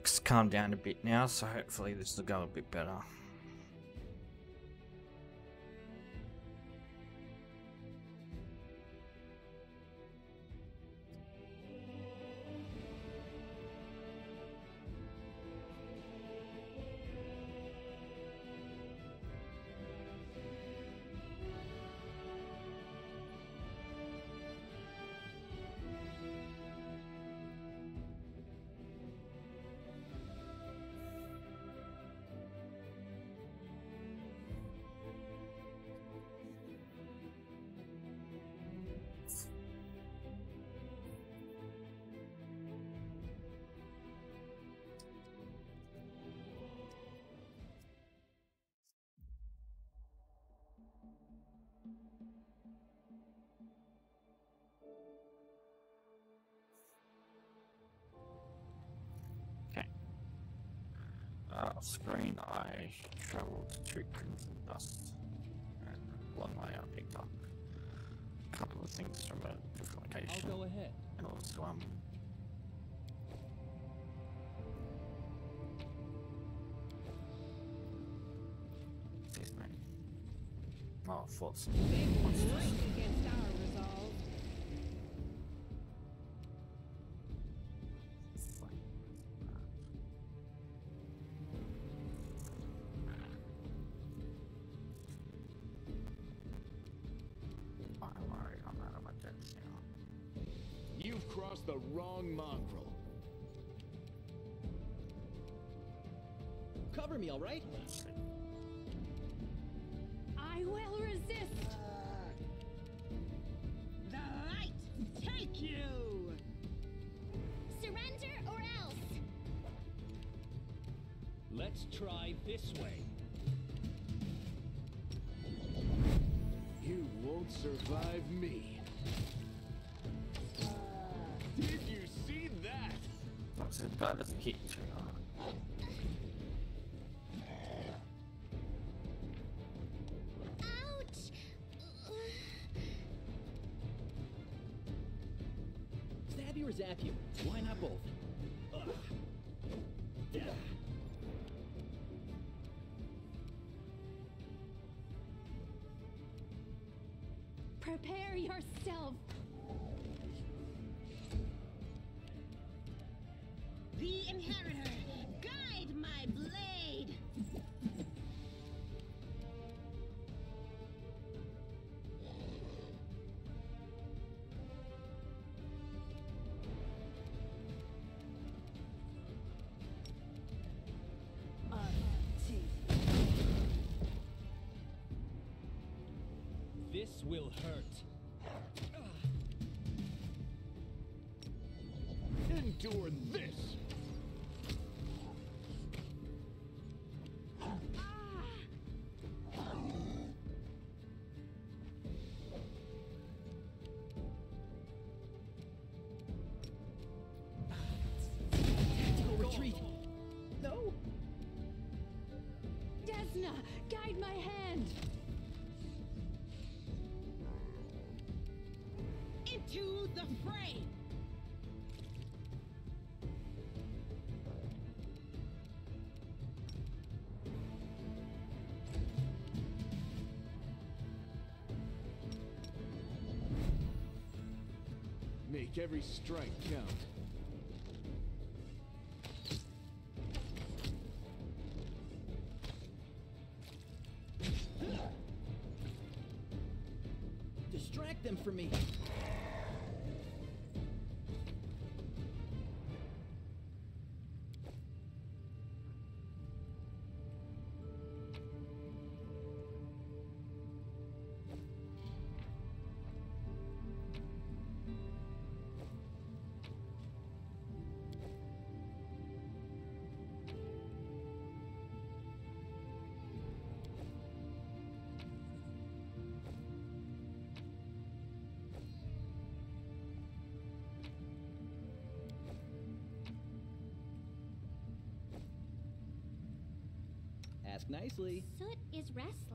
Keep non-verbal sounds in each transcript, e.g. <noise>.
It's calmed down a bit now, so hopefully this will go a bit better. I traveled to Crimson Dust, and along the way I picked up a couple of things from a different location. I'll go ahead. And also, um. Oh, against our wrong mongrel. Cover me, all right? I will resist. The light take you! Surrender or else! Let's try this way. You won't survive me. What's it bad as kick to Ouch! Stab you or zap you? Why not both? Prepare yourself. The Inheritor, guide my blade! This will hurt. <sighs> Endure Desna, guide my hand. Into the fray! Make every strike count. Nicely. Soot is restless.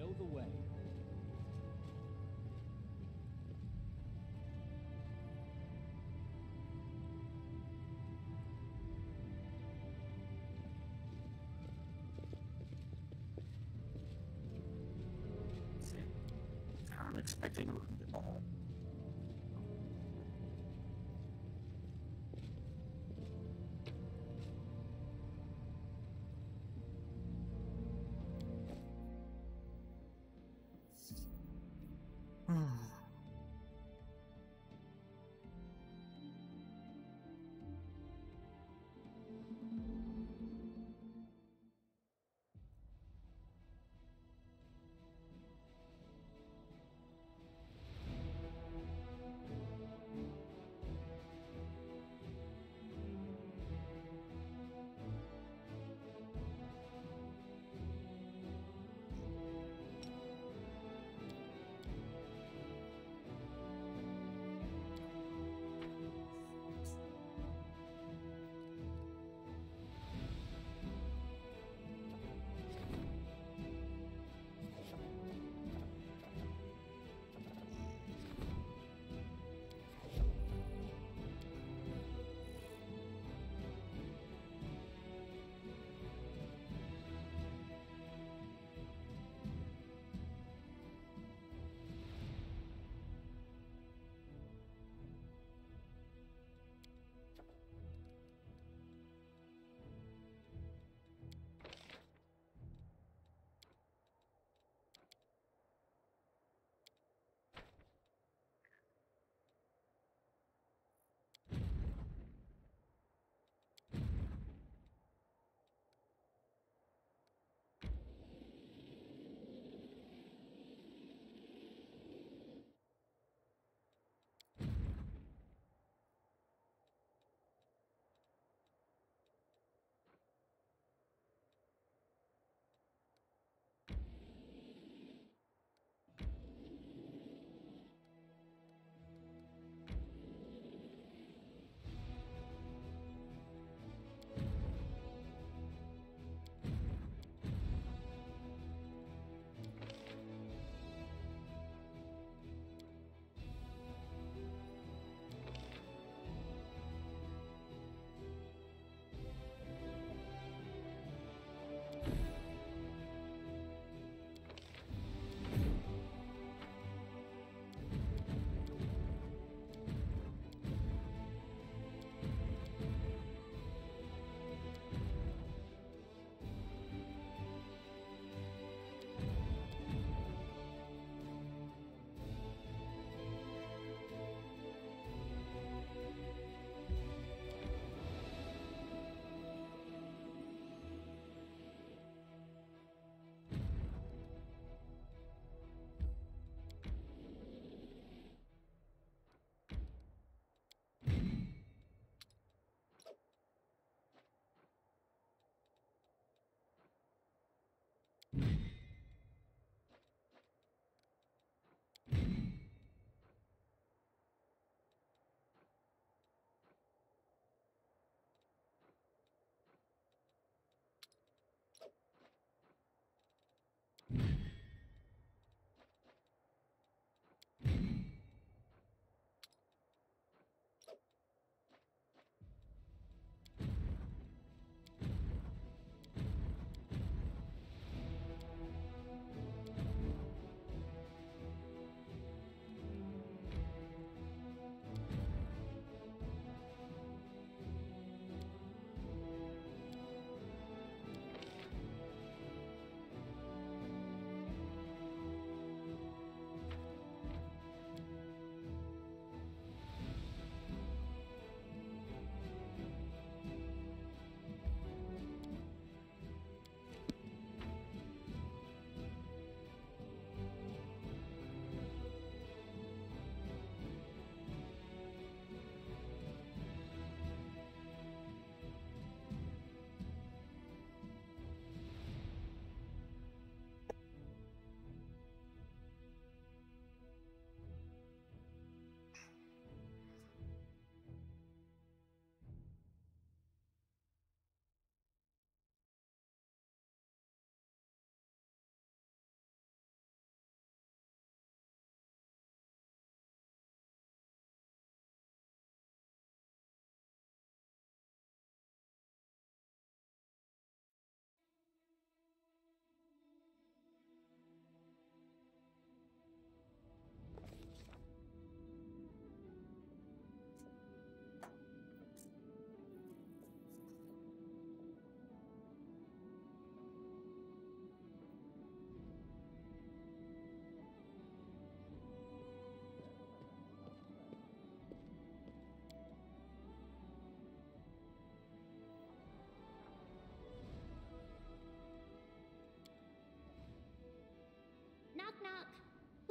Know the way. Hmm.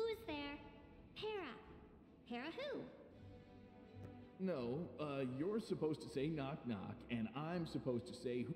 Who's there? Para. Para who? No, uh, you're supposed to say knock knock, and I'm supposed to say who.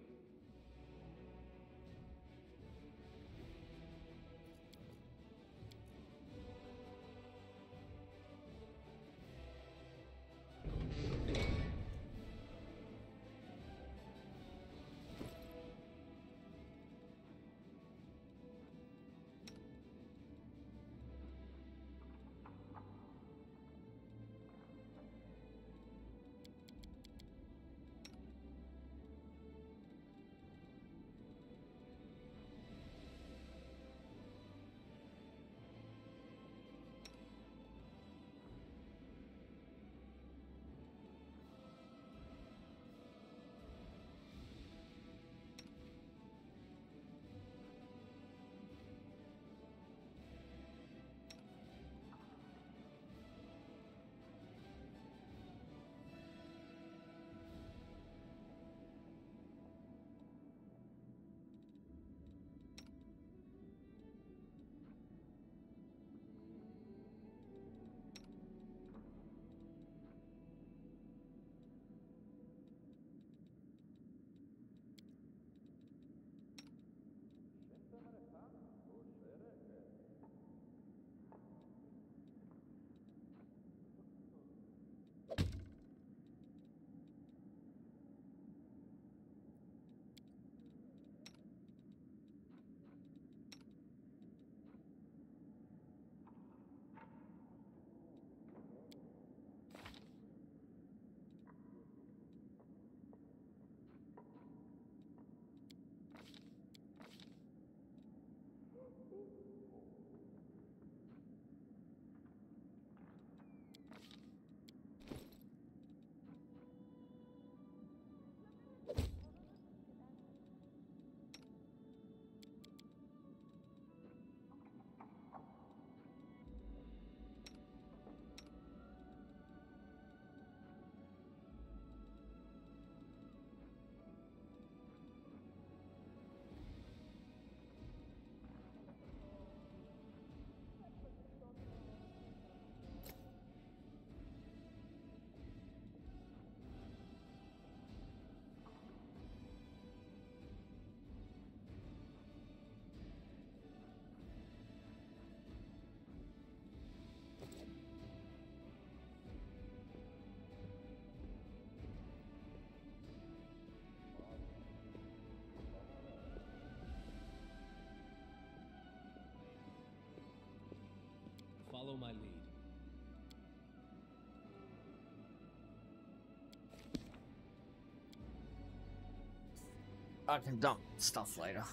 Follow my lead. I can dump stuff later.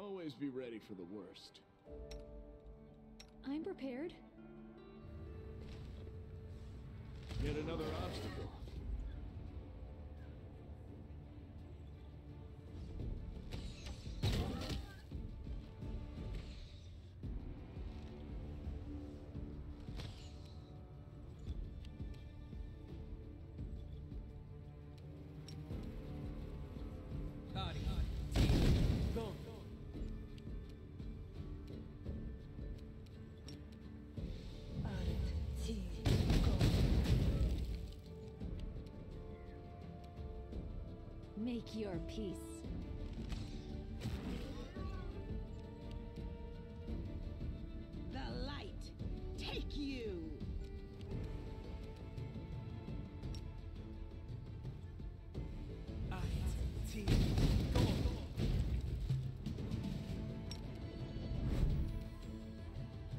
Always be ready for the worst. I'm prepared. Yet another obstacle. Your peace. The light take you.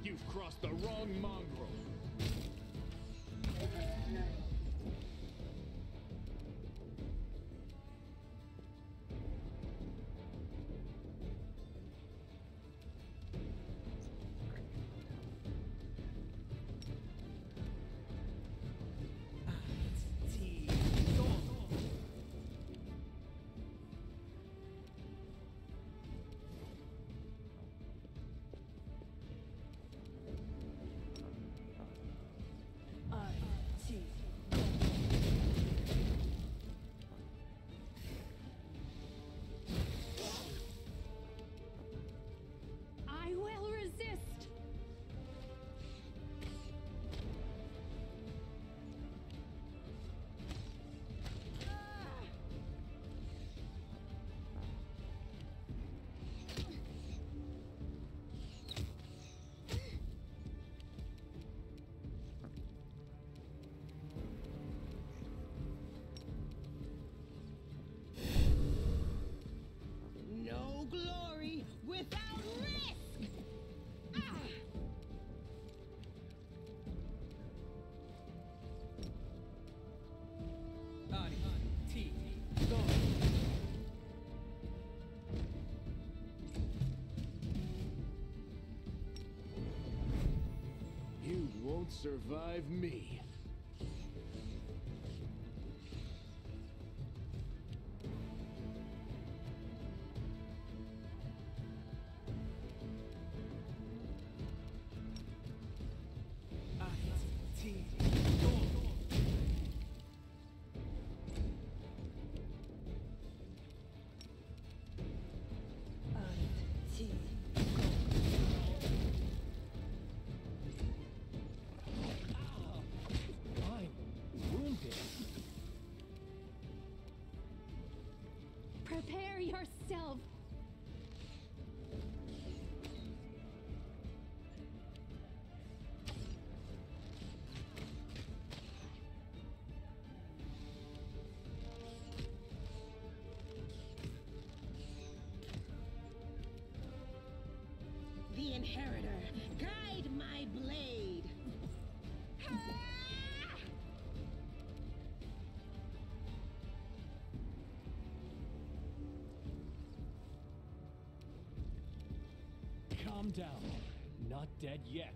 You've crossed the wrong mongrel. Survive me. Inheritor, guide my blade. Calm down. Not dead yet.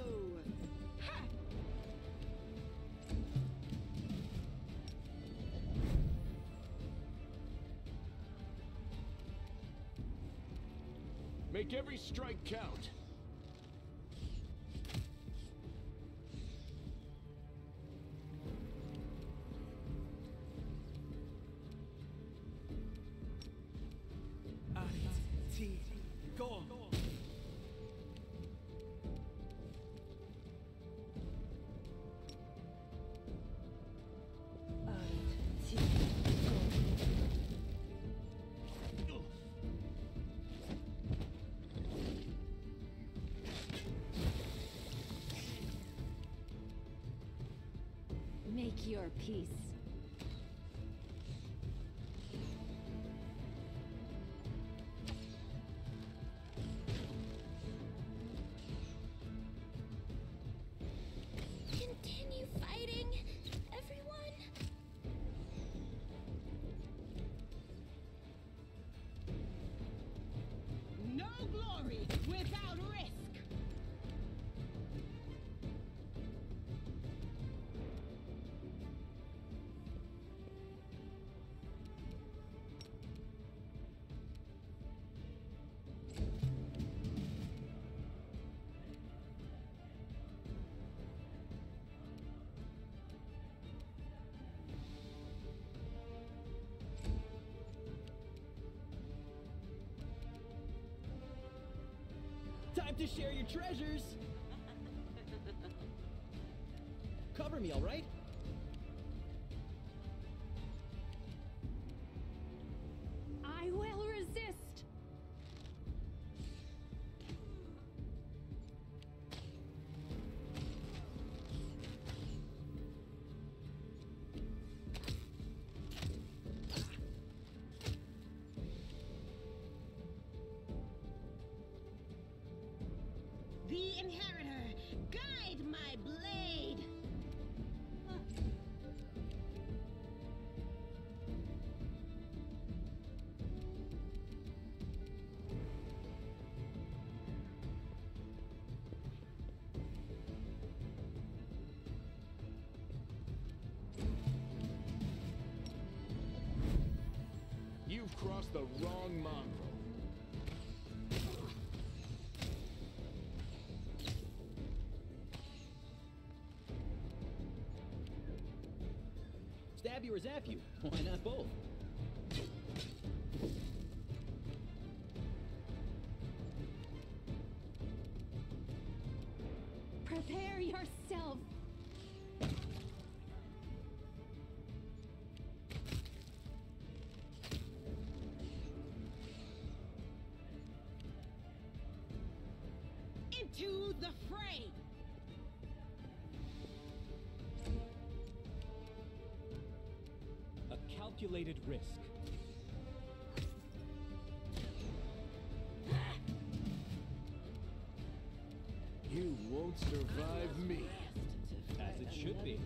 Make every strike count. Peace. Time to share your treasures! Cover me, alright? You've the wrong mongrel. Stab you or zap you? <laughs> Why not both? Into the fray. A calculated risk. You won't survive me. As it should be.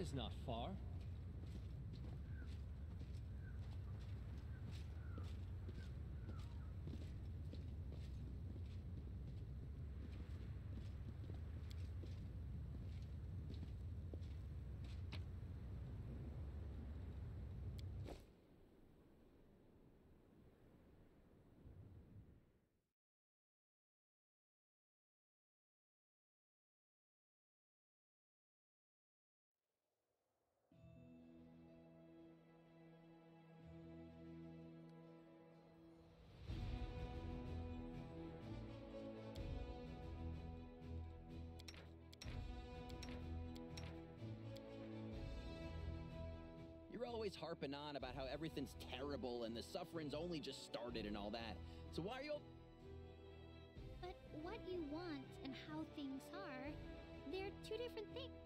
Is not far. Always harping on about how everything's terrible and the suffering's only just started and all that. So why are you? But what you want and how things are, they're two different things.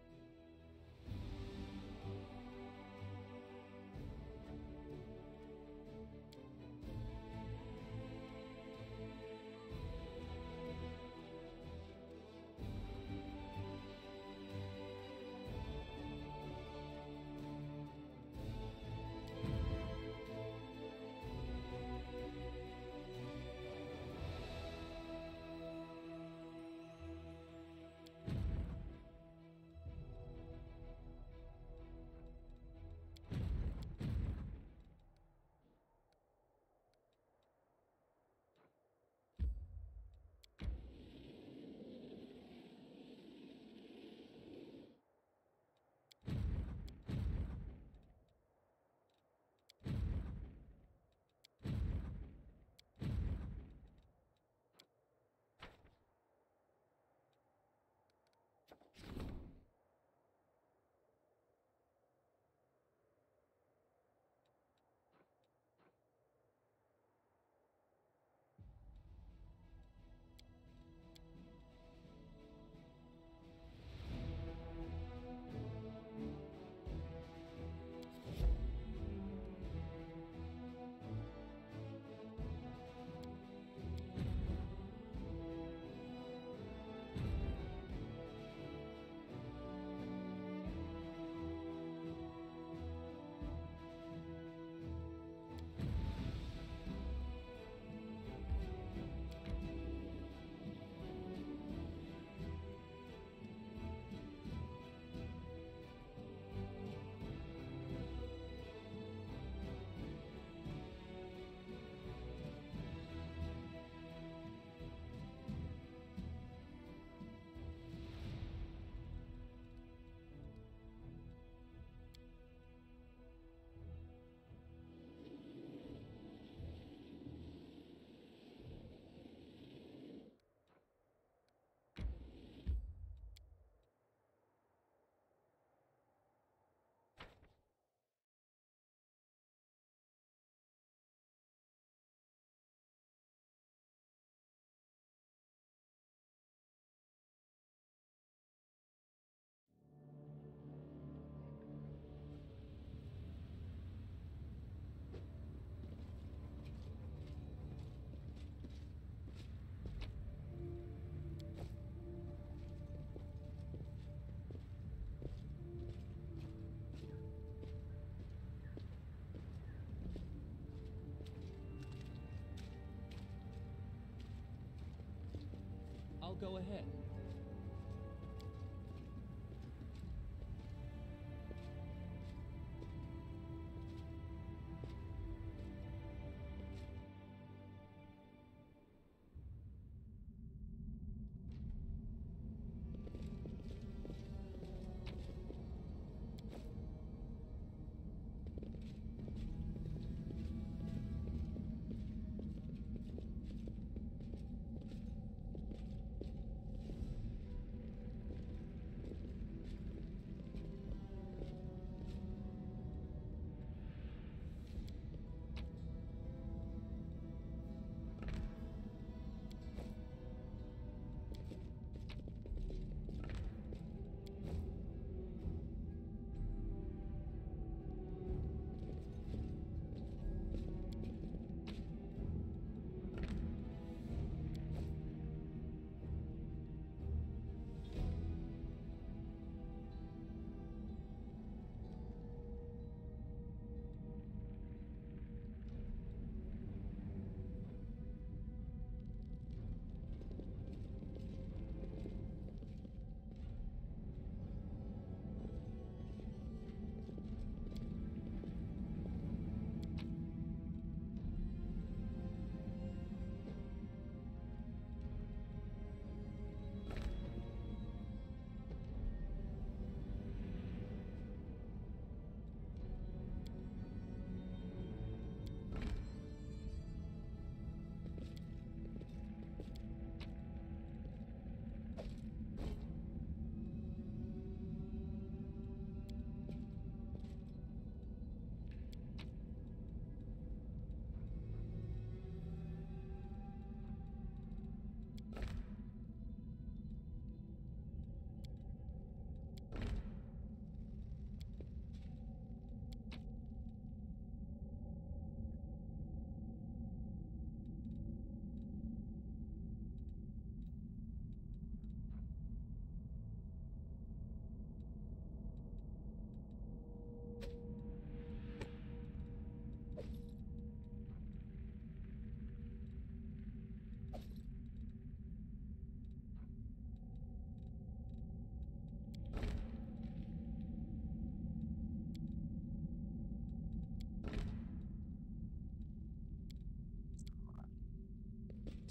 Go ahead.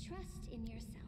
Trust in yourself.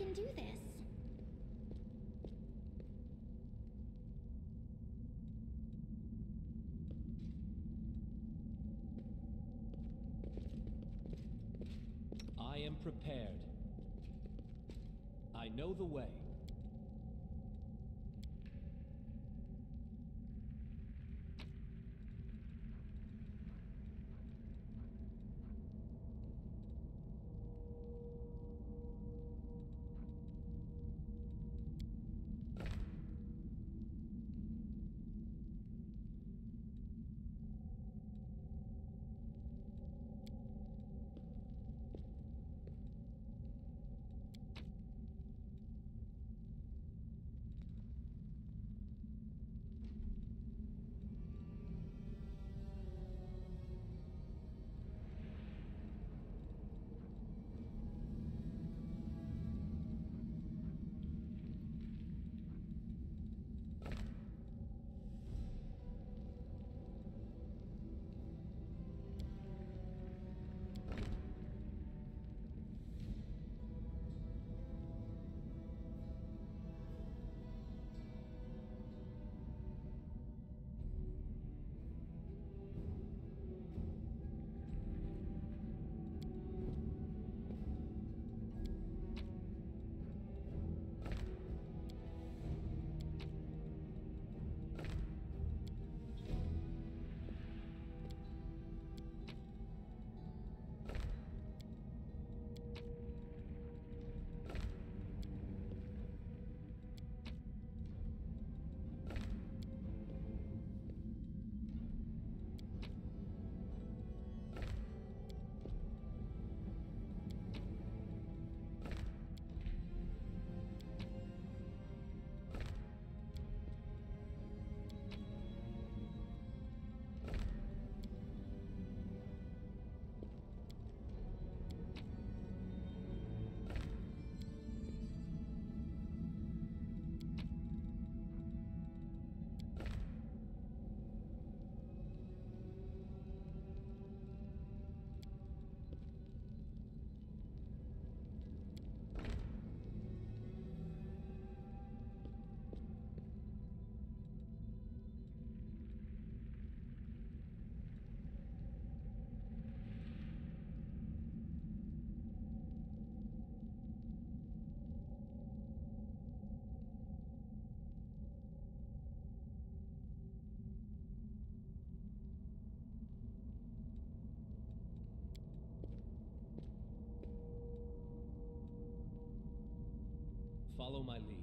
Can do this. I am prepared. I know the way. follow my lead.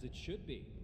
As it should be.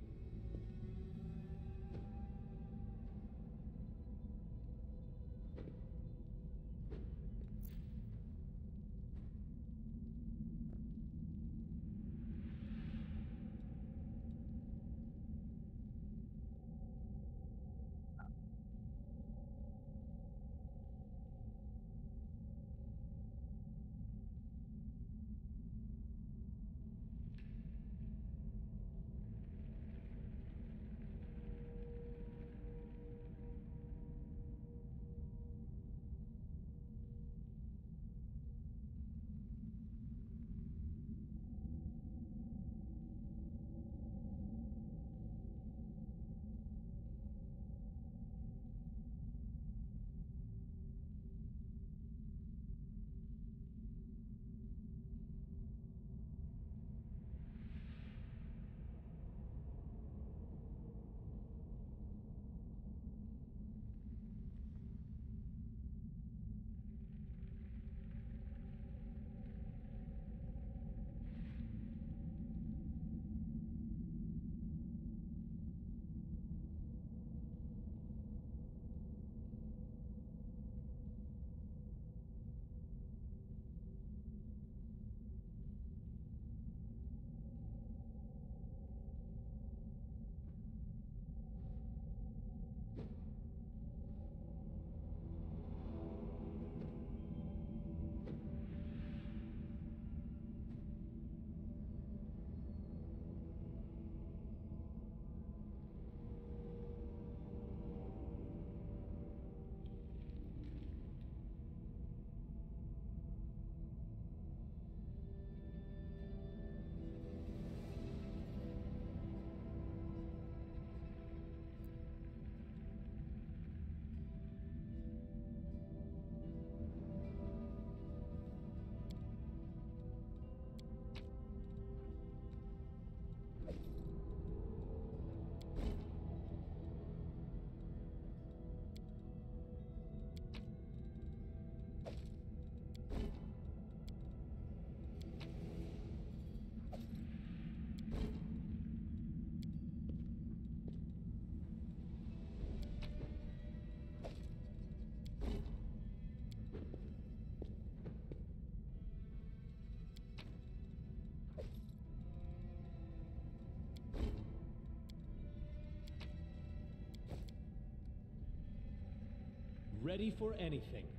Ready for anything.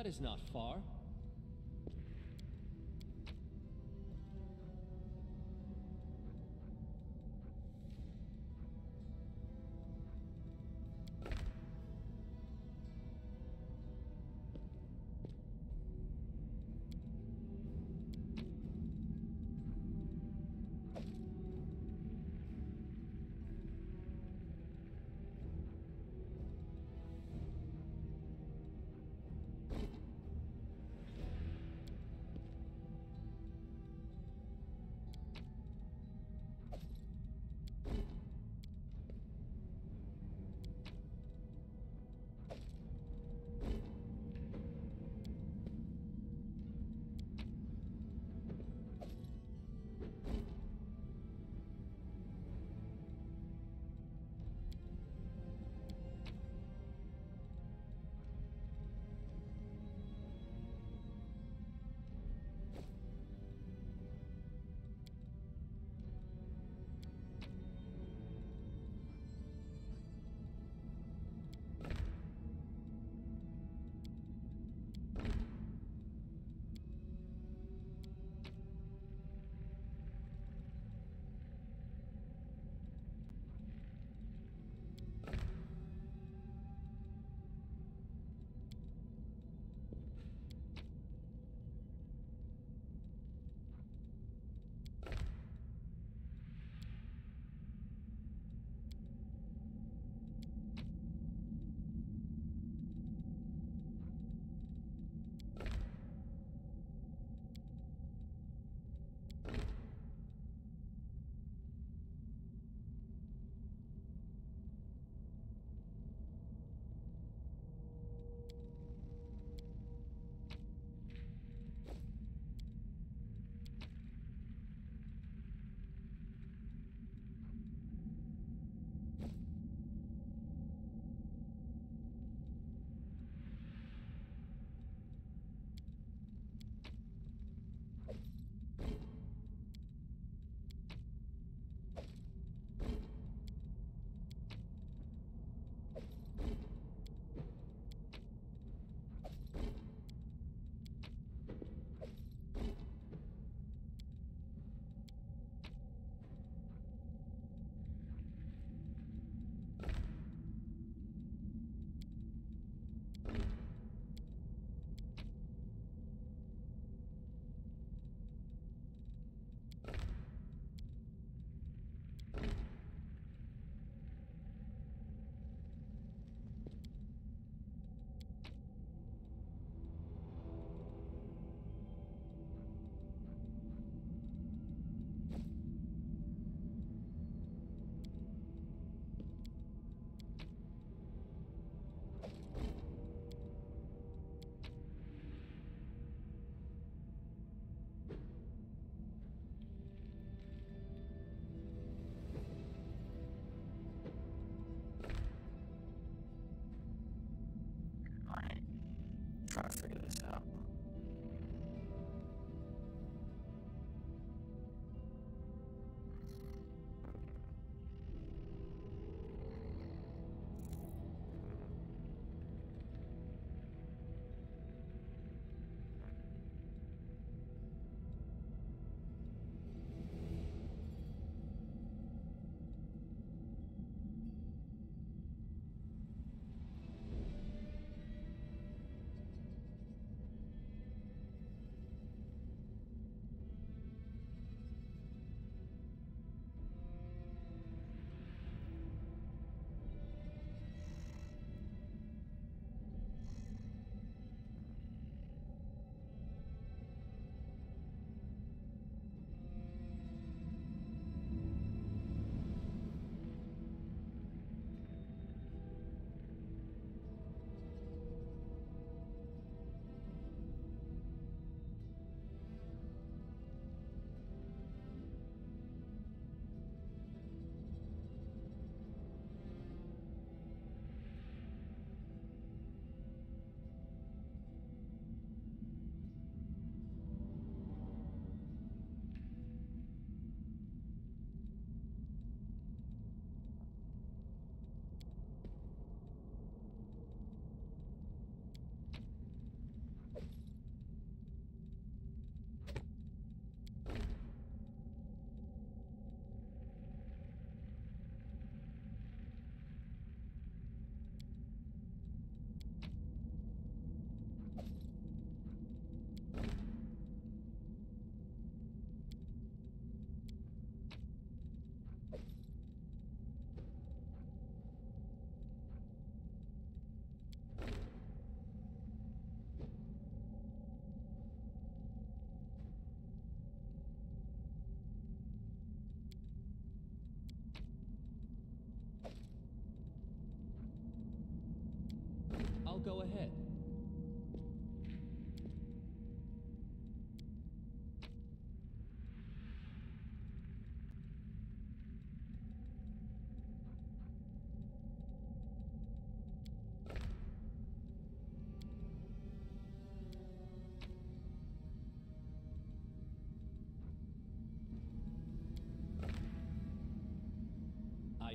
That is not far.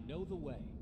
Know the way.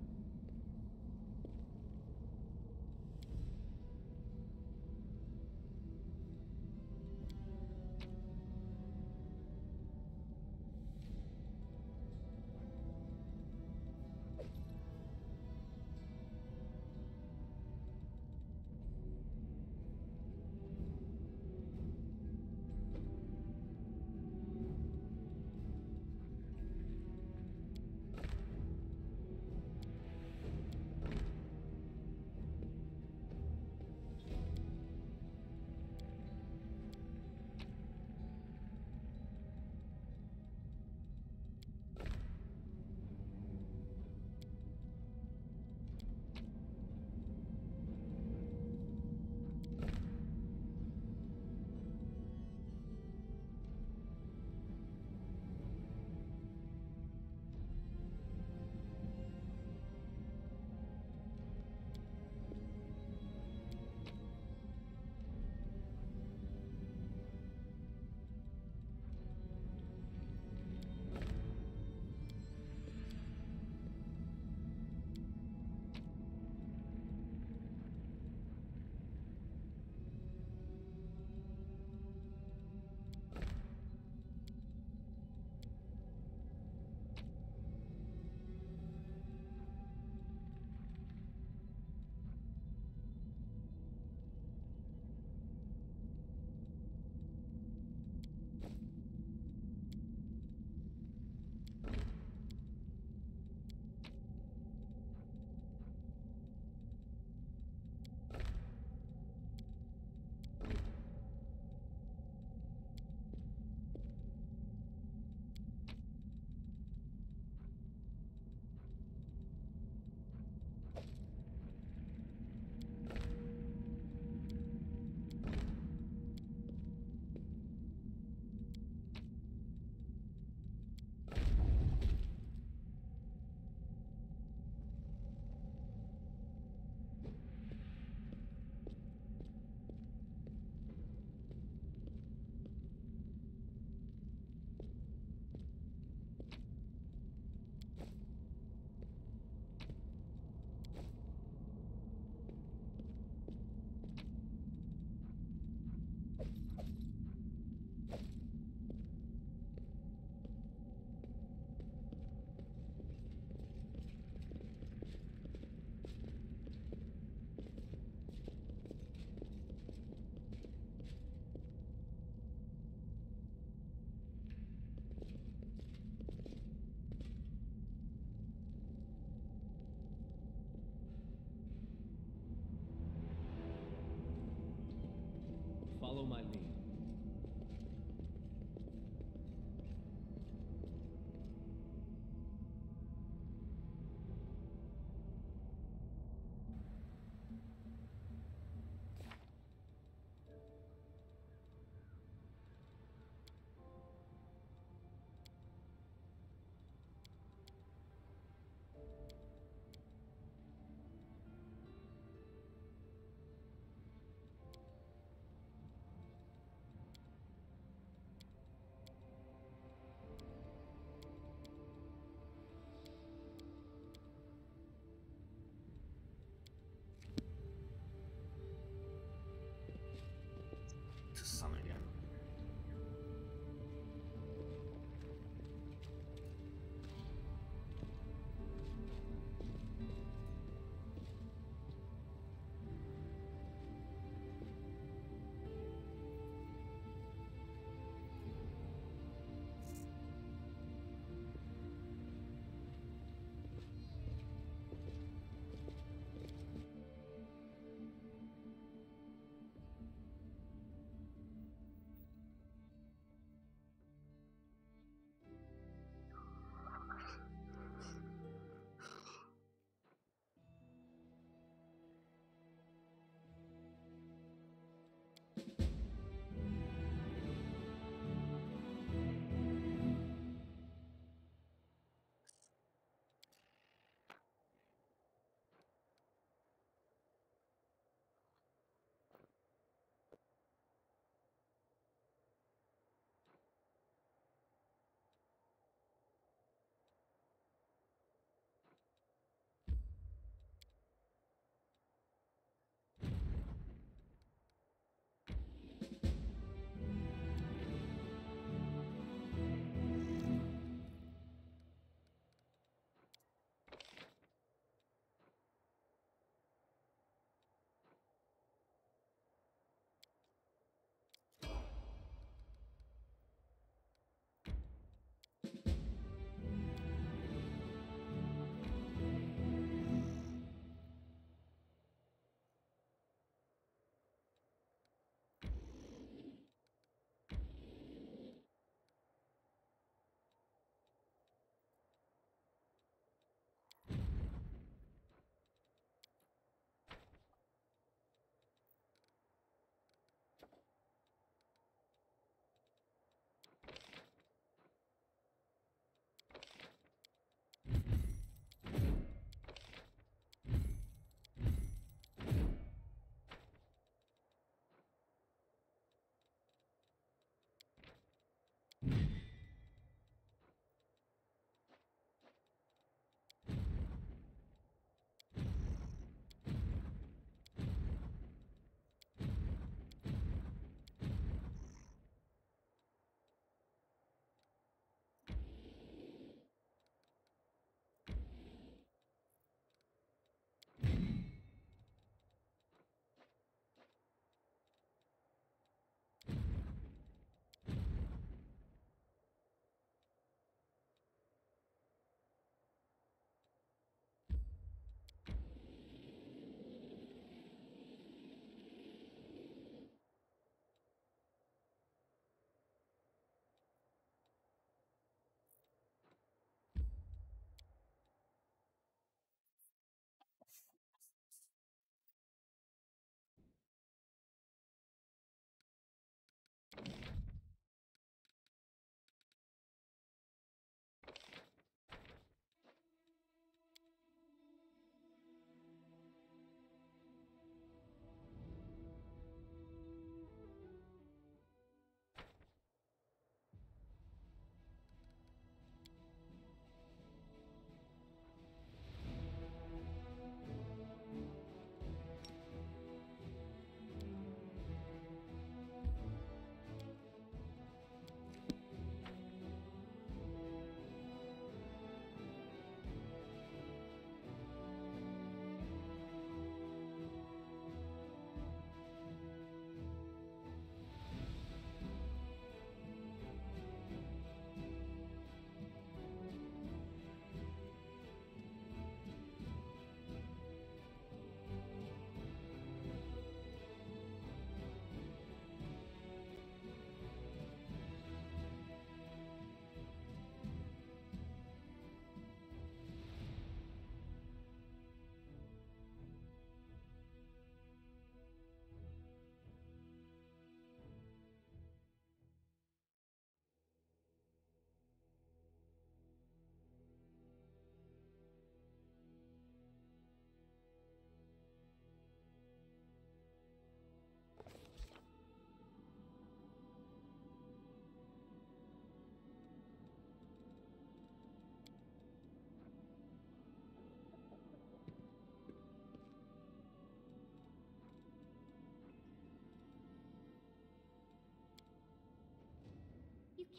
Follow my lead.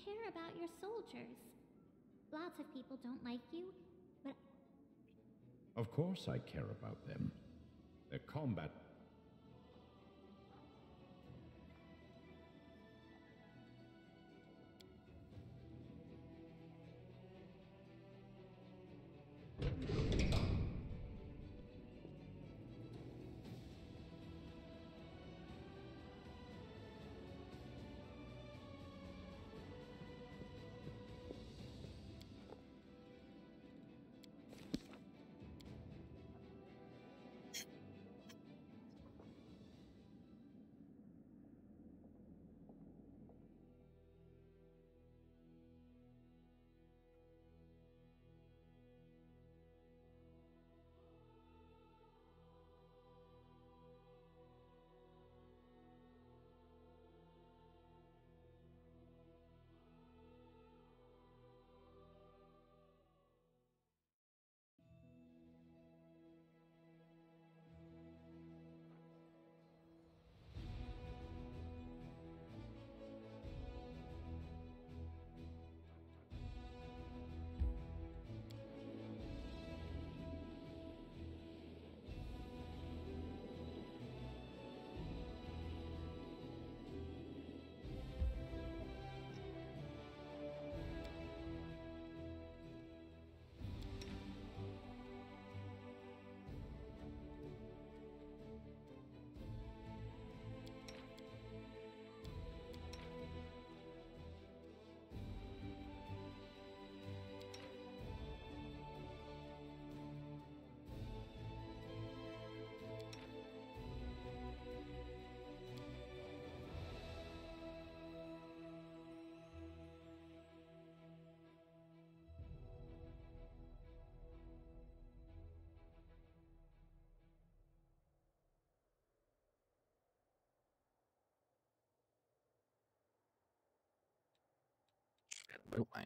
Care about your soldiers. Lots of people don't like you, but Of course I care about them. Their combat. But why?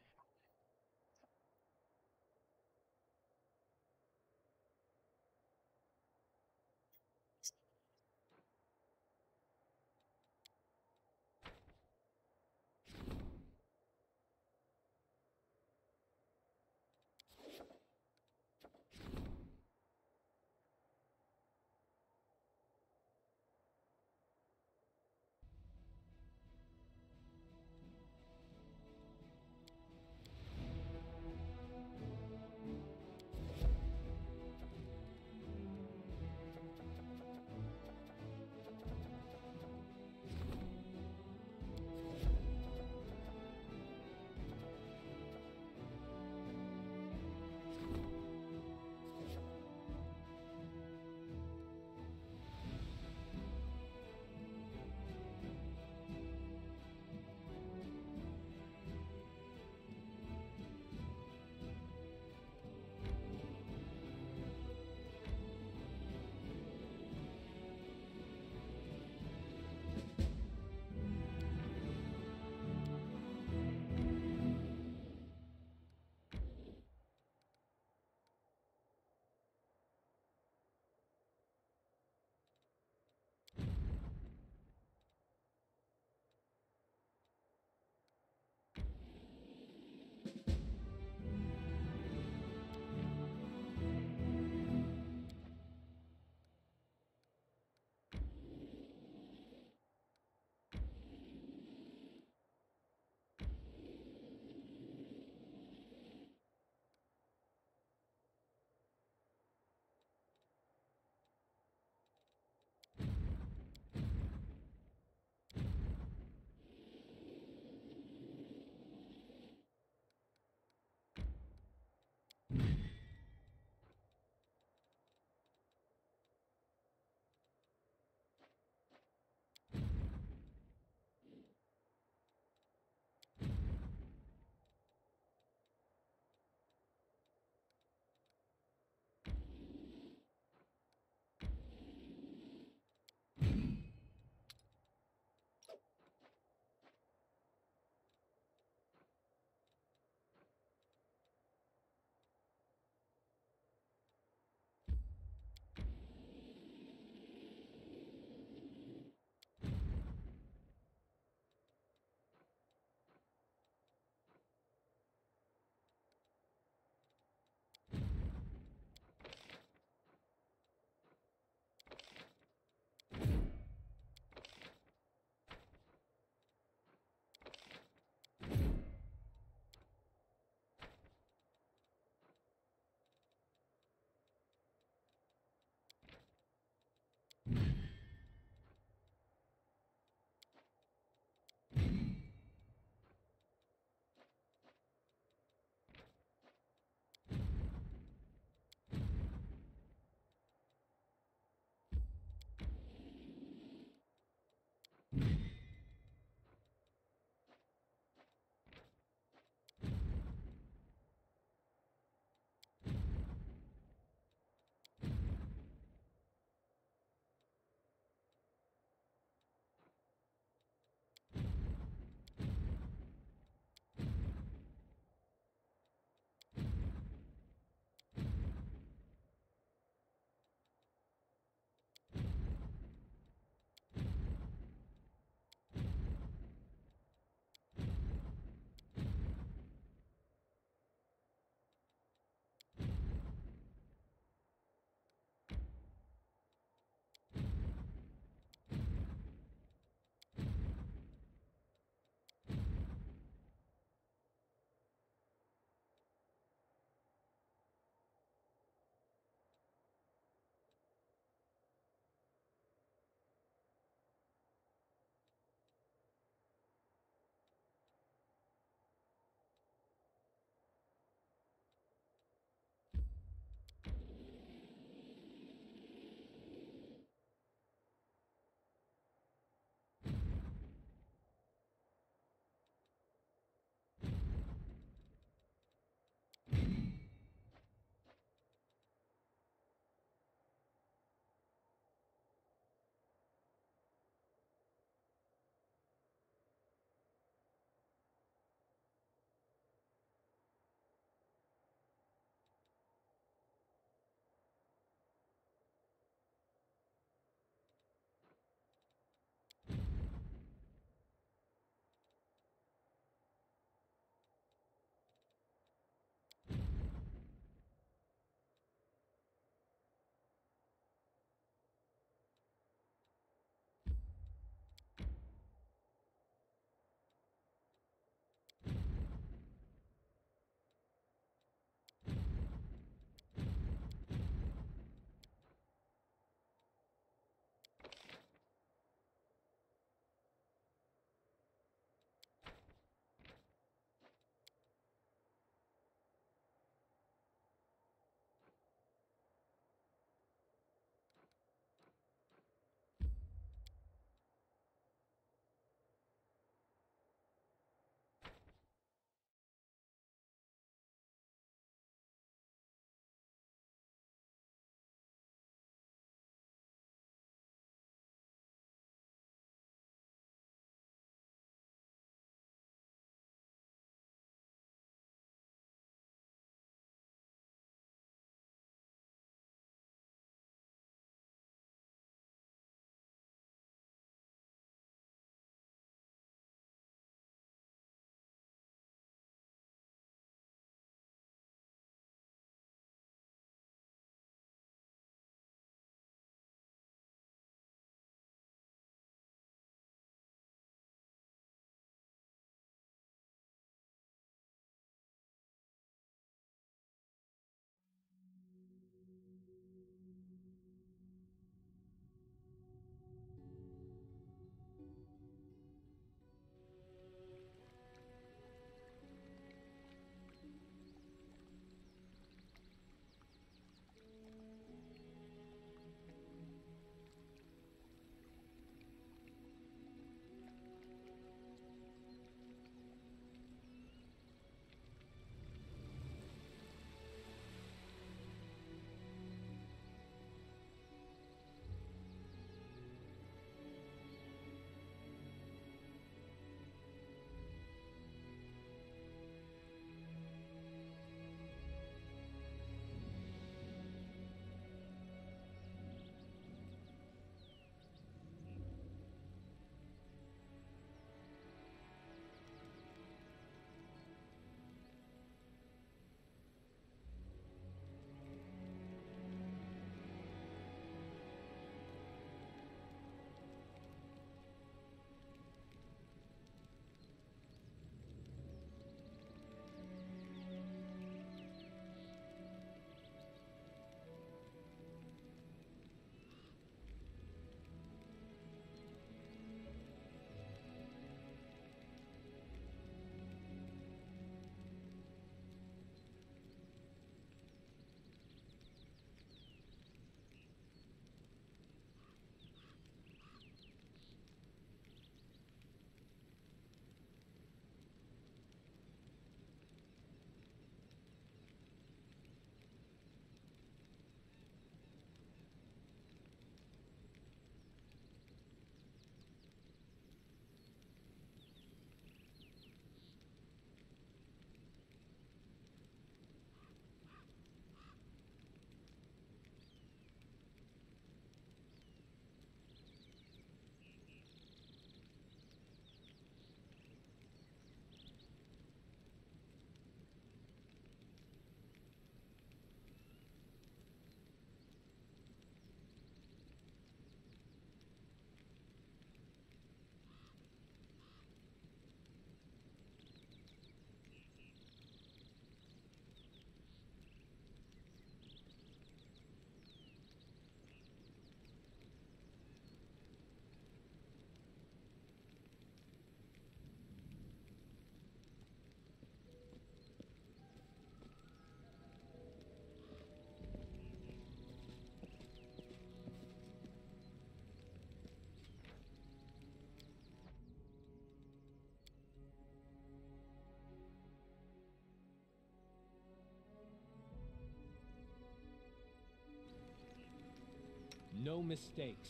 No mistakes.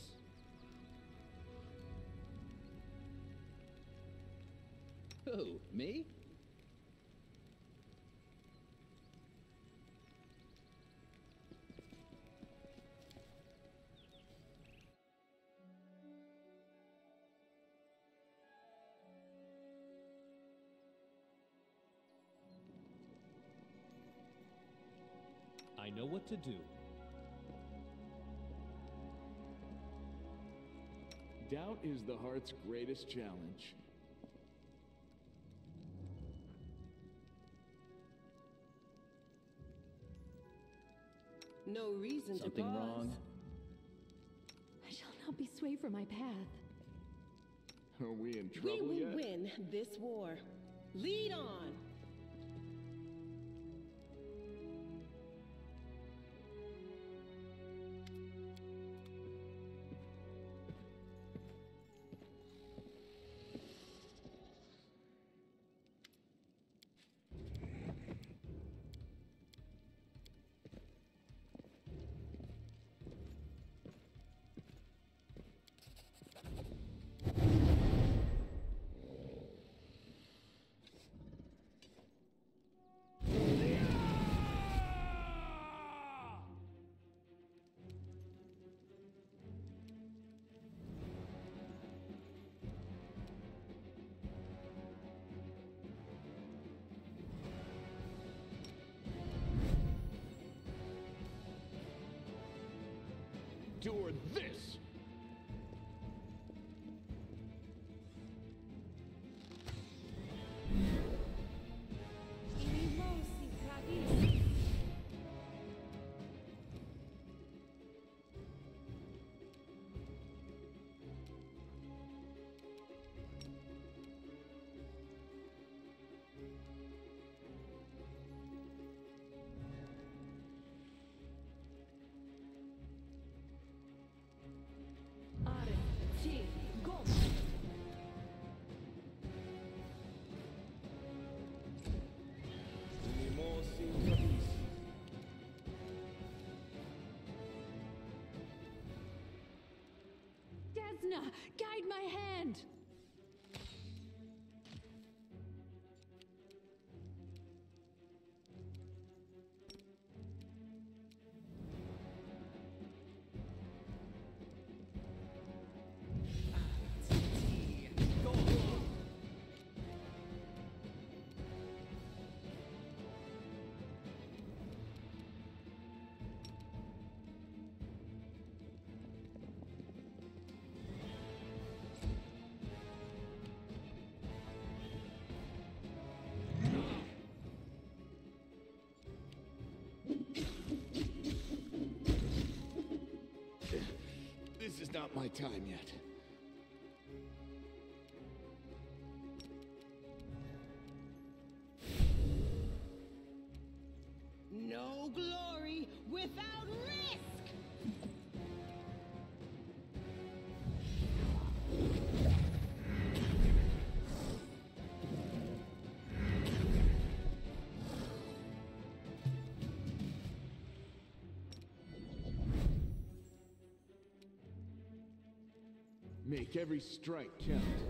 Who, me? I know what to do. Doubt is the heart's greatest challenge. No reason Something to pause. wrong? I shall not be swayed from my path. Are we in trouble We will yet? win this war. Lead on. Endure this! Guide my hand! Not my time yet. Make every strike count.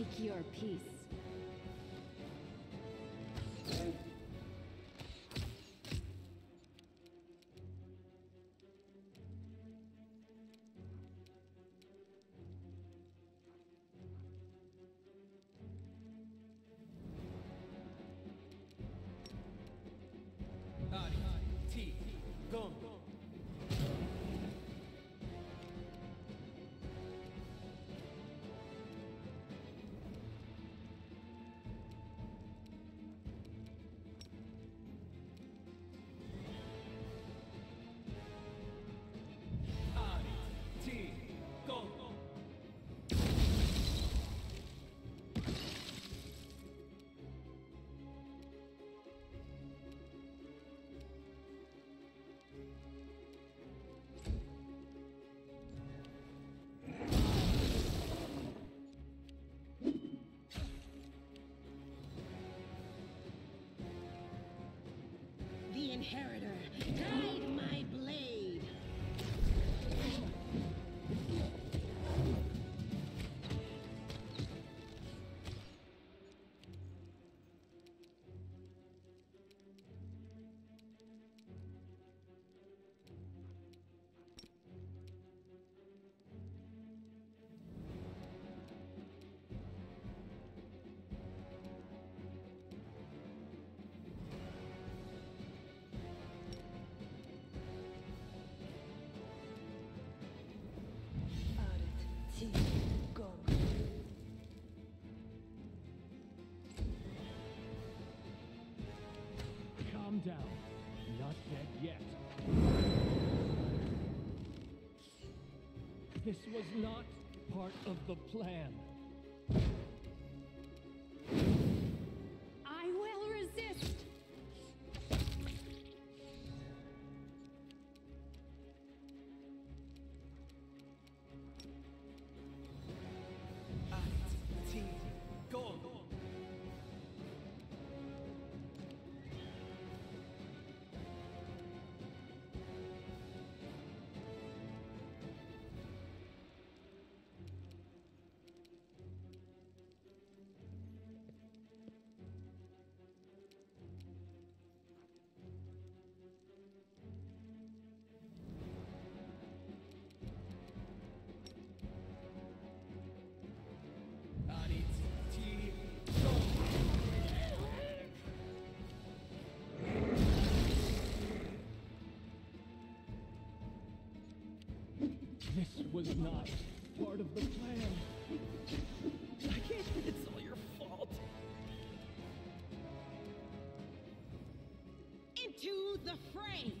Make your peace. Inheritor, down. Not dead yet. This was not part of the plan. Was not part of the plan. I can't. It's all your fault. Into the fray.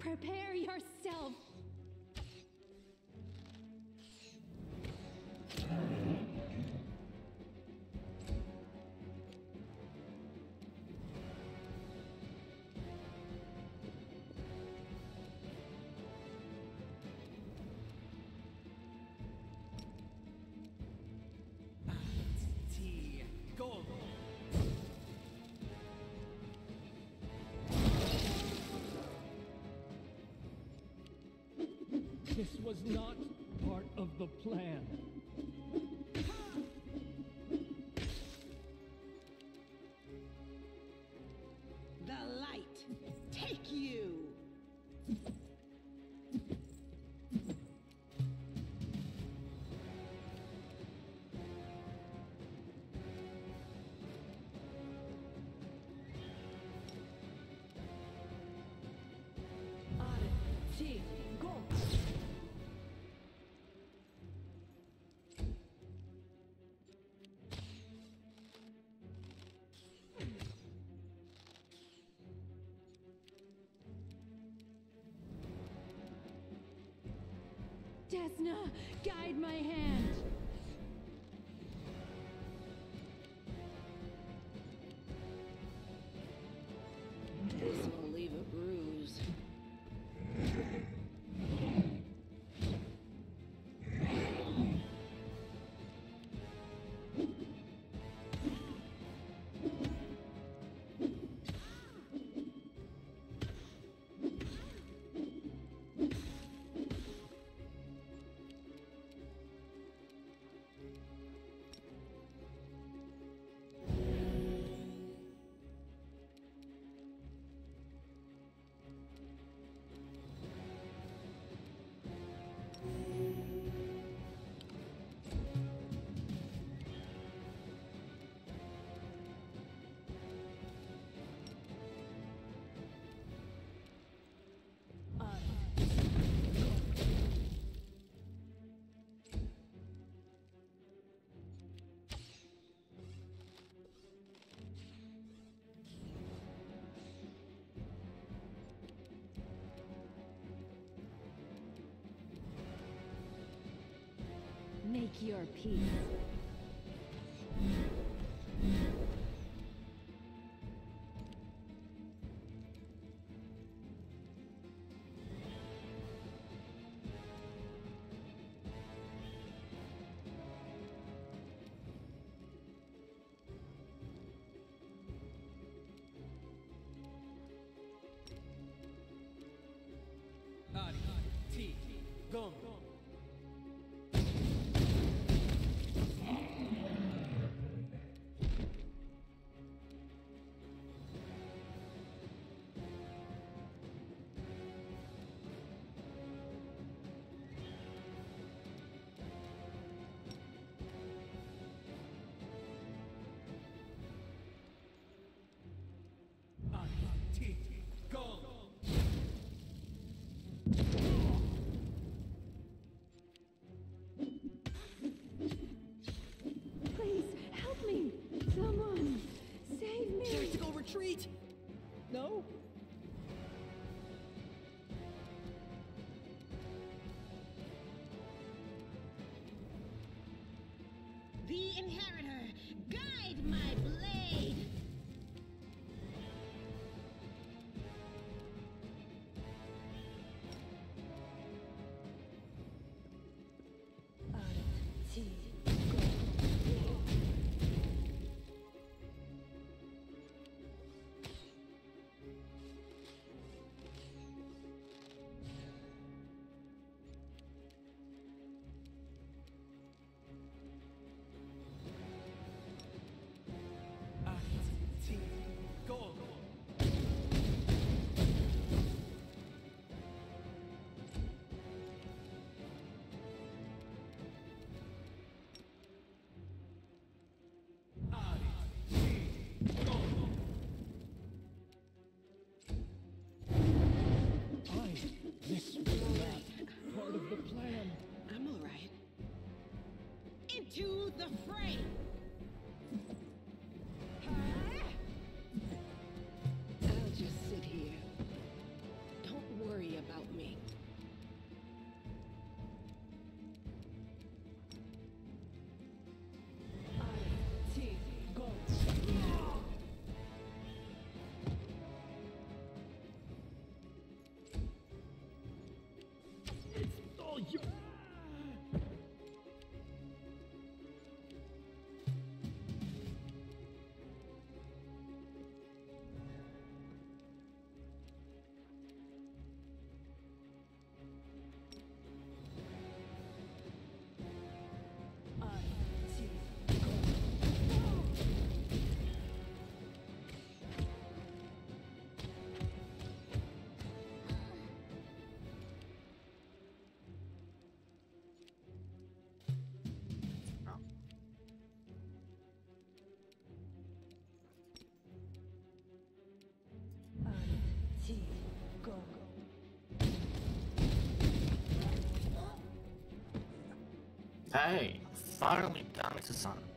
Prepare yourself. This was not part of the plan. Desna, guide my hand. Make your peace. inheritor. the fray. Hey, finally done, son.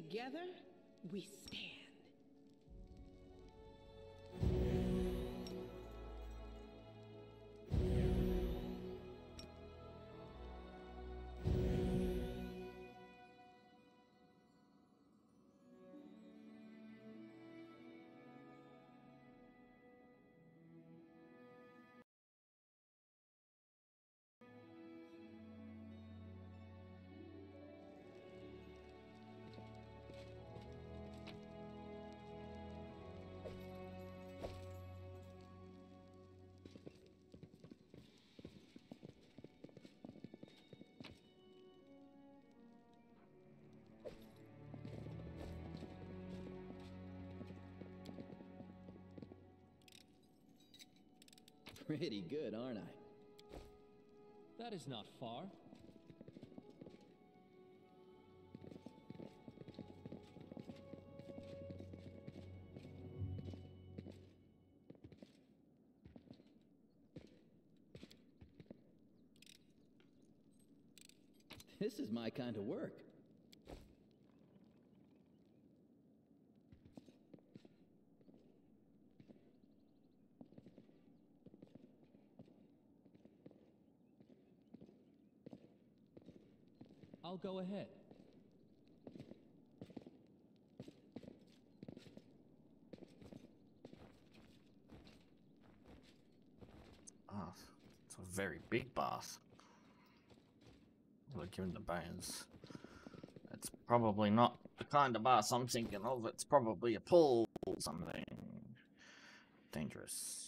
together? Pretty good, aren't I? That is not far. This is my kind of work. I'll go ahead. Bath. It's a very big bath. Well, given the bones. It's probably not the kind of bath I'm thinking of. It's probably a pool or something. Dangerous.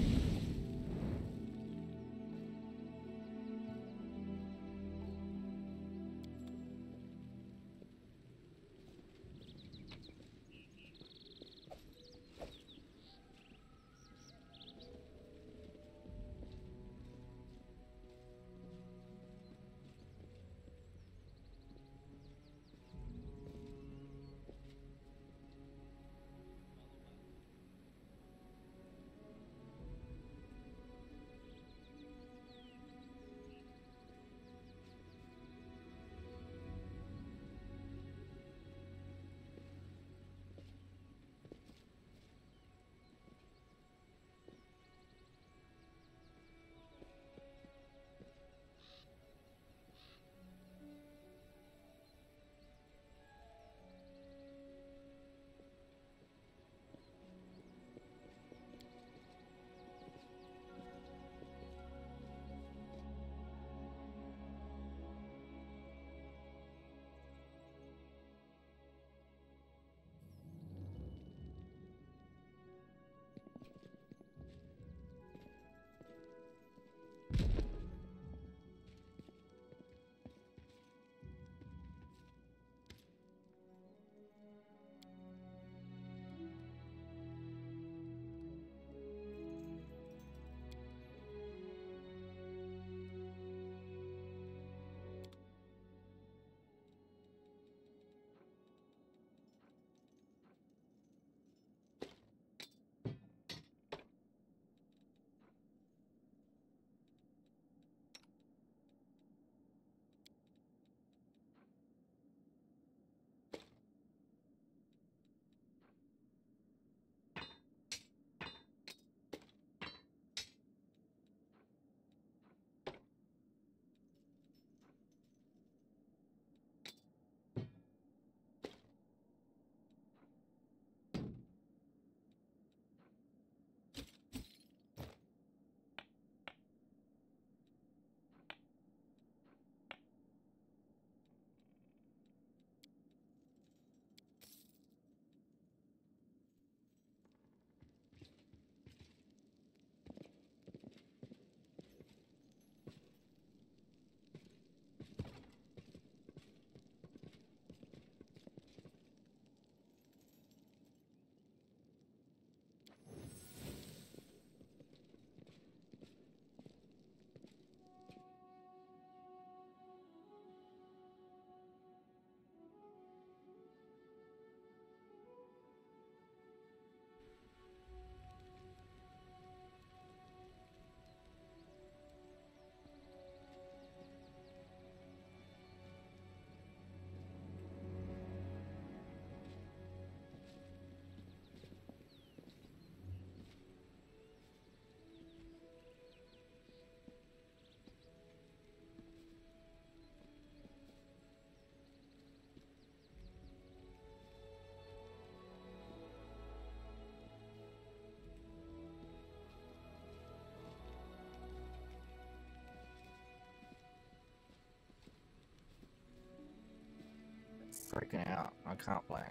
out. I can't play.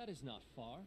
That is not far.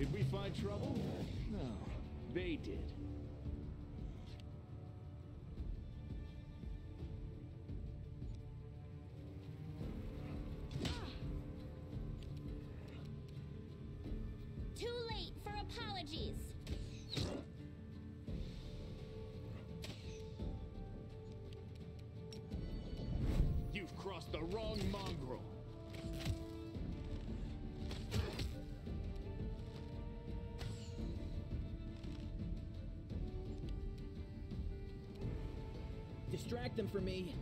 Did we find trouble? No, they did. Ah. Too late for apologies. Them for me.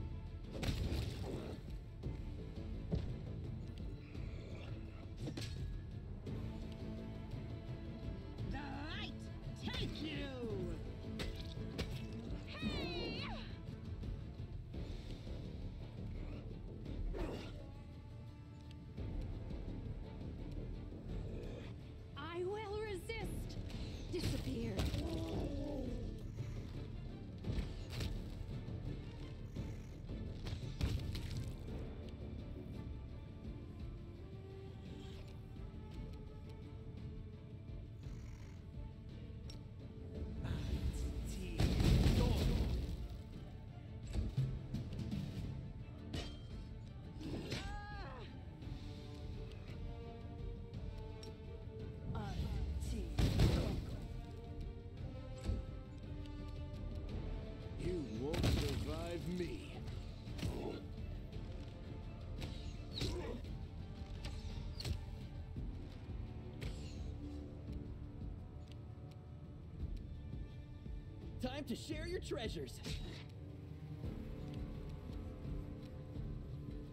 Time to share your treasures.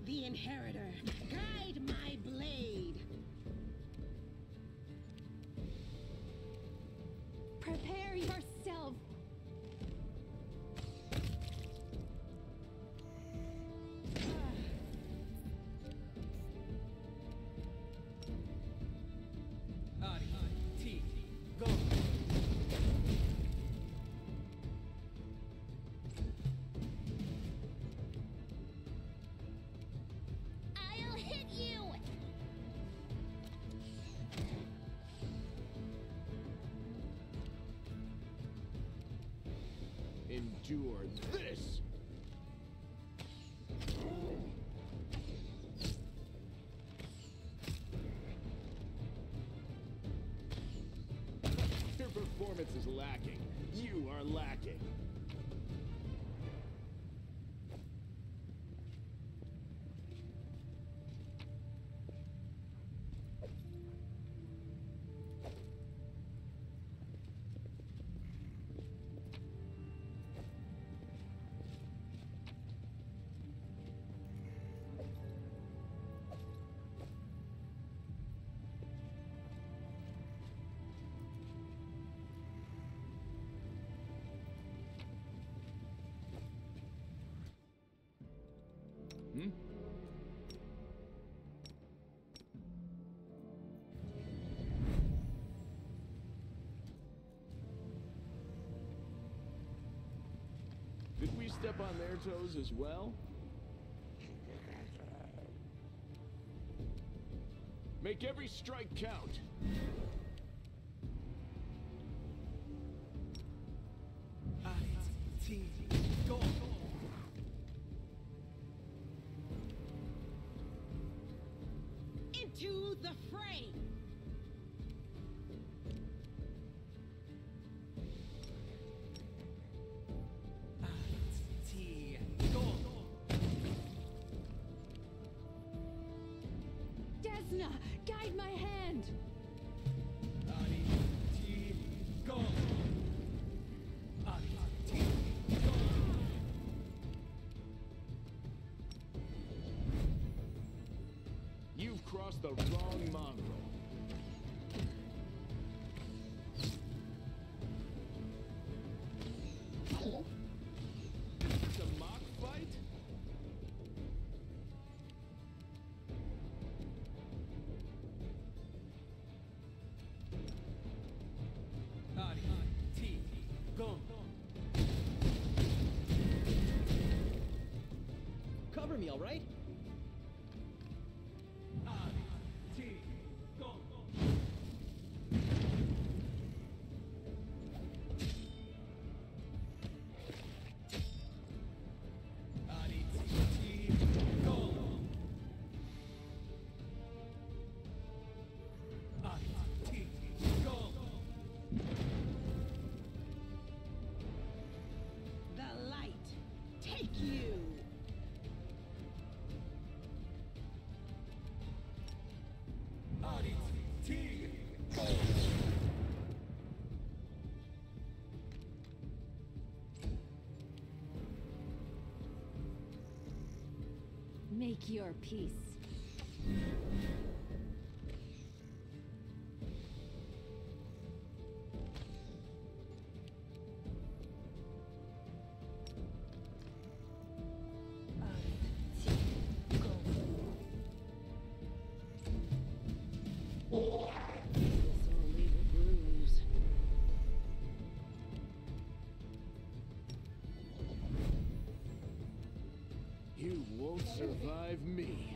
The Inheritor, guide my blade! Prepare yourself. Endure this! Hmm? Did we step on their toes as well? Make every strike count. All right? Your peace. Survive me.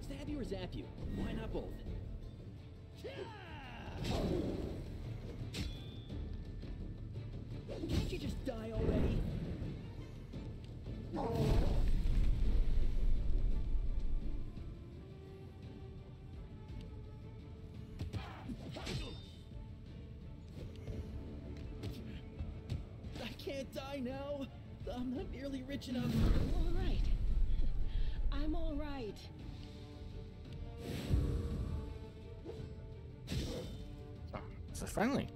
Stab you or zap you? Why not both? Can't you just die already? Die now. I'm not nearly rich enough. I'm all right. I'm all right. Oh, so friendly.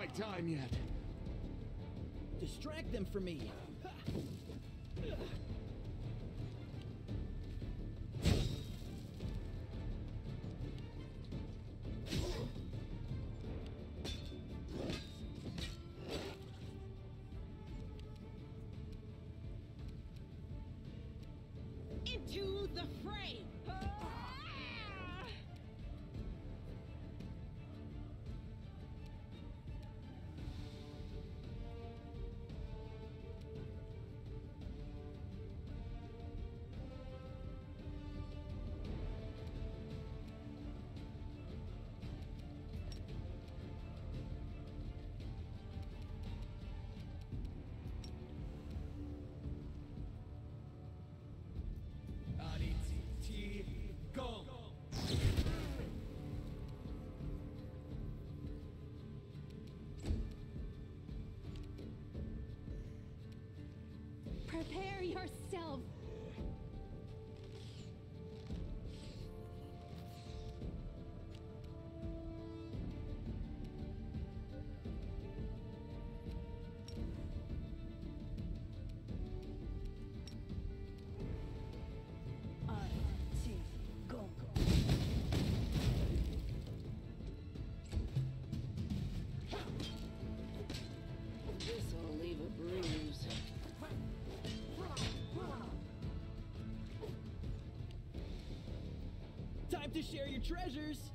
My time yet. Distract them for me. Prepare yourself. Time to share your treasures.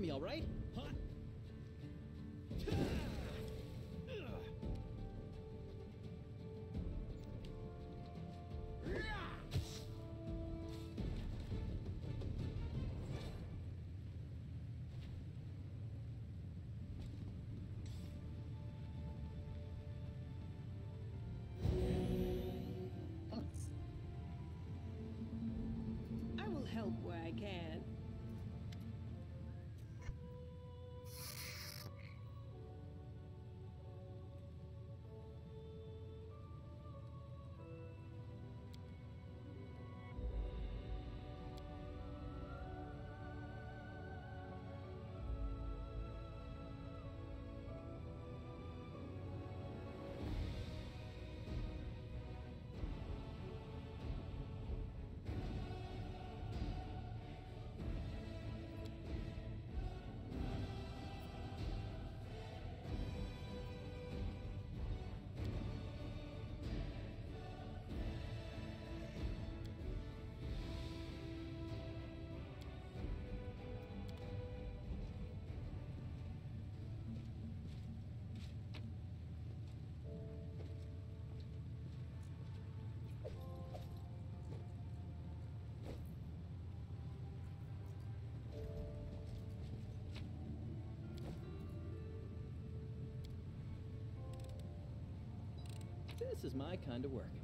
Me, all right? This is my kind of work.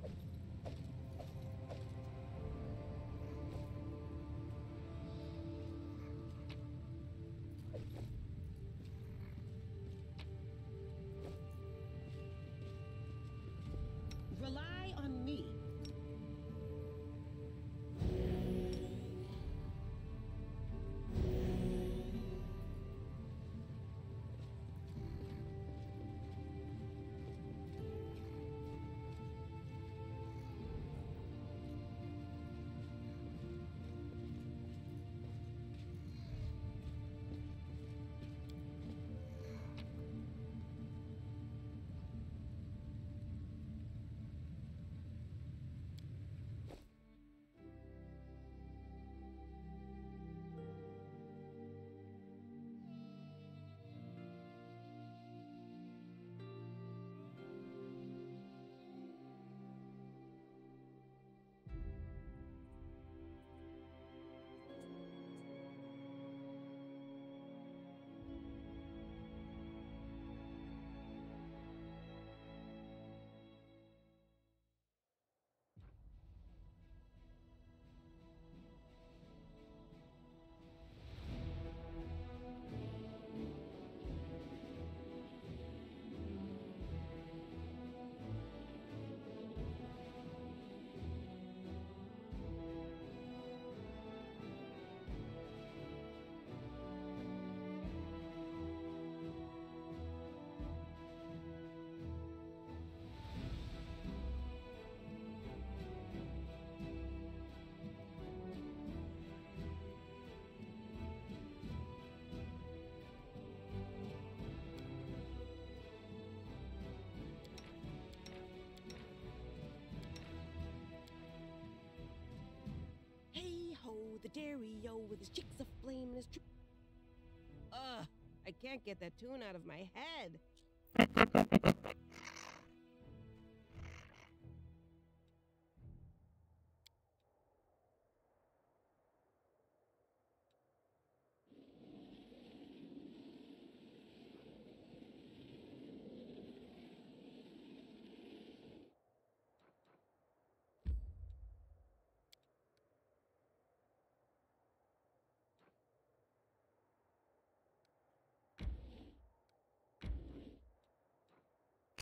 The dairy yo with his cheeks aflame and his. Ugh, I can't get that tune out of my head.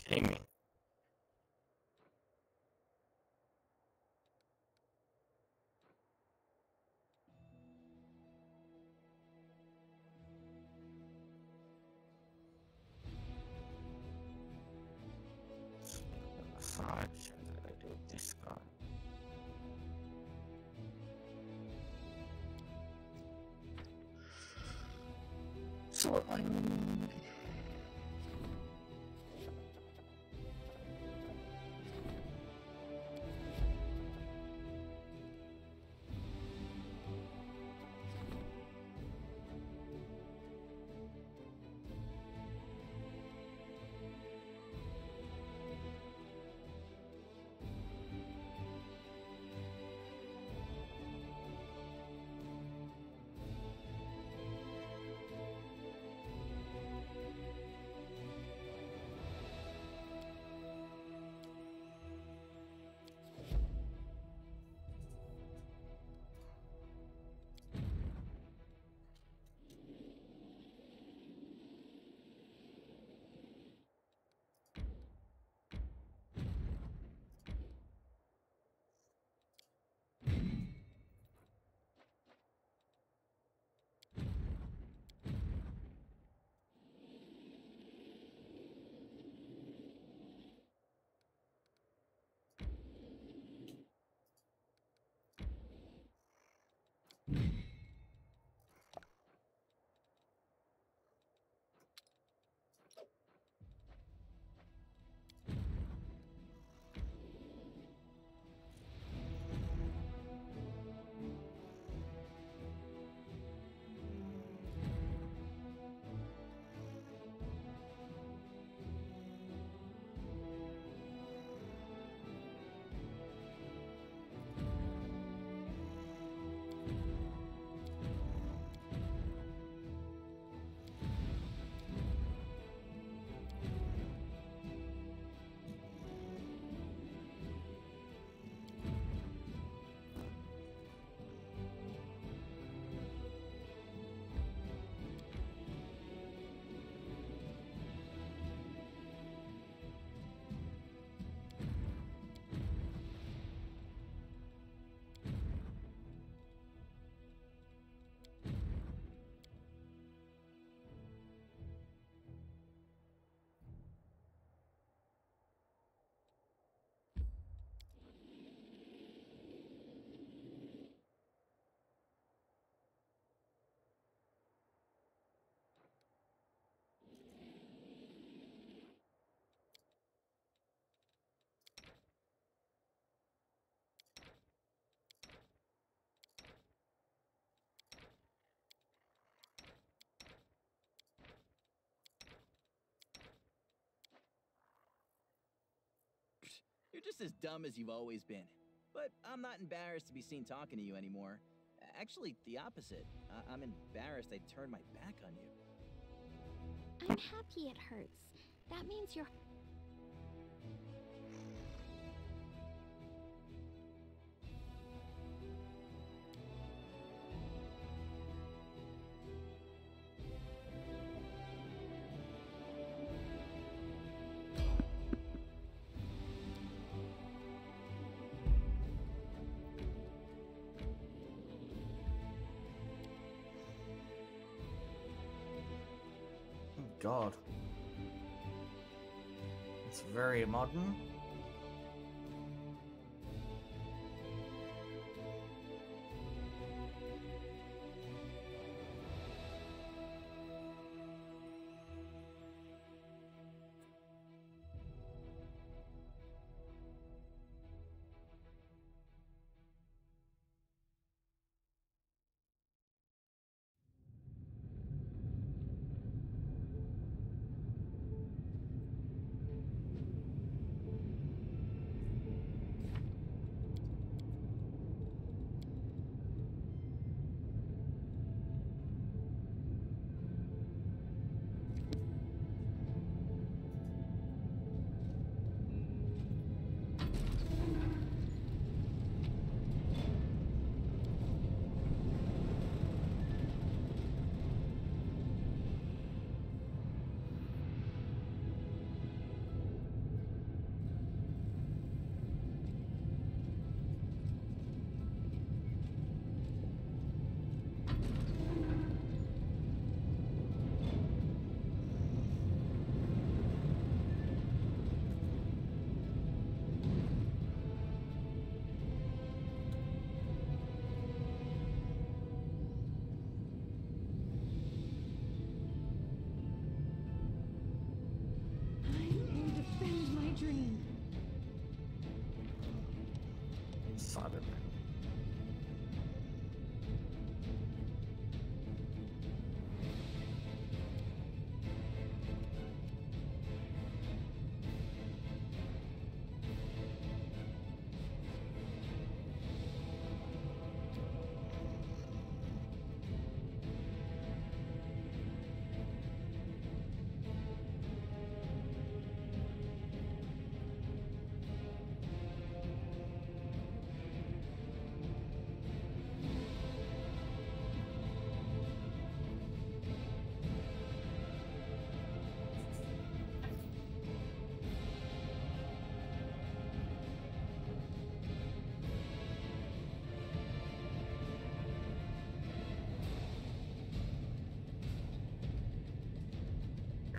Kidding me. Fuck, should I do this guy? So I'm just as dumb as you've always been. But I'm not embarrassed to be seen talking to you anymore. Actually, the opposite. I- I'm embarrassed I turned my back on you. I'm happy it hurts. That means you're. God. It's very modern.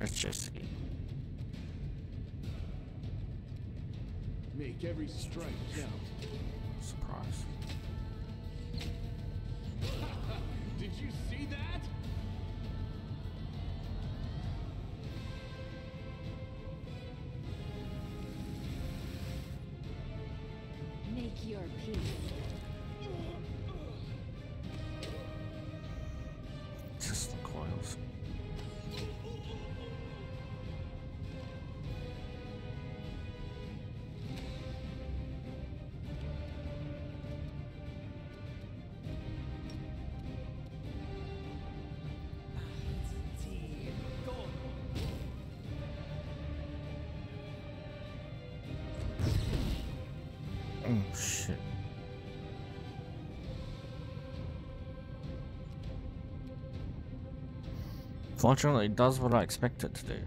See. Make every strike count. Fortunately, it does what I expect it to do.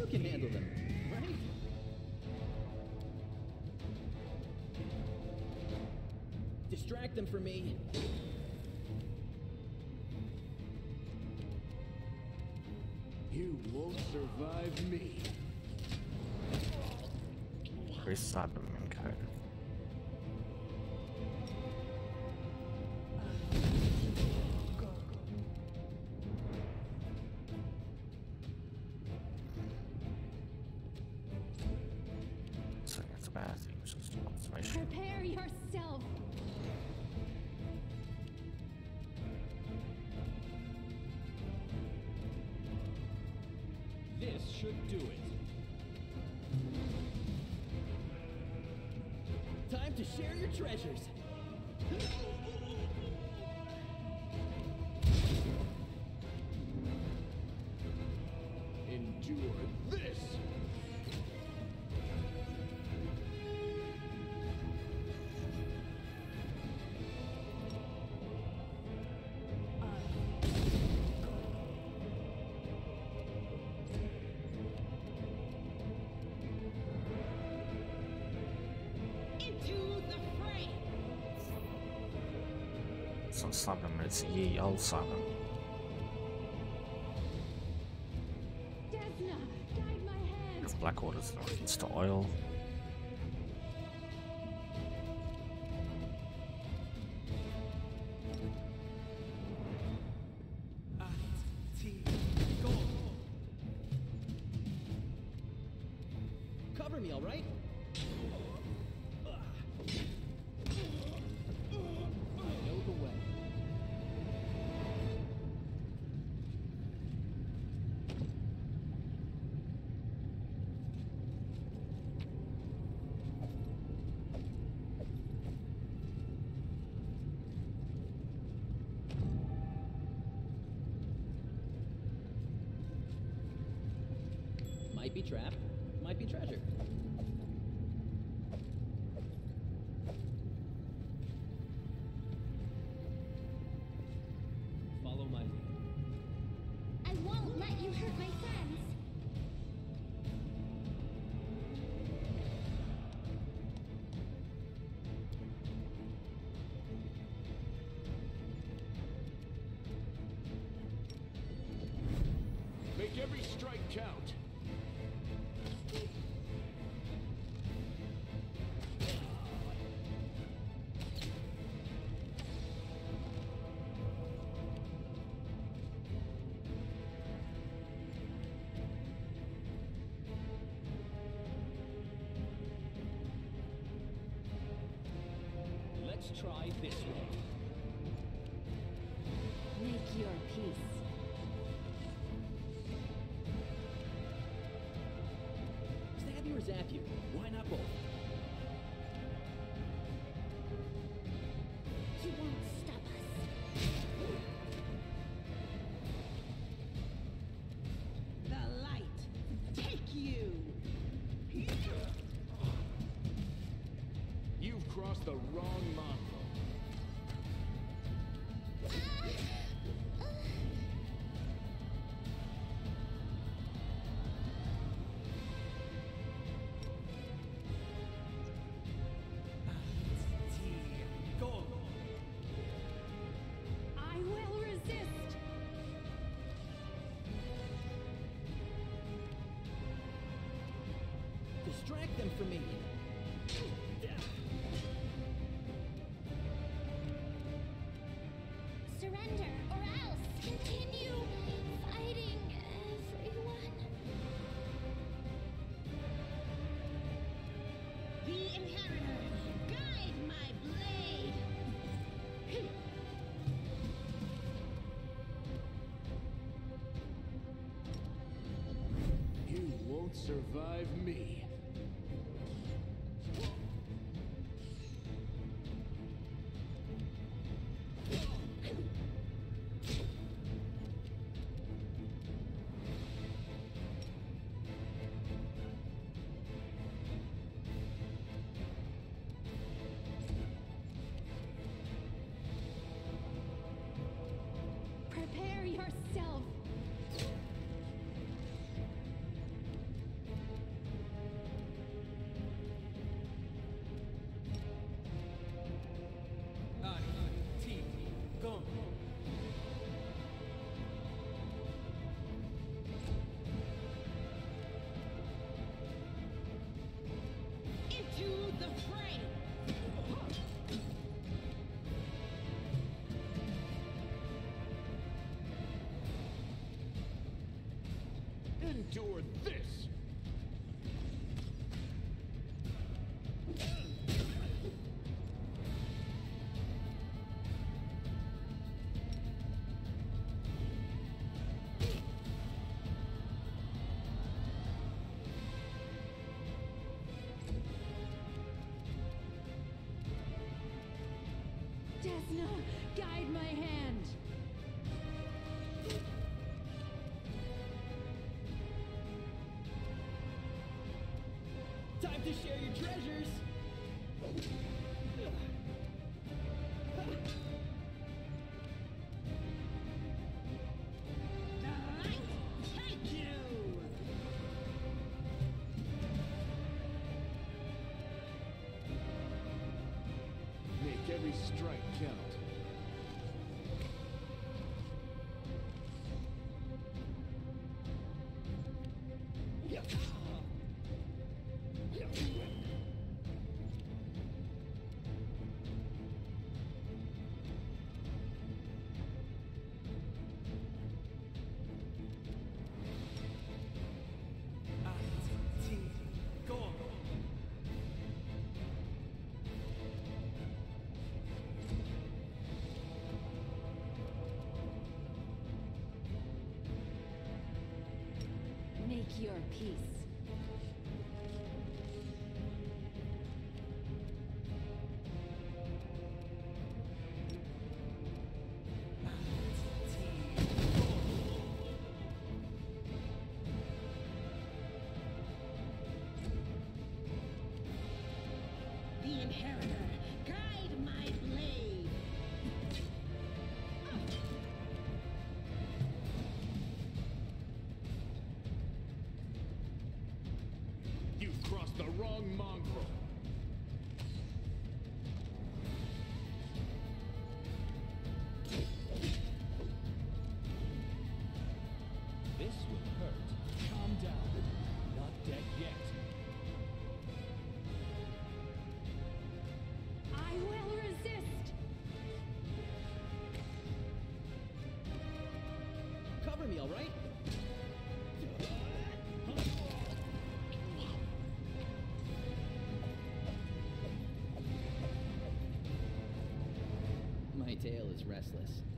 You can handle them, right? Distract them for me. You won't survive me. Chris Adam. Some słabym lecę, jej, a słabym. Blackwater's northeast to oil. Cover me, all right? might be trapped. Try this one. Make your peace. Stab you or zap you? Why not both? You won't stop us. The light, take you! You've crossed the wrong line. Them from me. Surrender, or else continue fighting everyone. The inheritor. Guide my blade. You won't survive me. Endure this! Time to share your treasures. Your peace. The inheritor. The wrong mongrel. Tail is restless.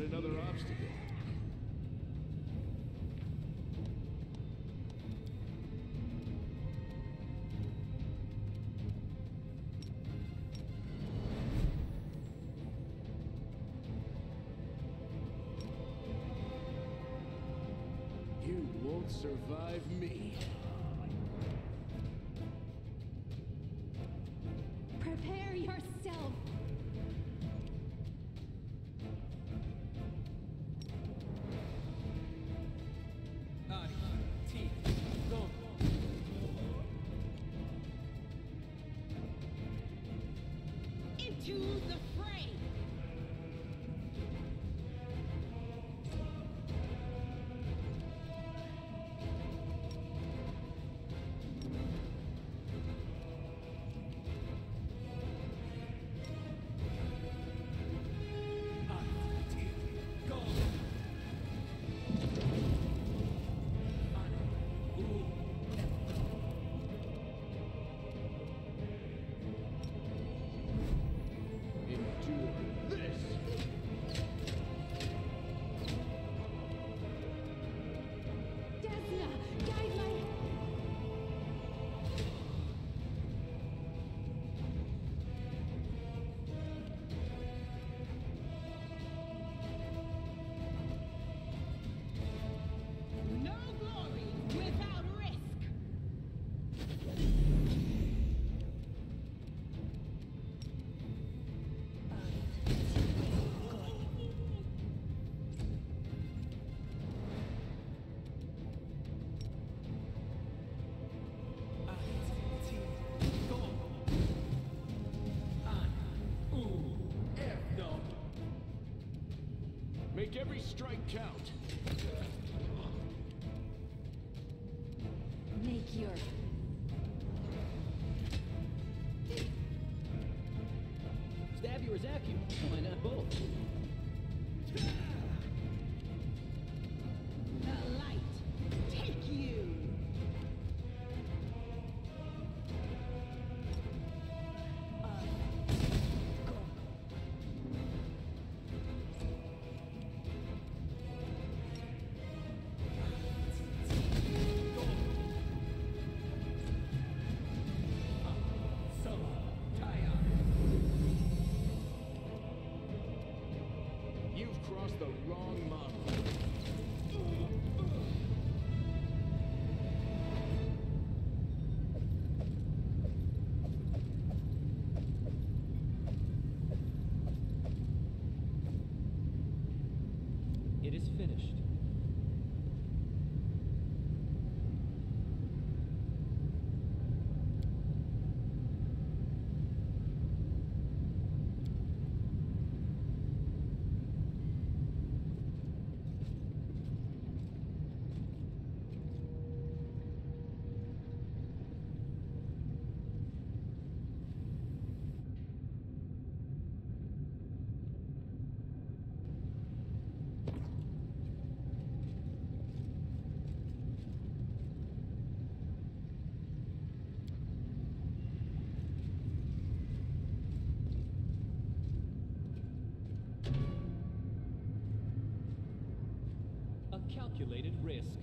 Yet another obstacle. You won't survive me. Strike count. Make your... Stab you or zap you? Why not both? Calculated risk.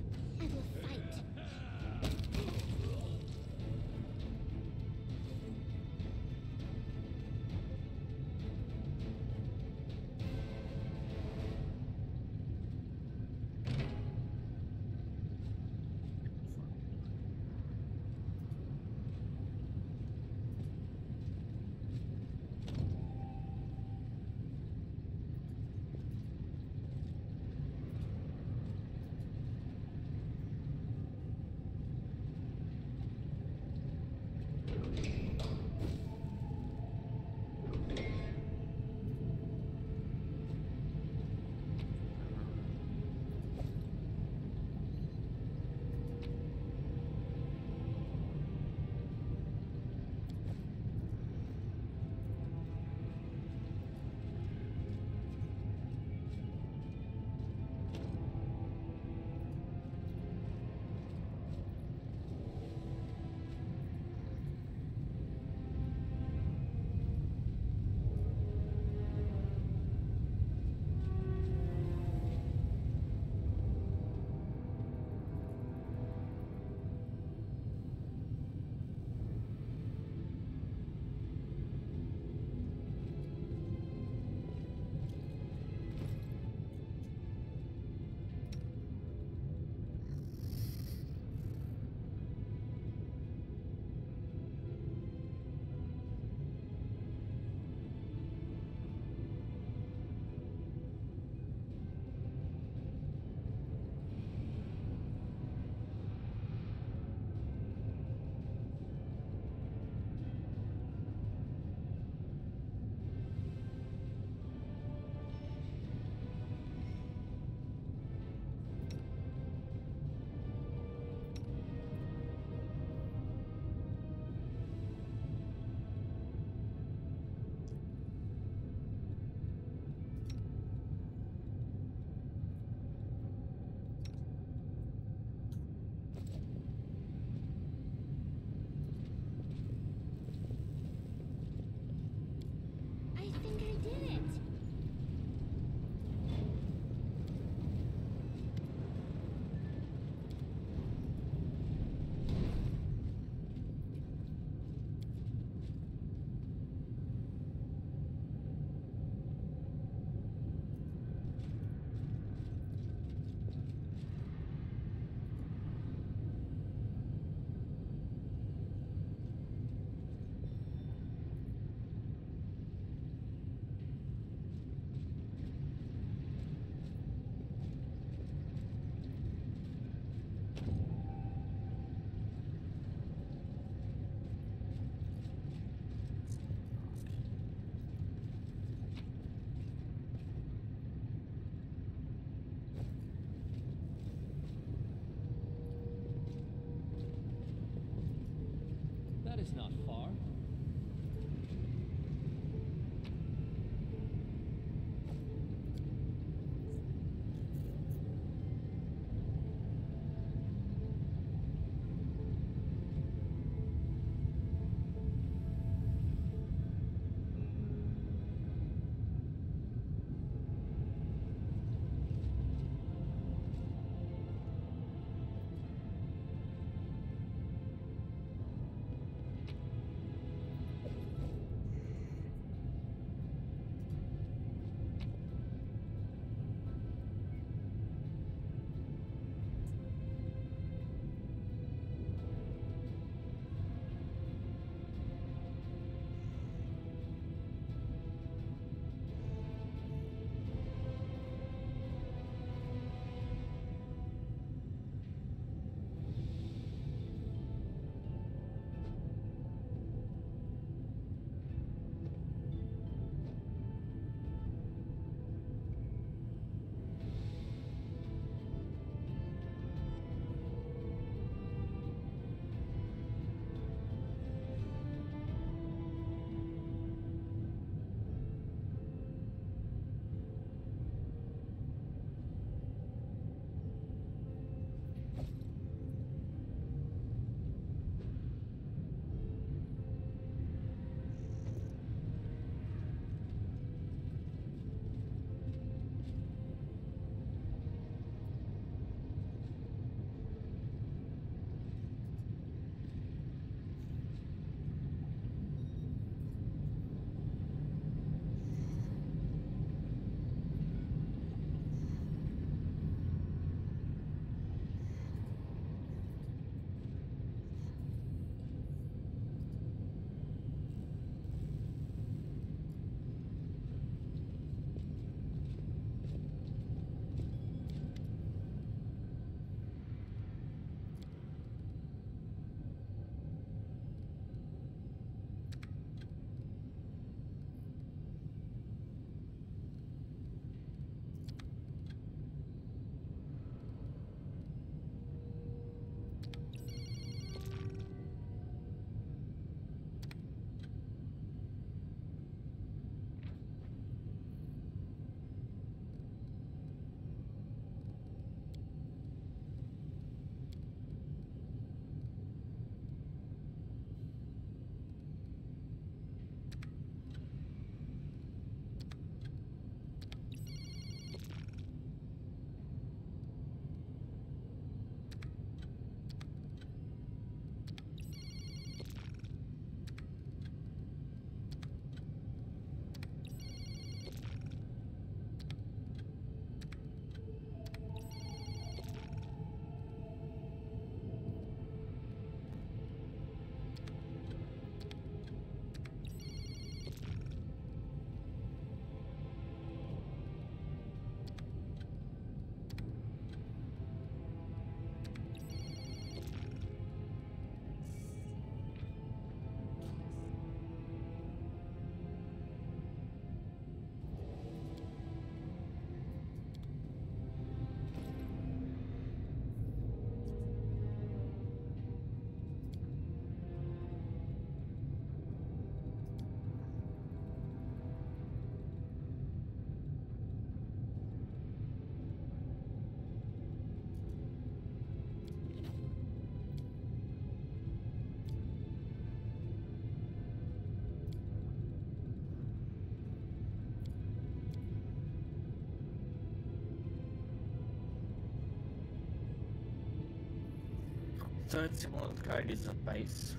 So it's similar code is a base,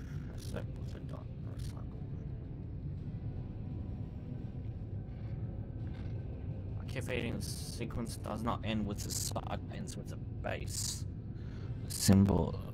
a dot or a sequence does not end with a side, ends with a base. Symbol.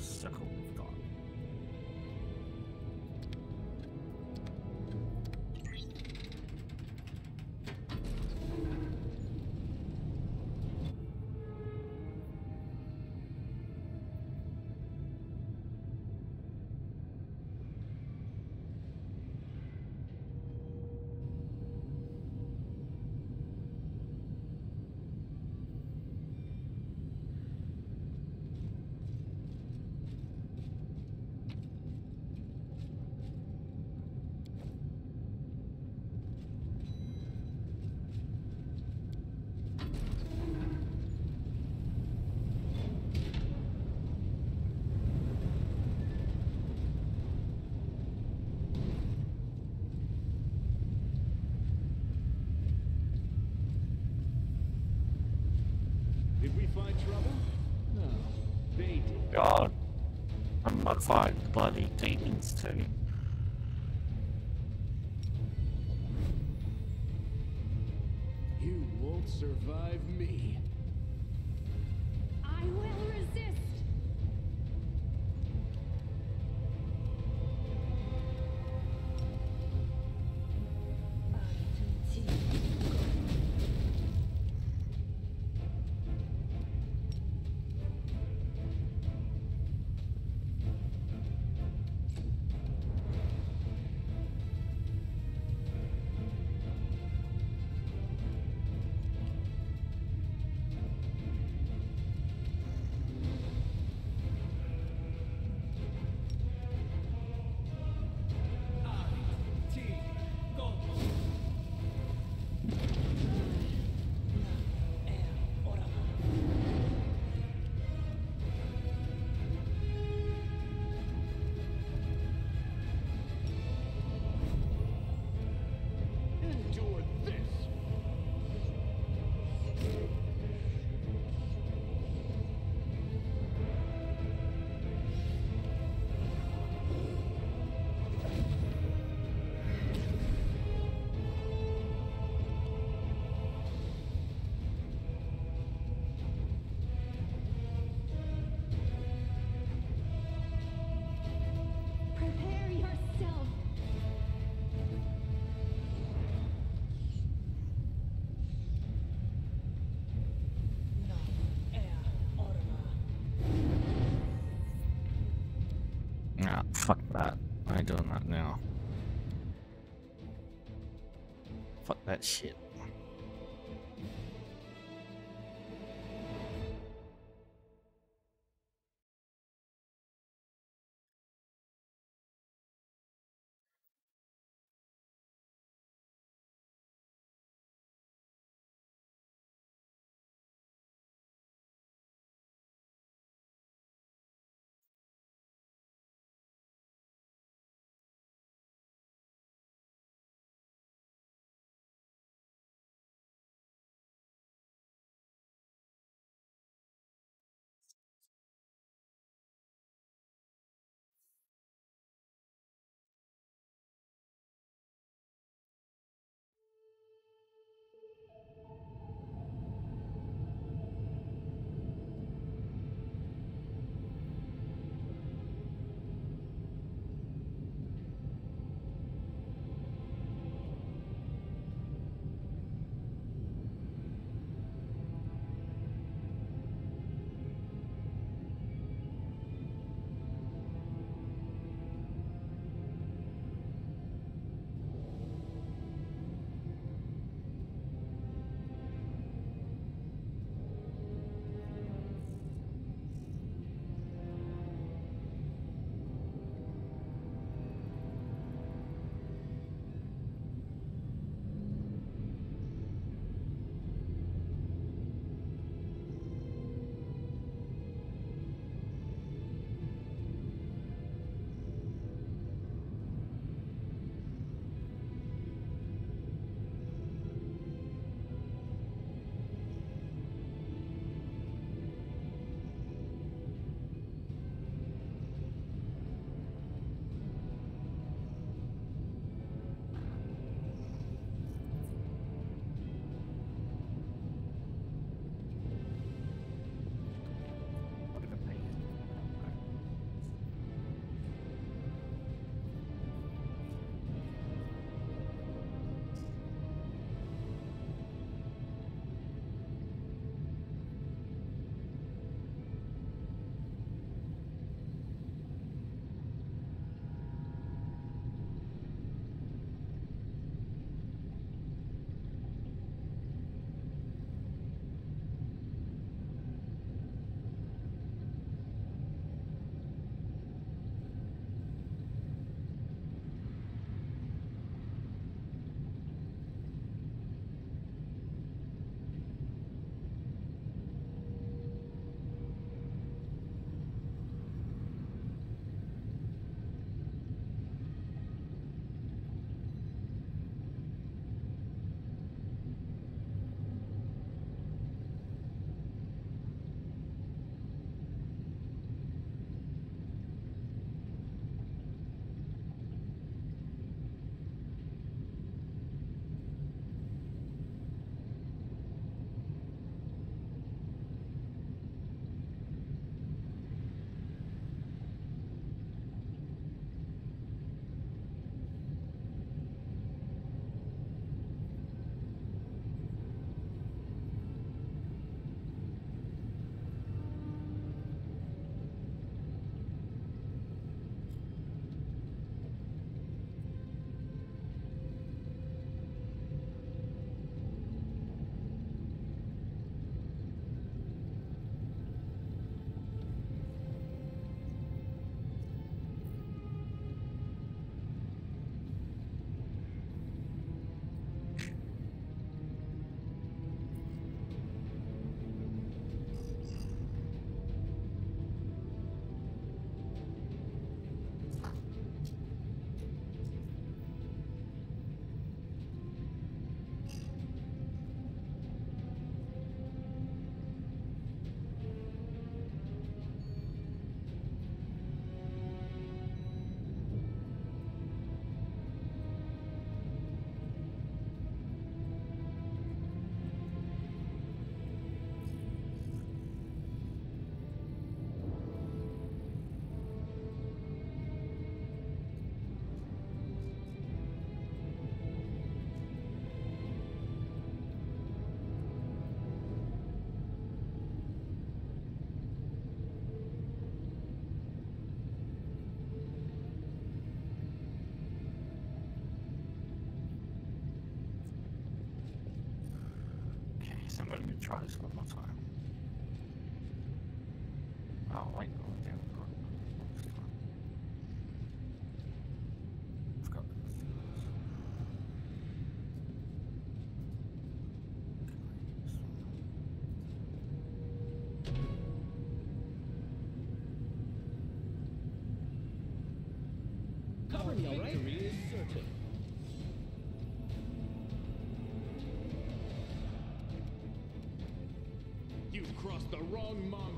Circle Gonna bloody demons too. That shit. try this one more time. the wrong manga.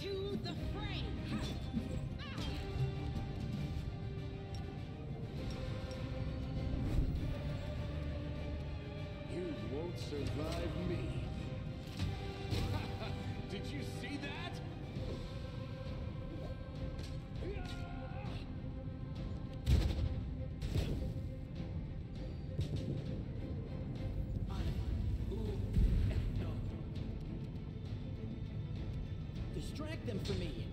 To the for me.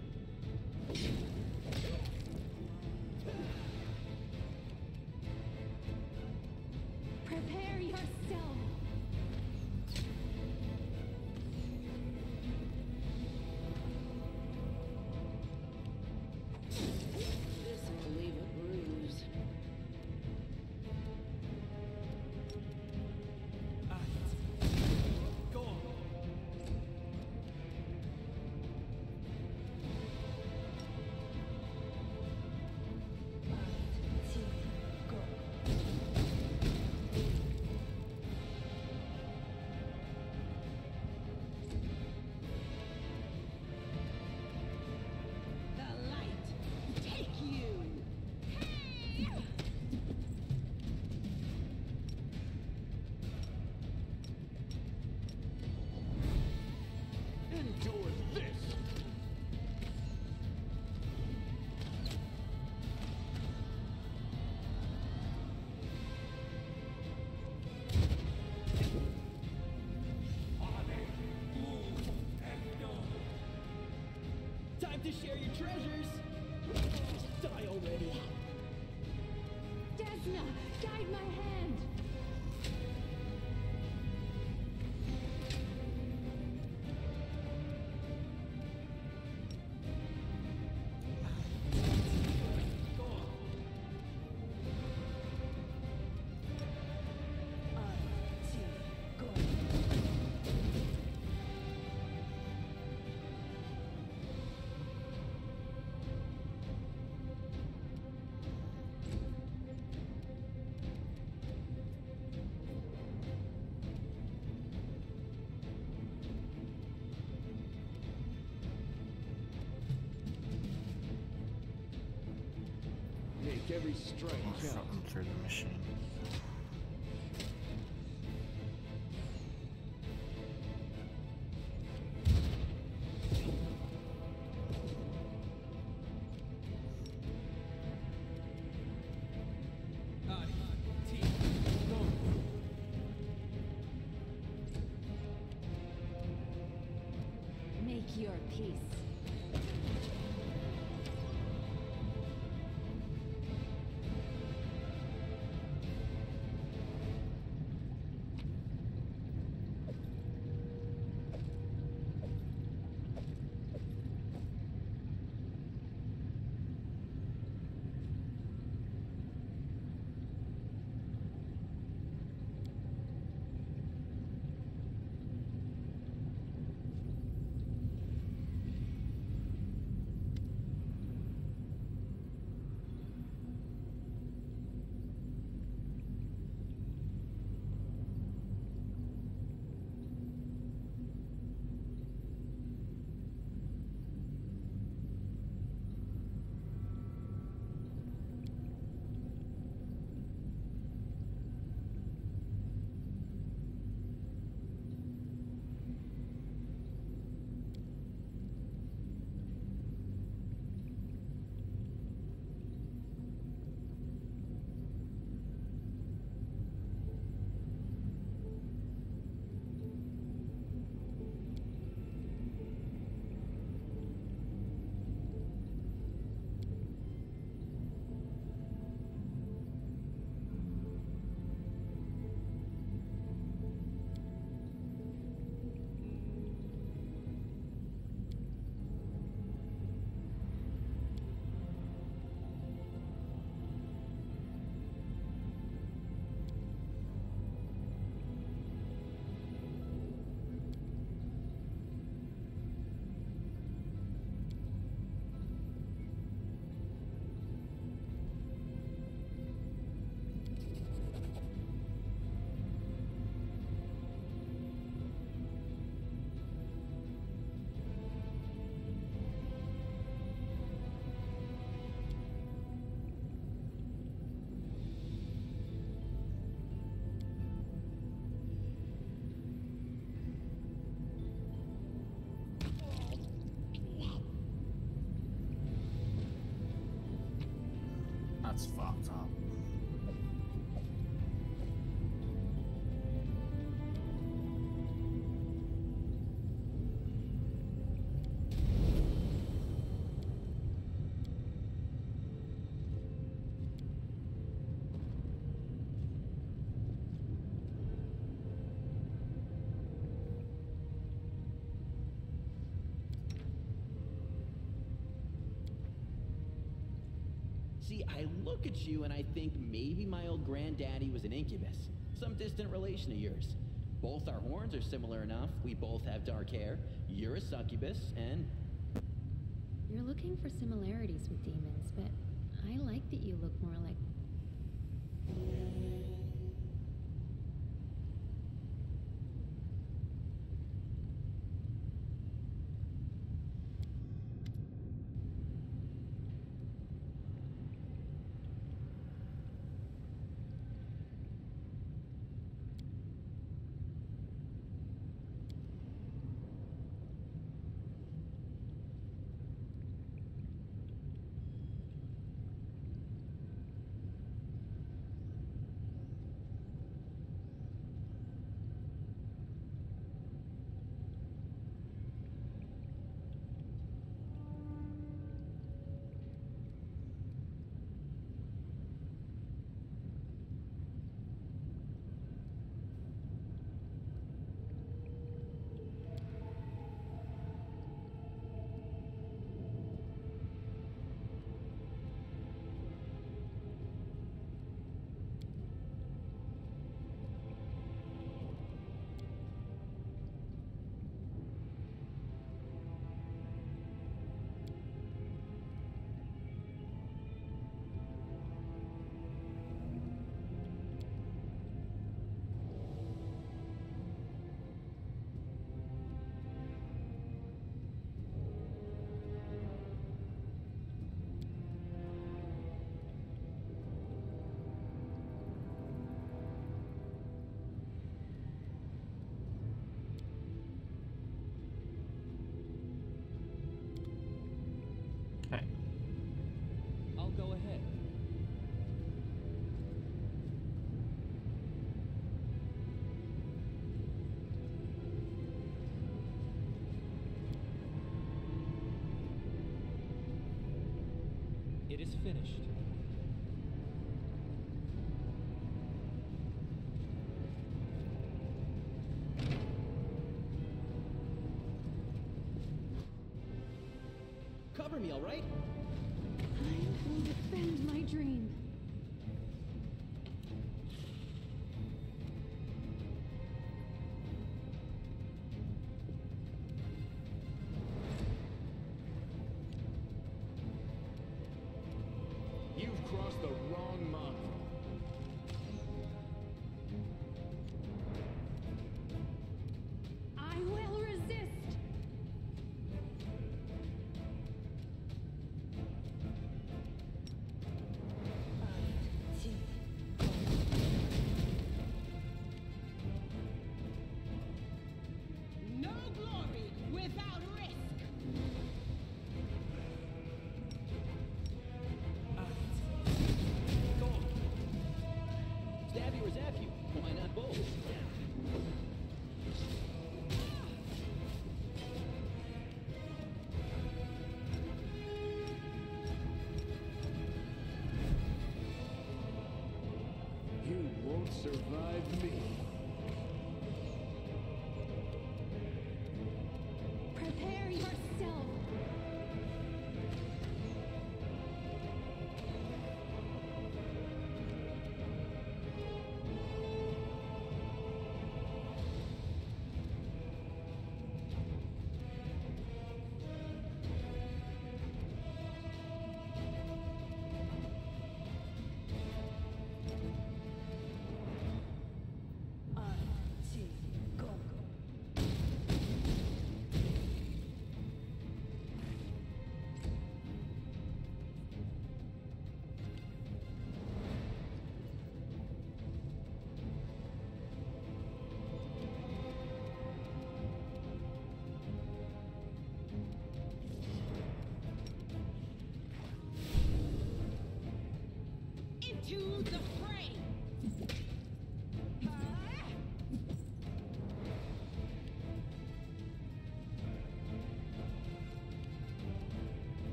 time to share your treasures! Die already! Desna, guide my head! every strike counts. Through the machine. That's fucked I look at you and I think maybe my old granddaddy was an incubus, some distant relation of yours. Both our horns are similar enough. We both have dark hair. You're a succubus, and You're looking for similarities with demons, but I like that you look more like. Me, all right?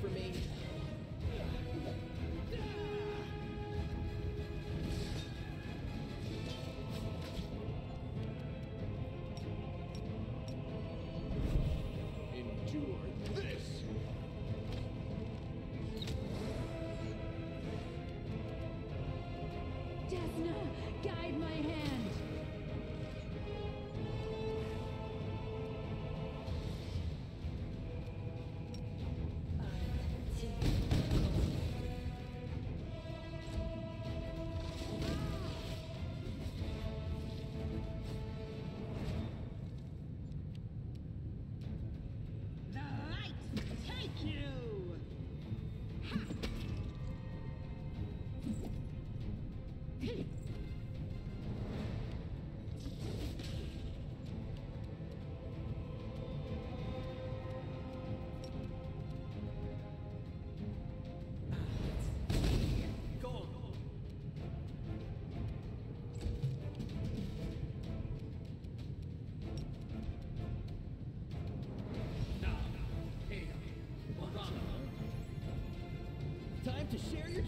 For me. Endure this! Desna, guide my hand.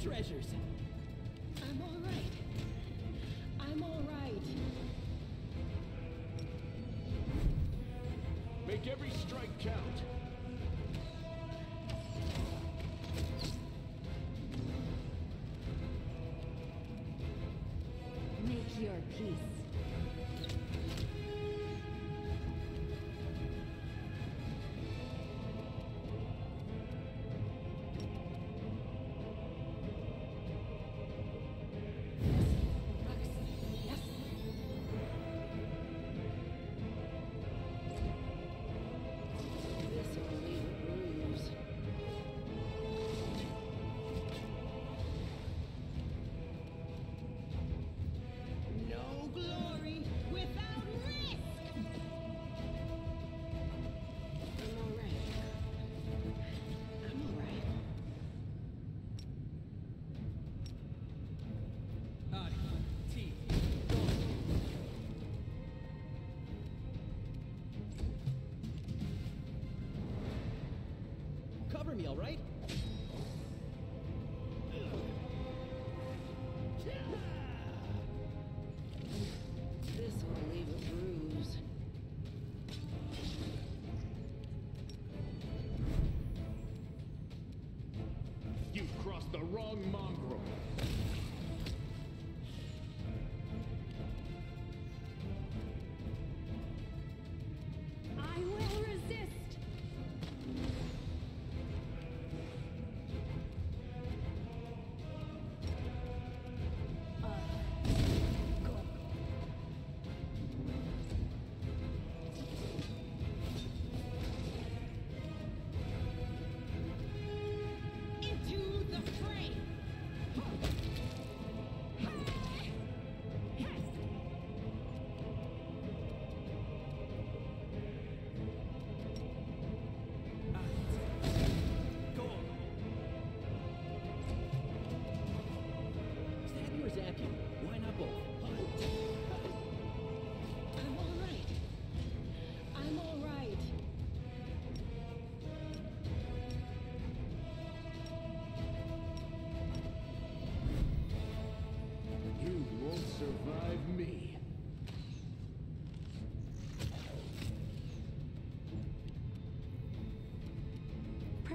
Treasures. the wrong mind.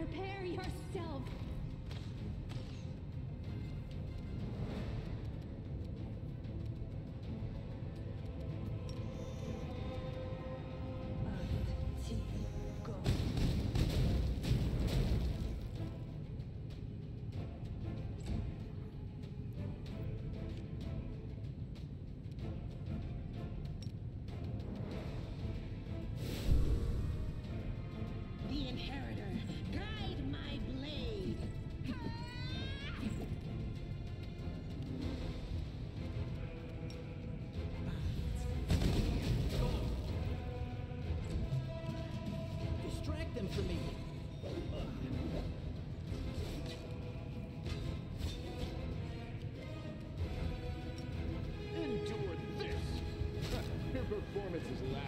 prepare yourself. for me. Endure this! Your performance is loud.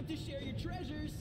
time to share your treasures.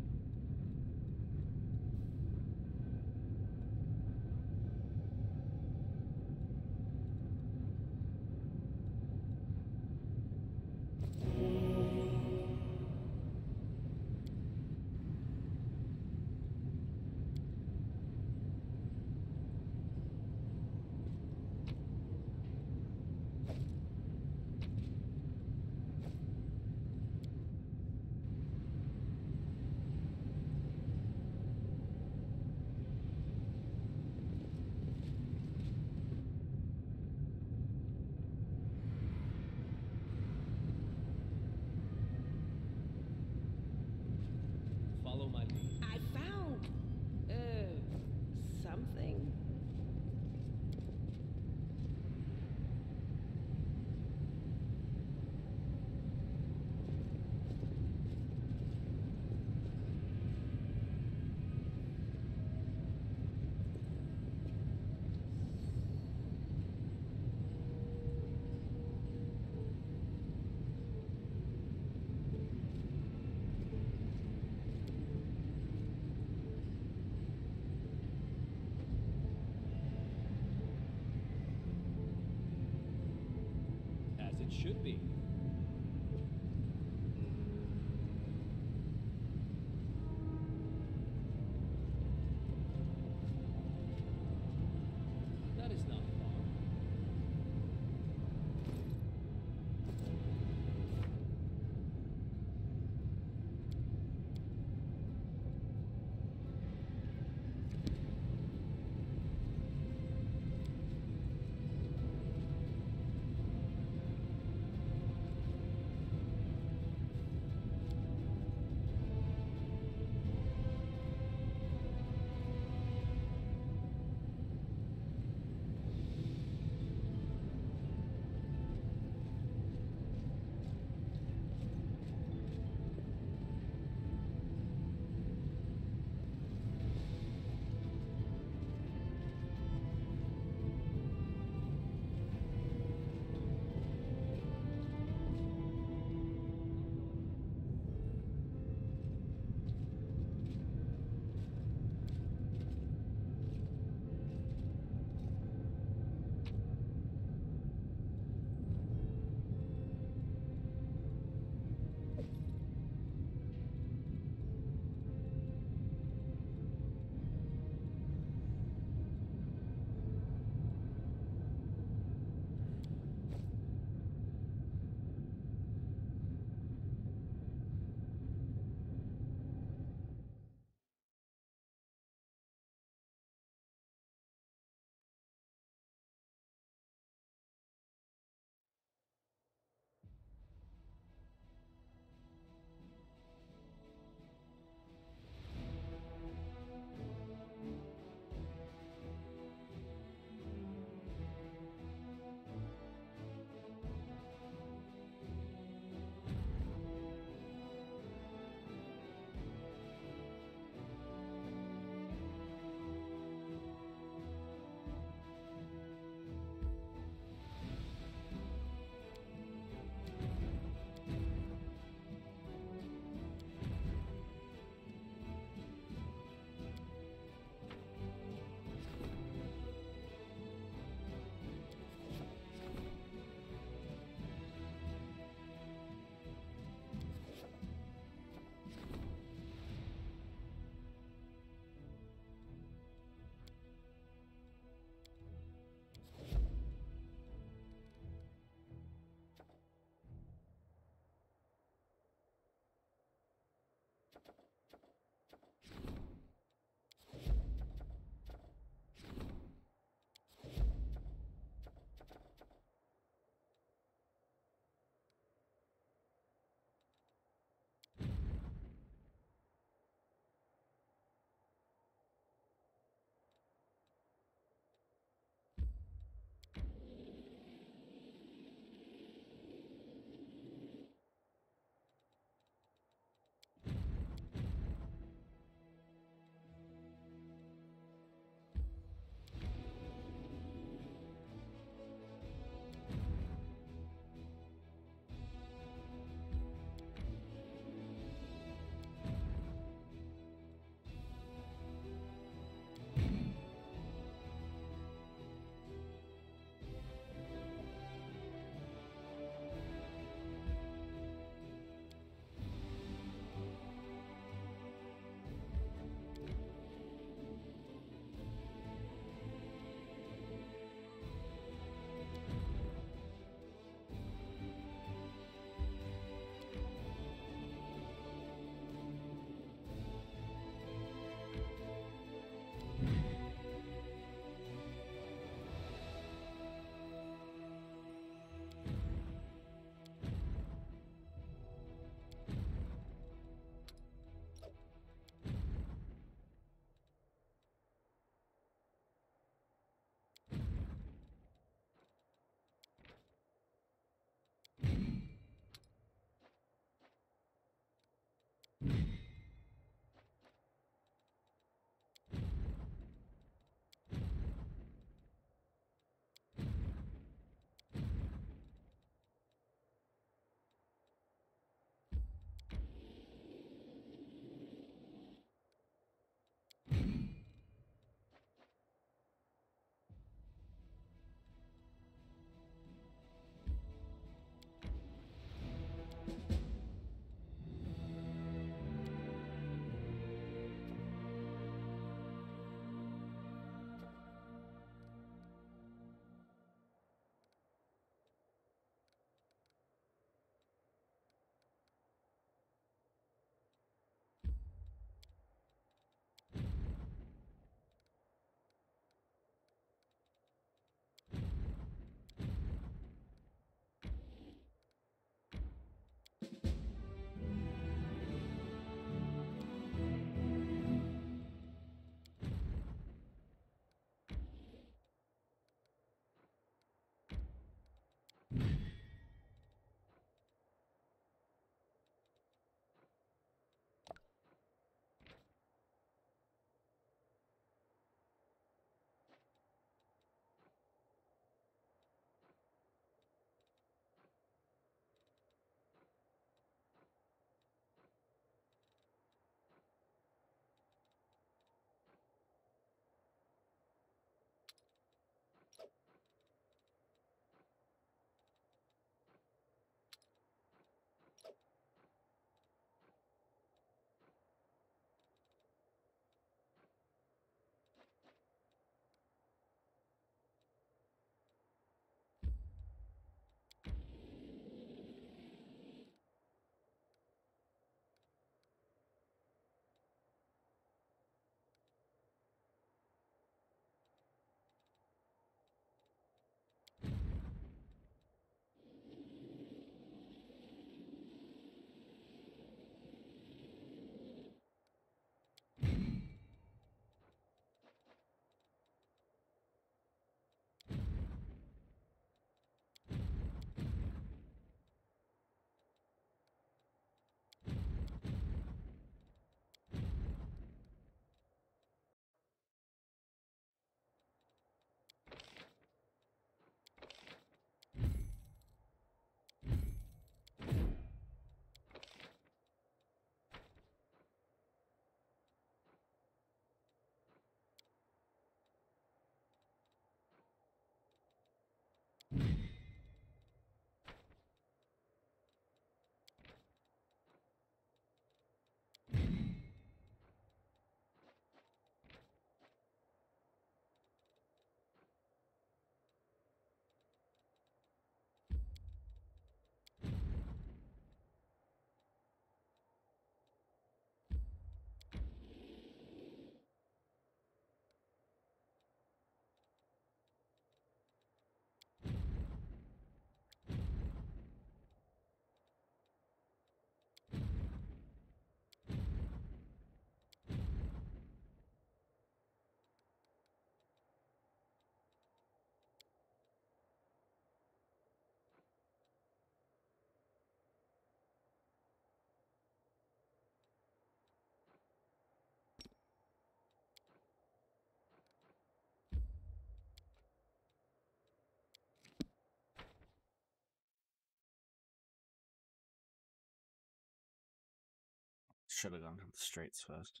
Should have gone to the streets first.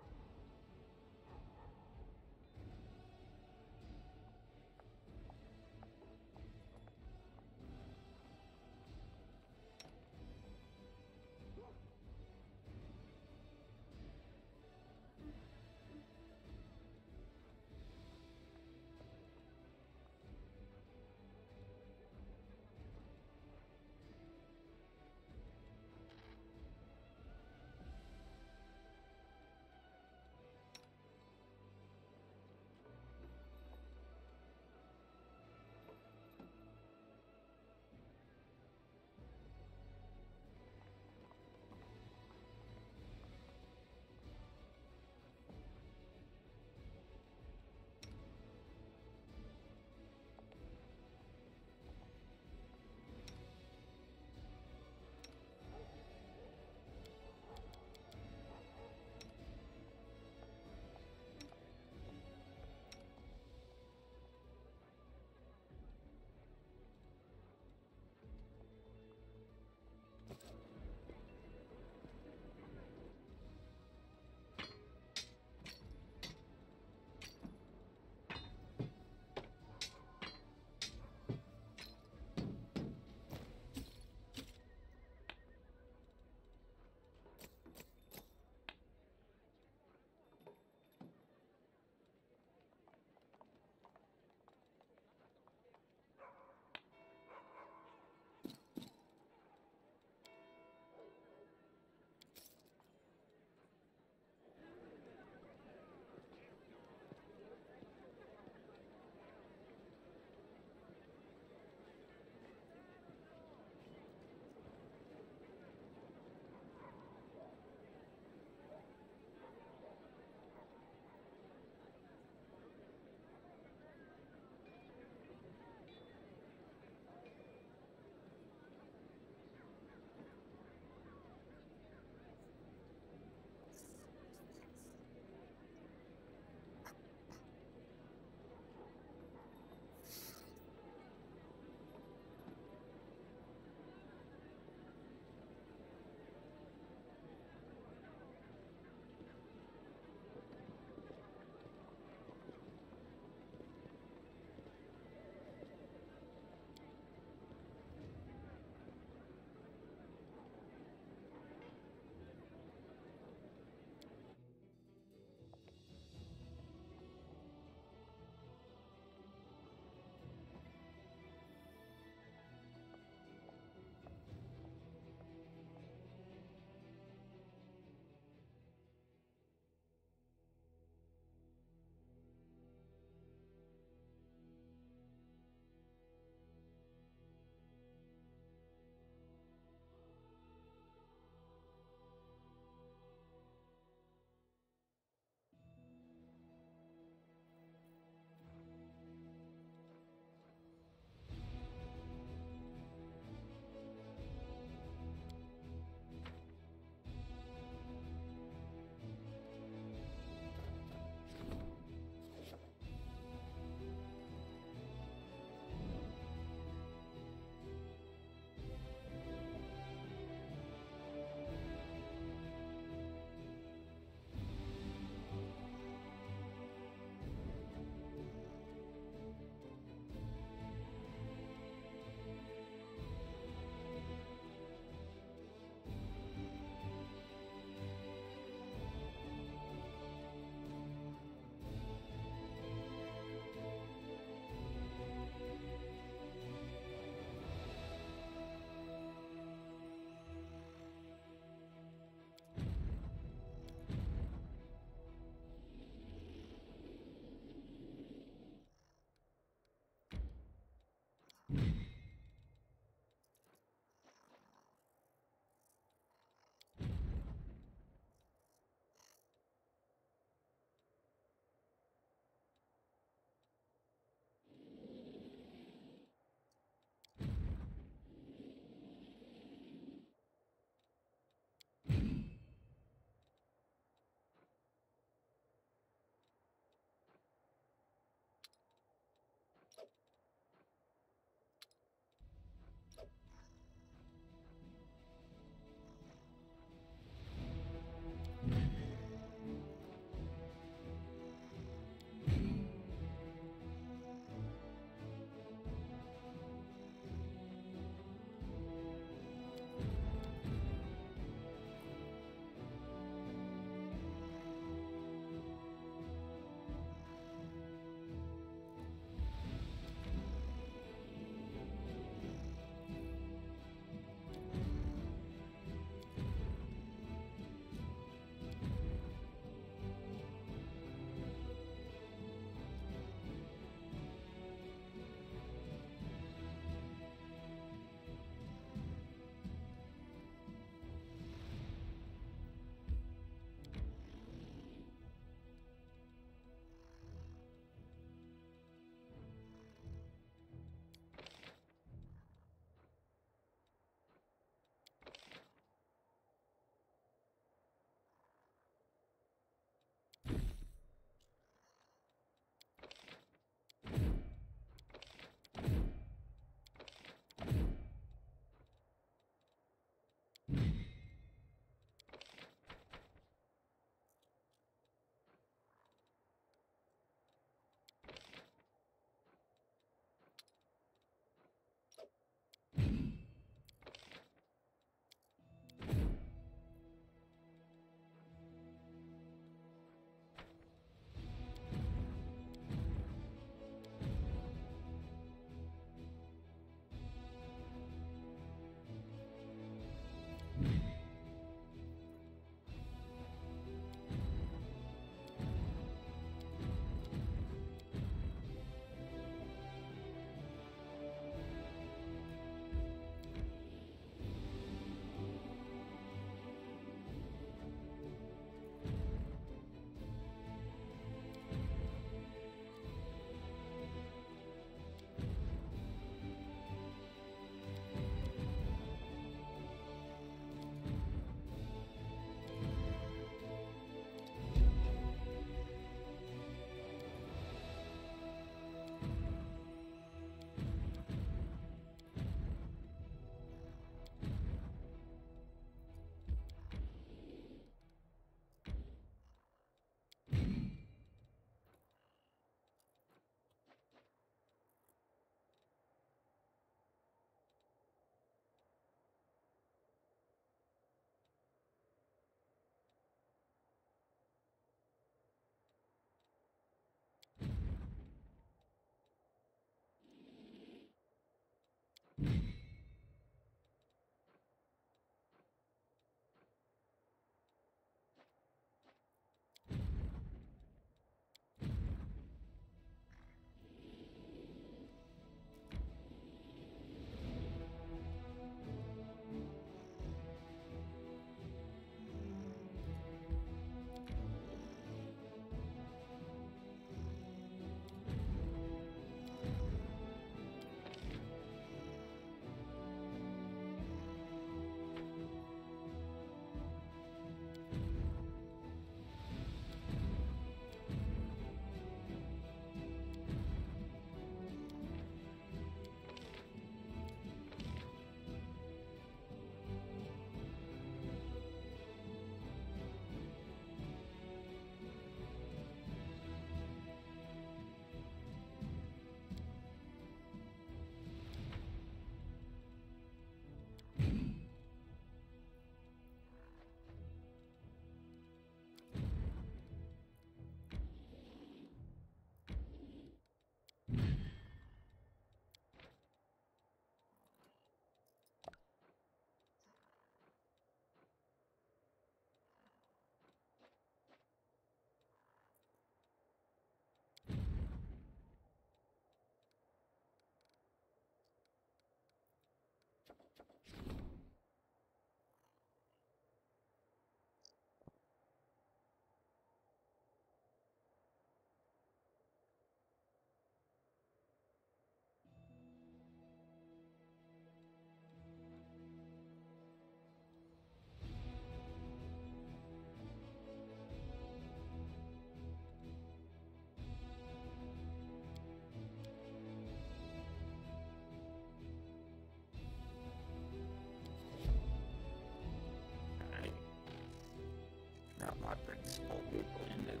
I bring small people in it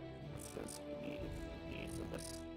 because we need it. before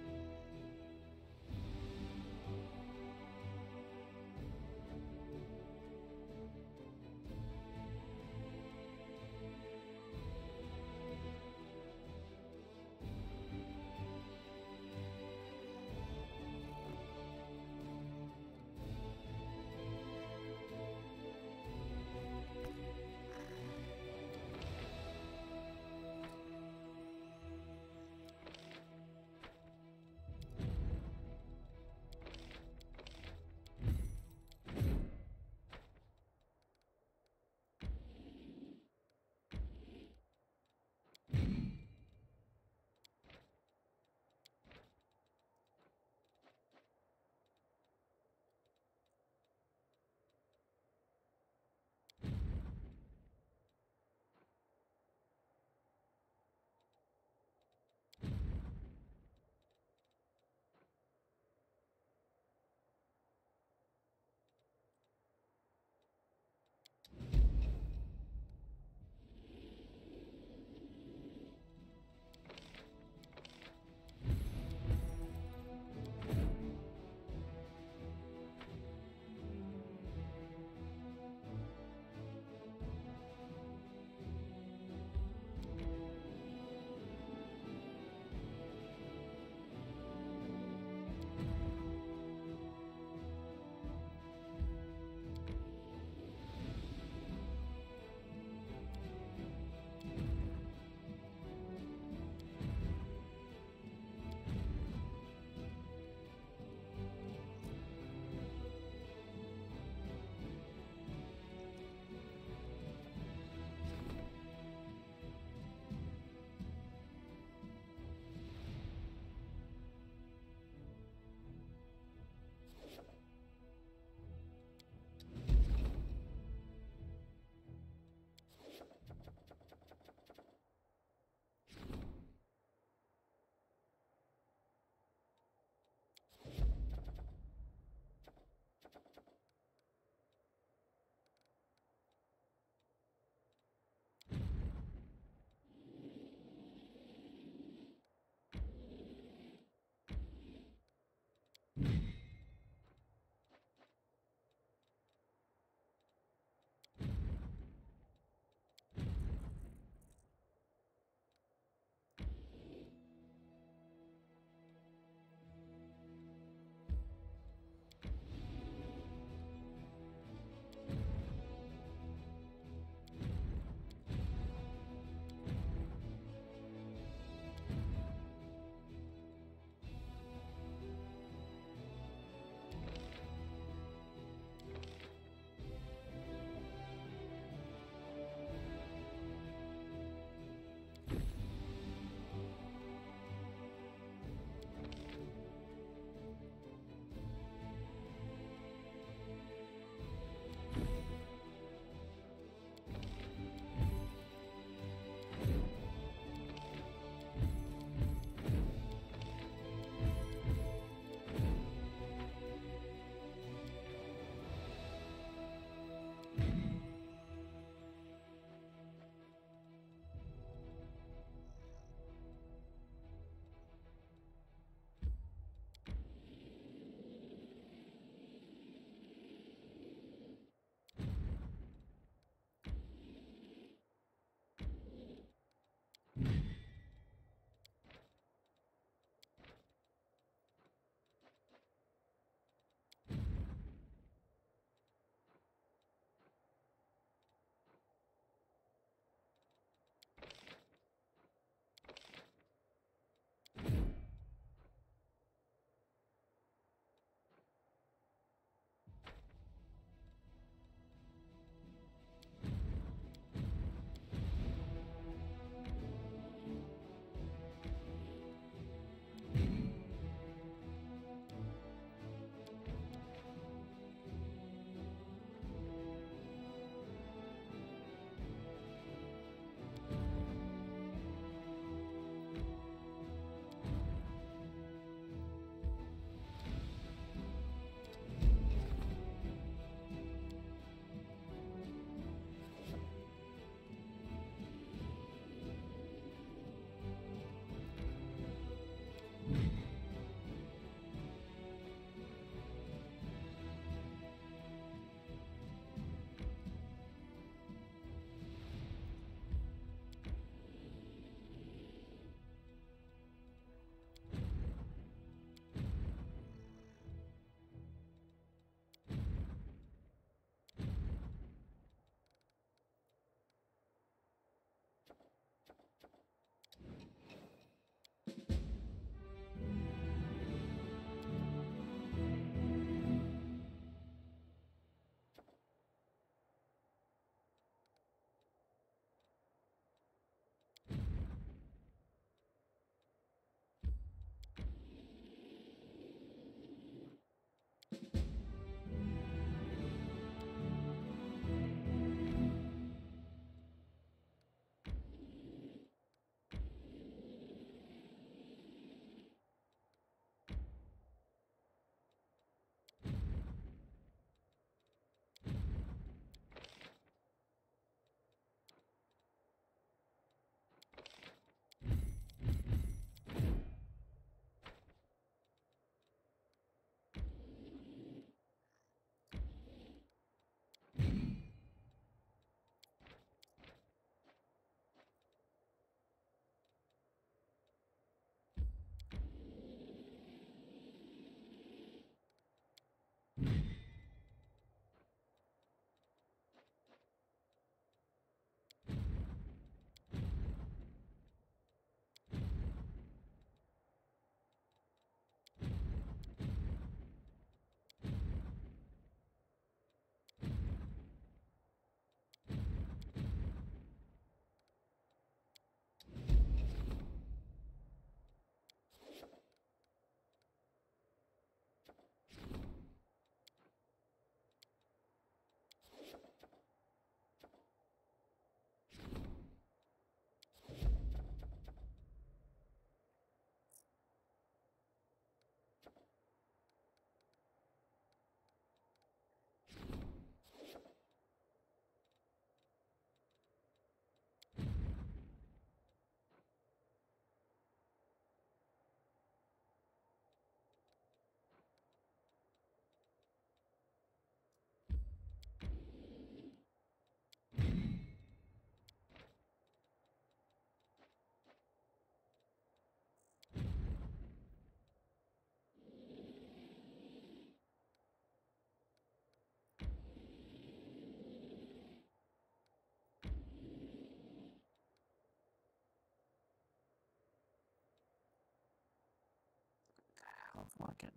I get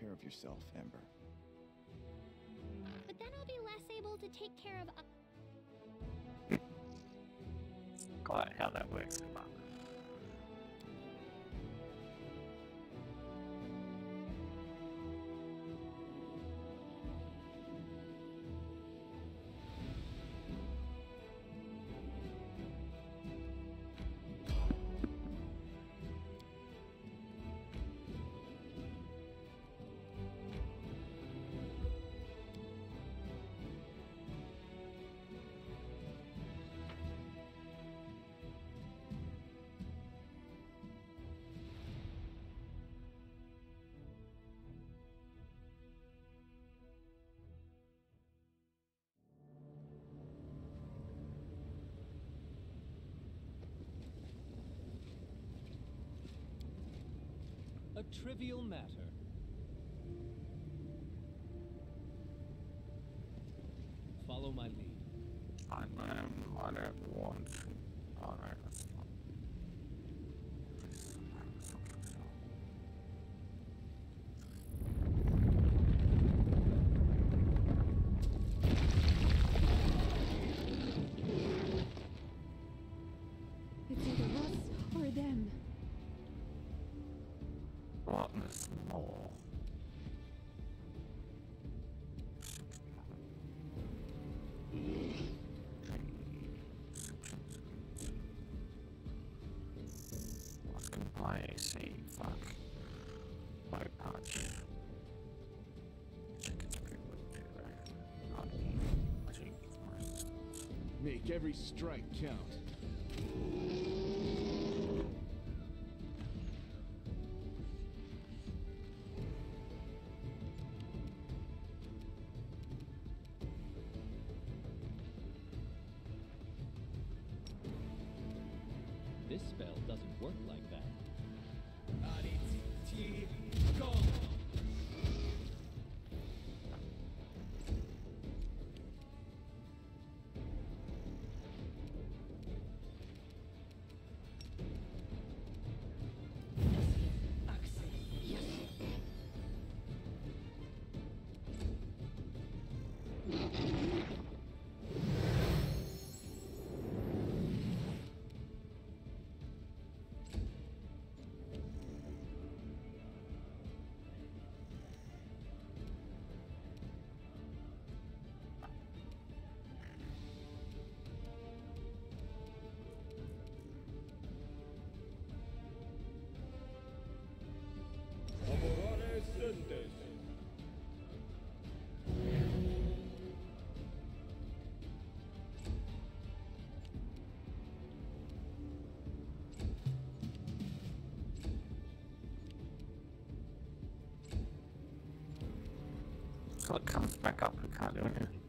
care of yourself, Ember. But then I'll be less able to take care of. Quite how that works, but A trivial matter. See? Fuck. My patch. Make every strike count. This spell doesn't work like that. So it comes back up, we can't do anything.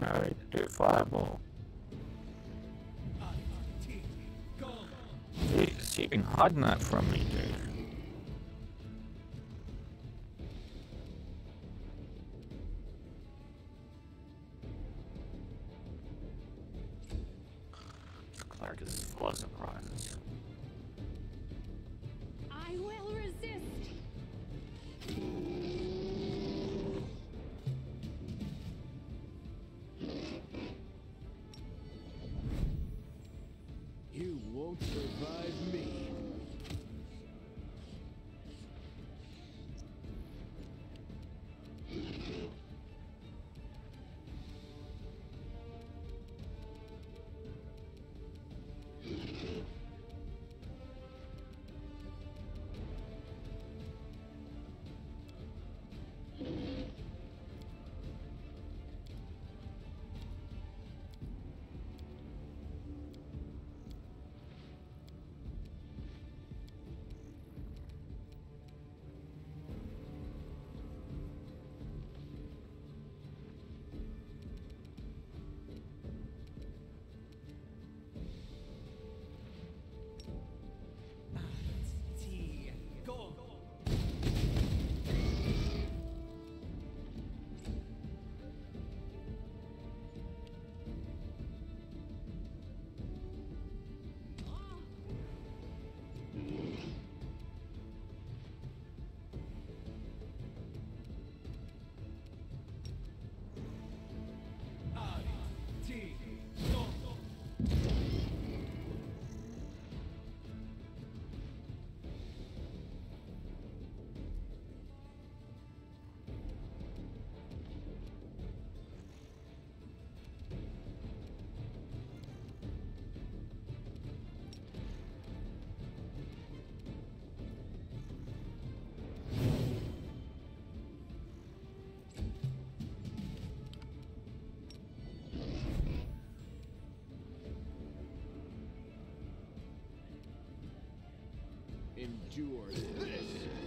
Know how to do fireball. He's been hiding that from me, dude. Endure this.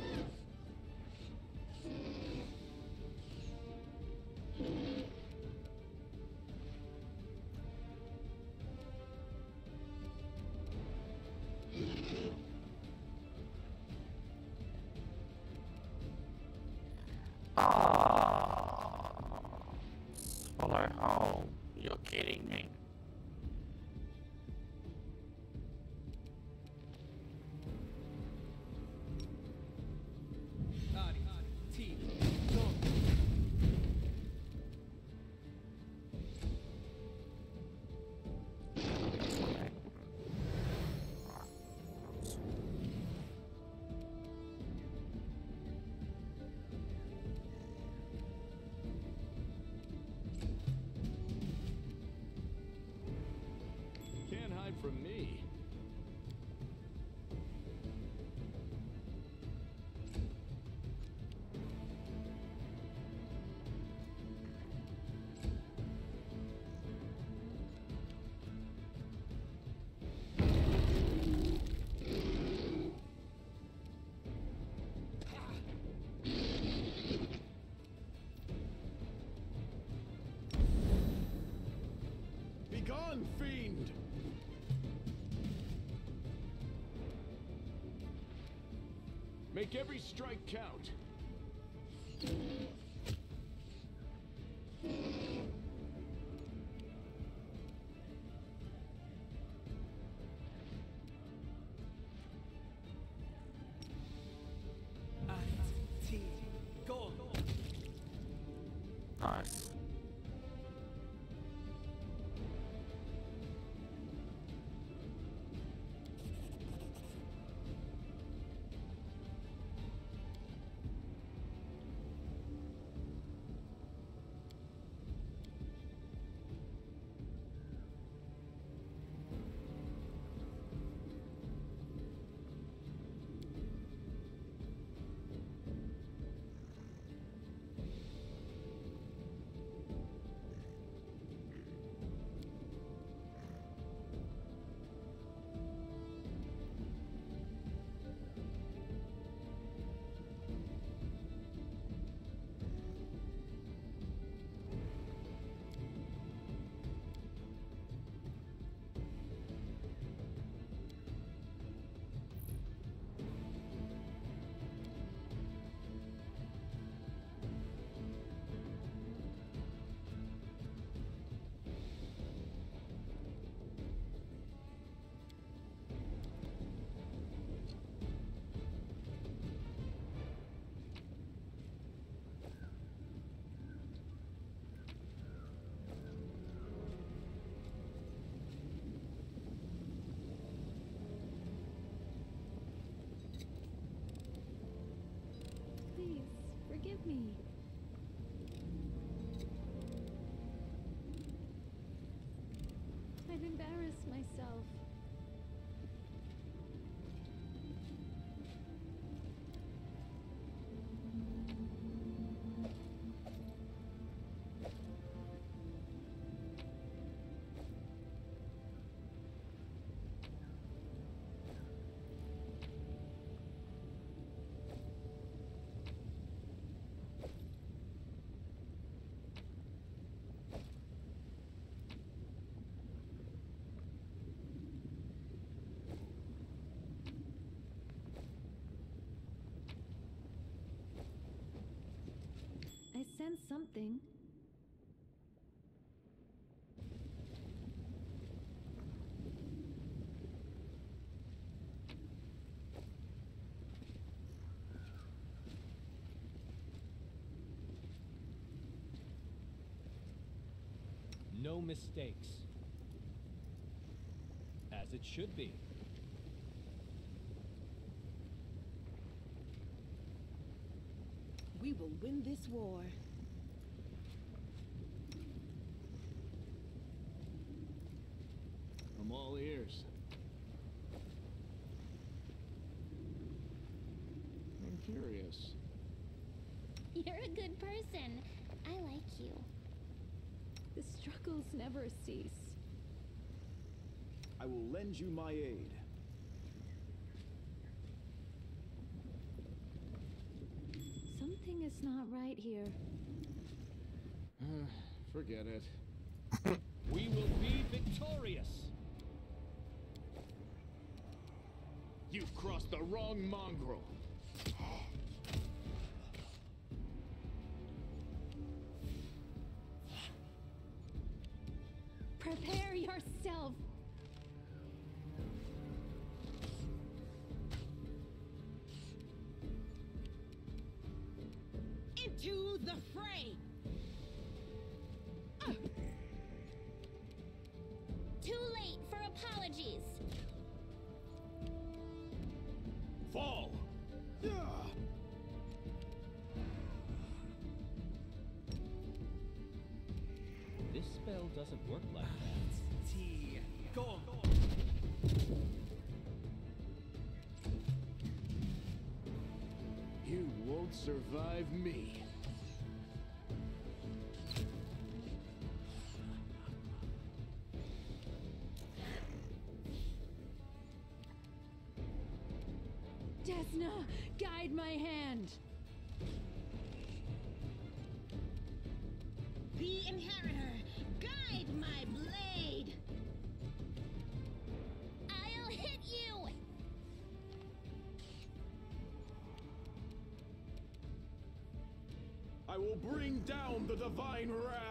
Make every strike count. Sense something. No mistakes. As it should be. We will win this war. I'm all ears. I'm curious. You're a good person. I like you. The struggles never cease. I will lend you my aid. Something is not right here. Uh, forget it. <laughs> We will be victorious. You've crossed the wrong mongrel. Doesn't work like that. T. Go. on You won't survive me. I will bring down the divine wrath.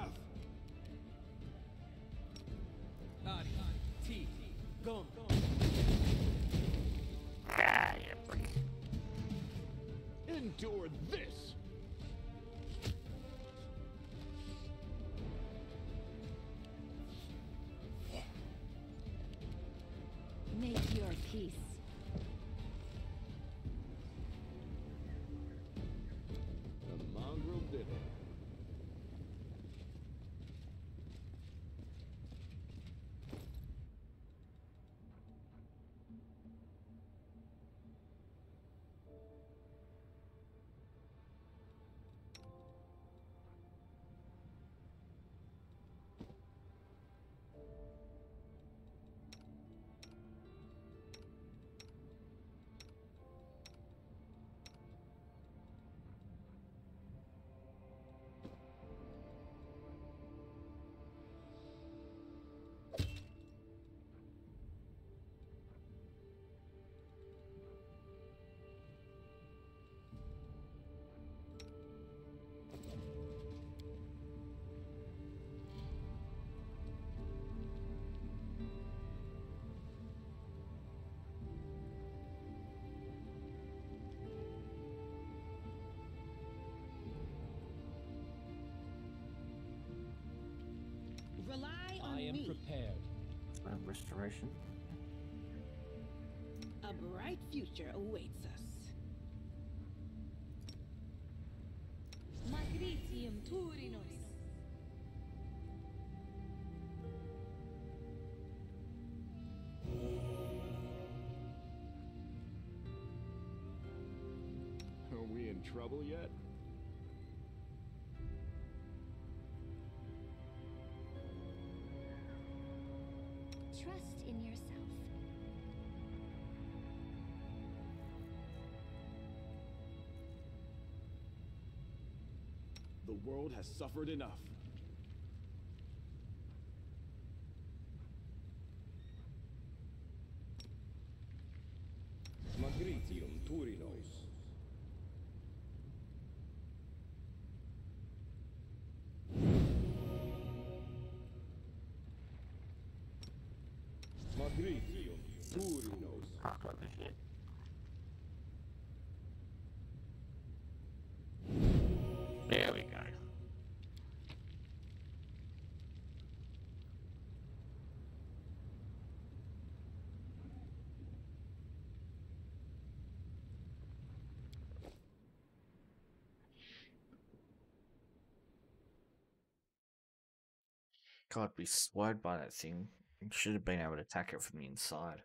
I am me. prepared. Uh, restoration. A bright future awaits us. Magritium Turinos. Are we in trouble yet? The world has suffered enough. Magritium Turinos. Magritium Turinos. God, be slowed by that thing. Should have been able to attack it from the inside.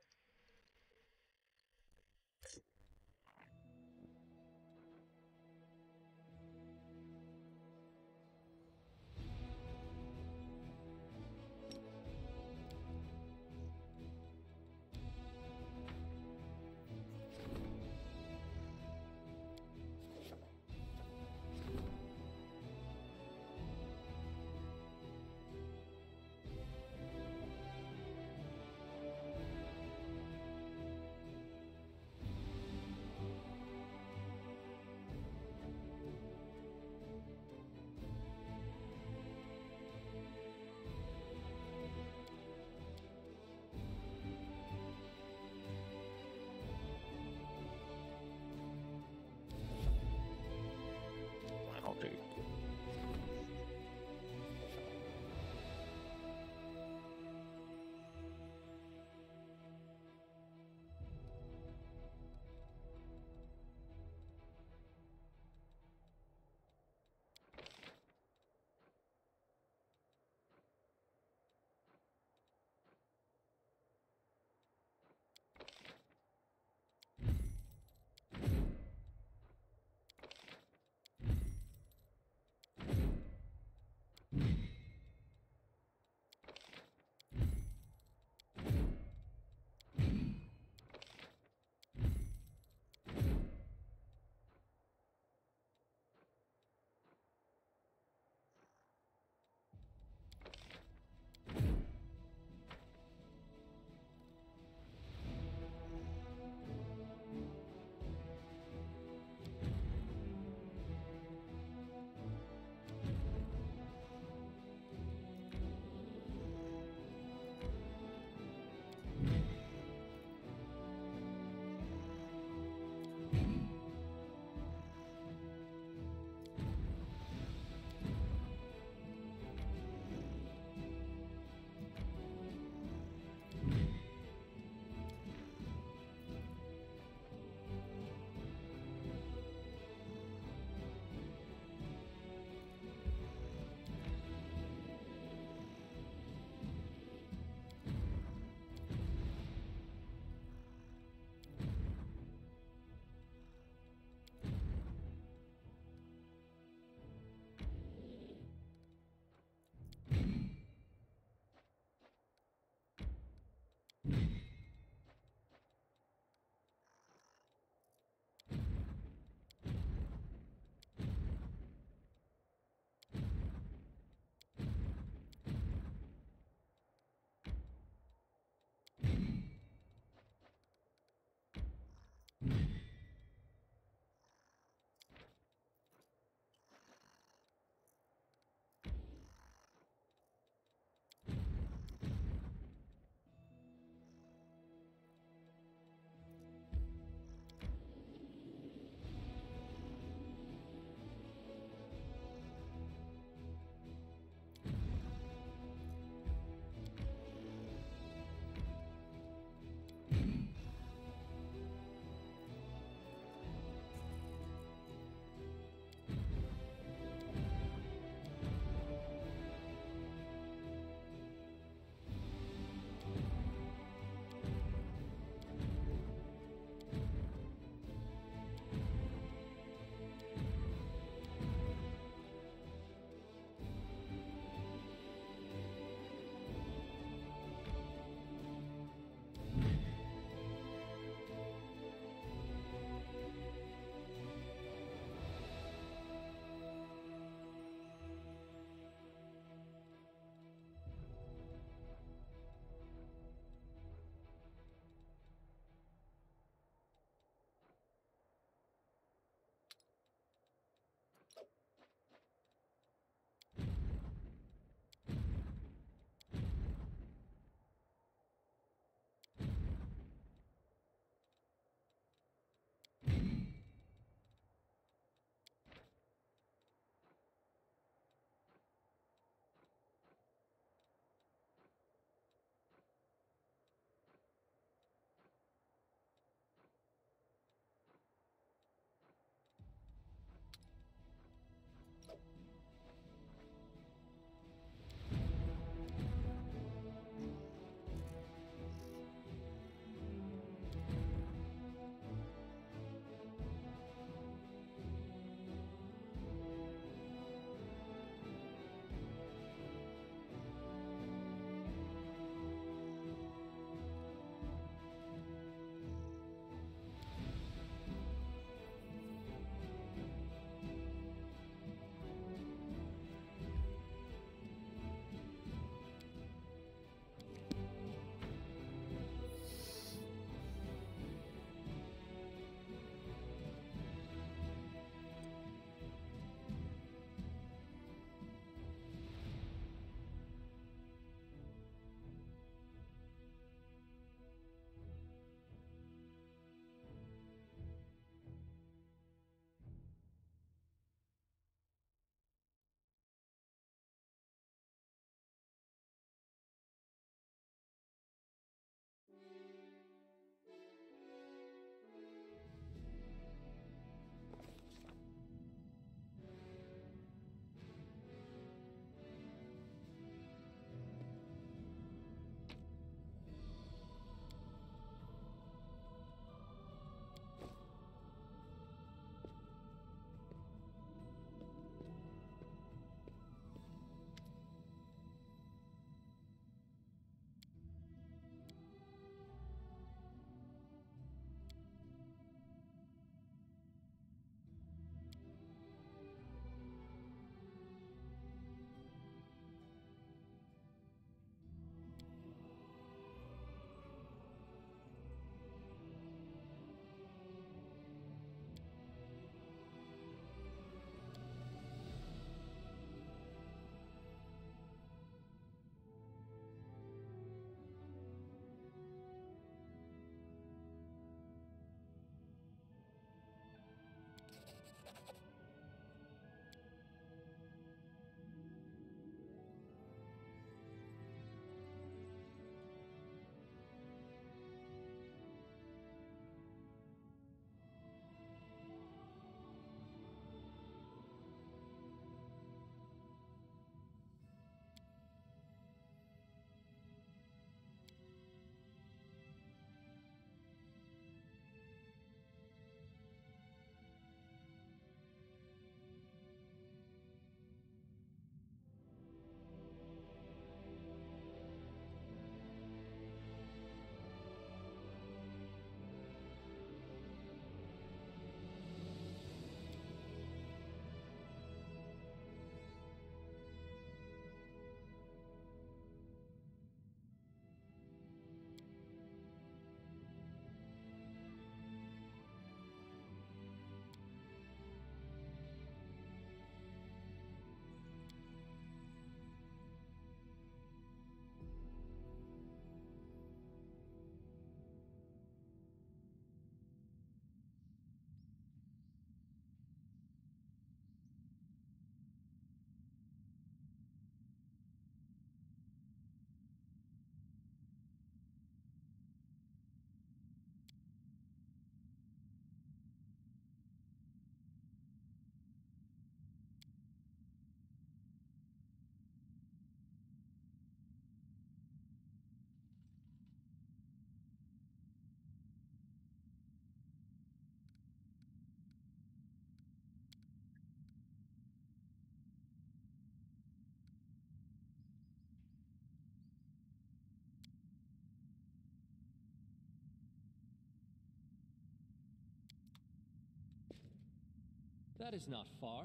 That is not far.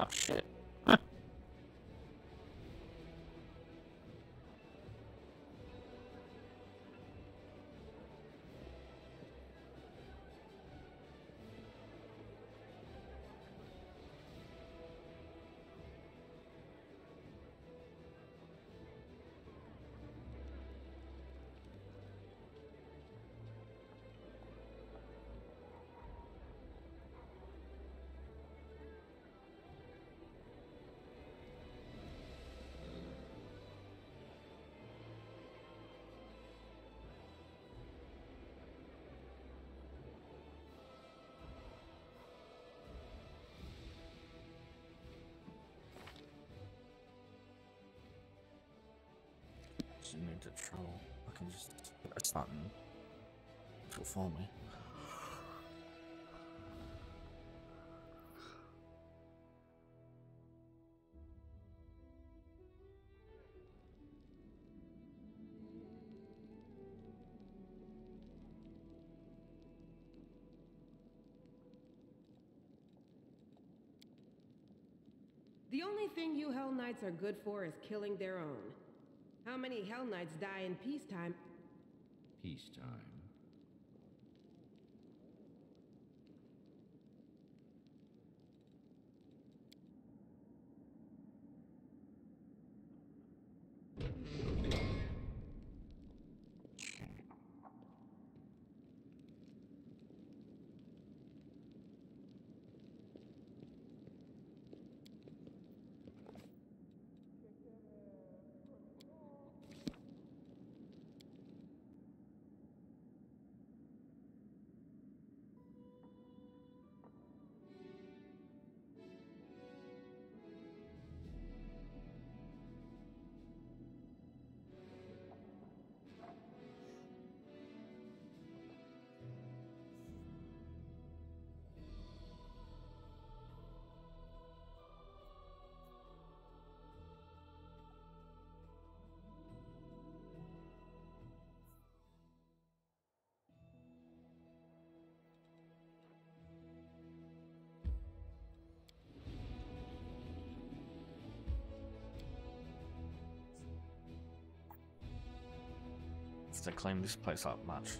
Oh shit. Shouldn't need to trouble. I can just not to for me. The only thing you Hell Knights are good for is killing their own. How many Hell Knights die in peacetime? Peacetime. They clean this place up much.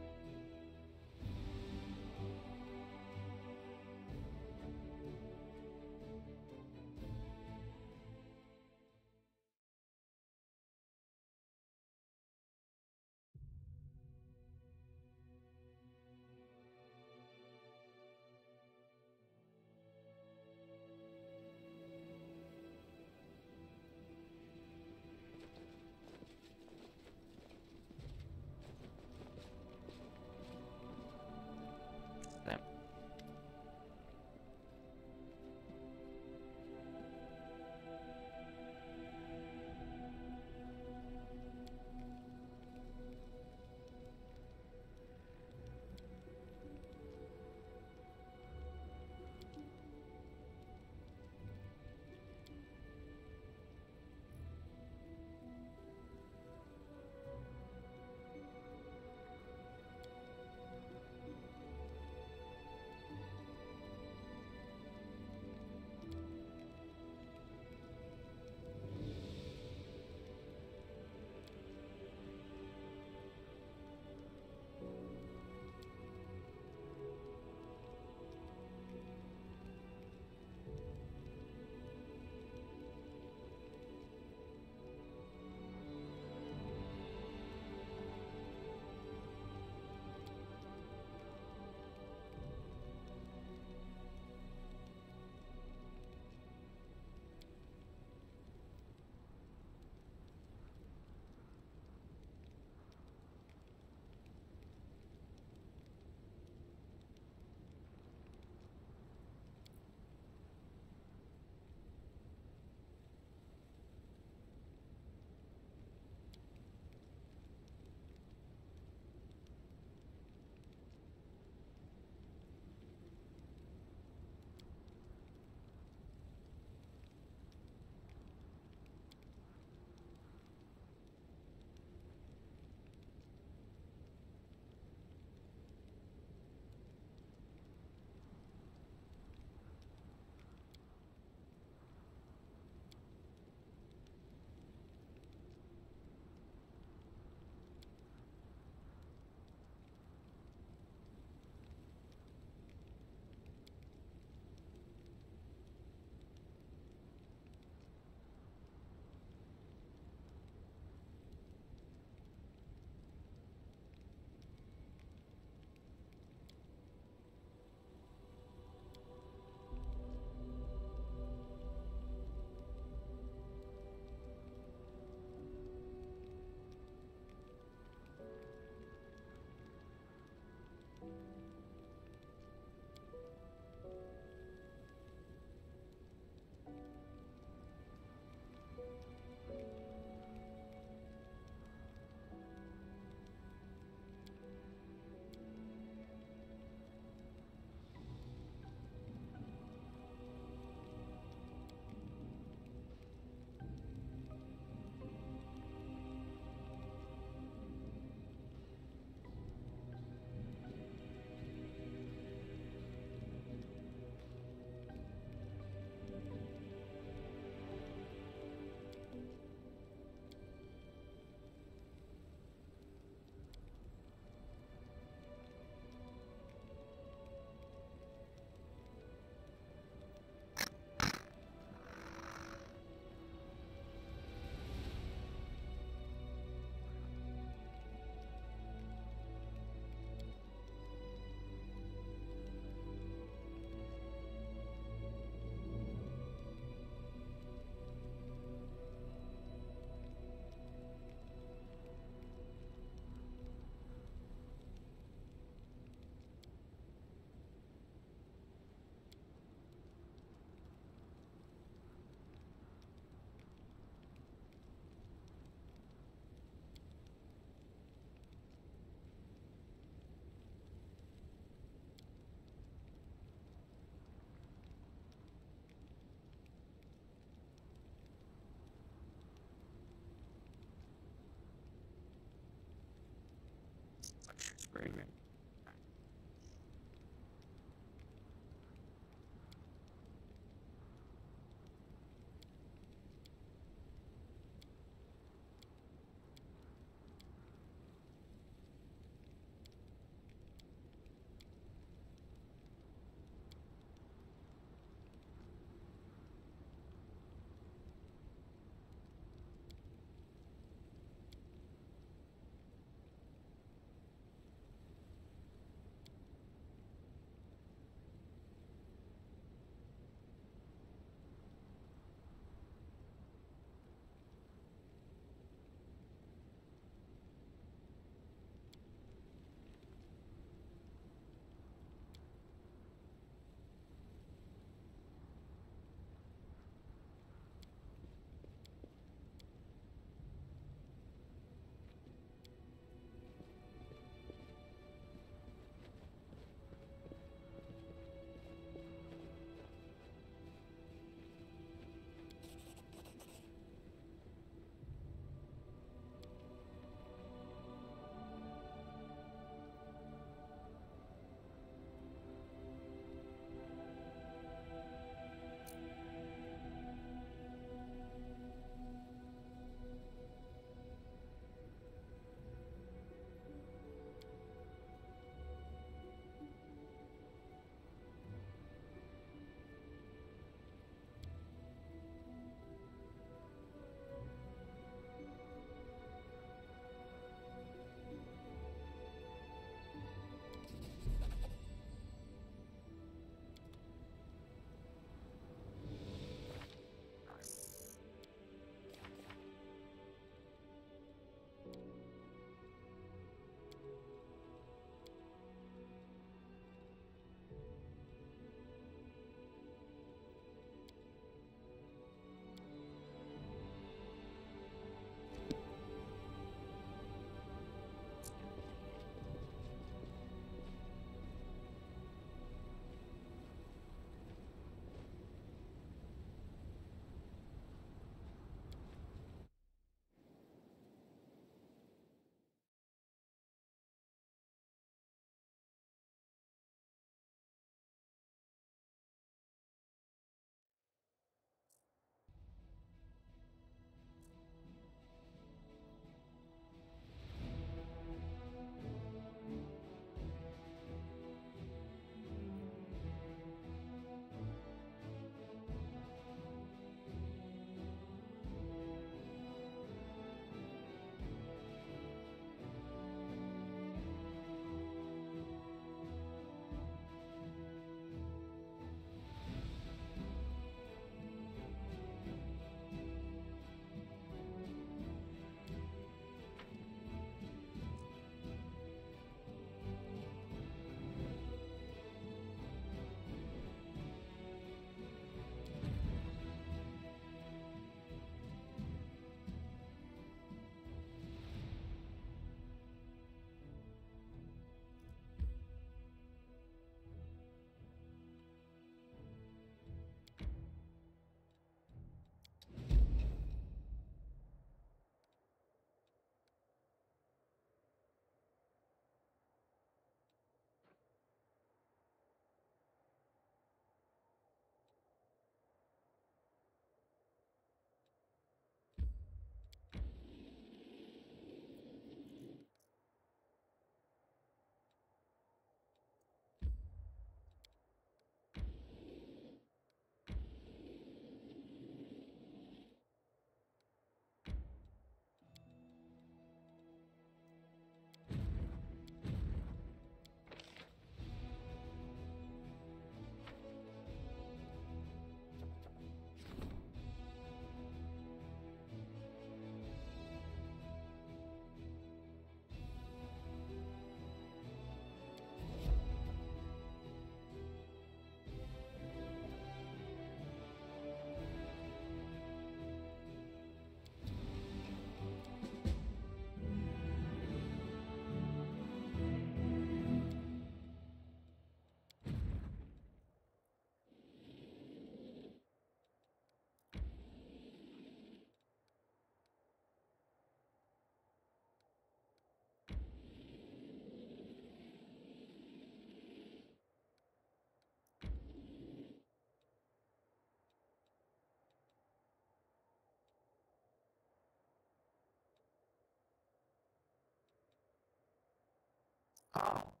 Oh.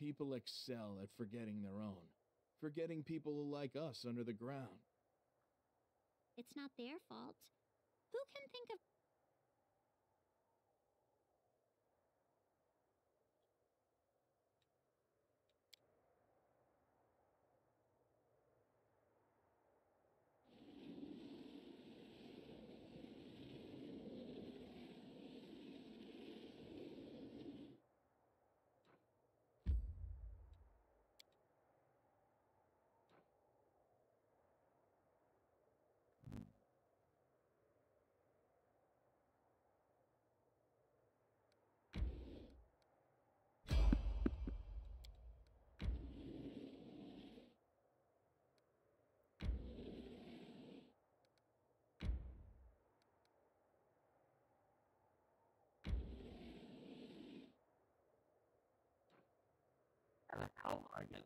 People excel at forgetting their own, forgetting people like us under the ground. It's not their fault. Who can think of How I get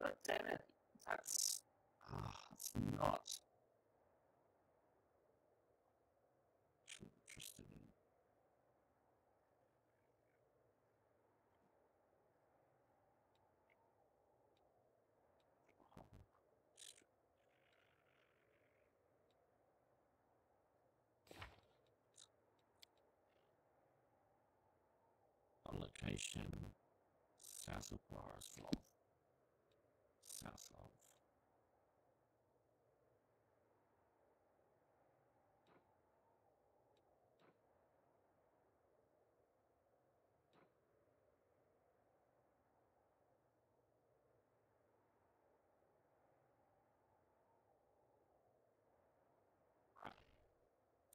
But damn it, that's ah, it's not interested in. On location south of. South of.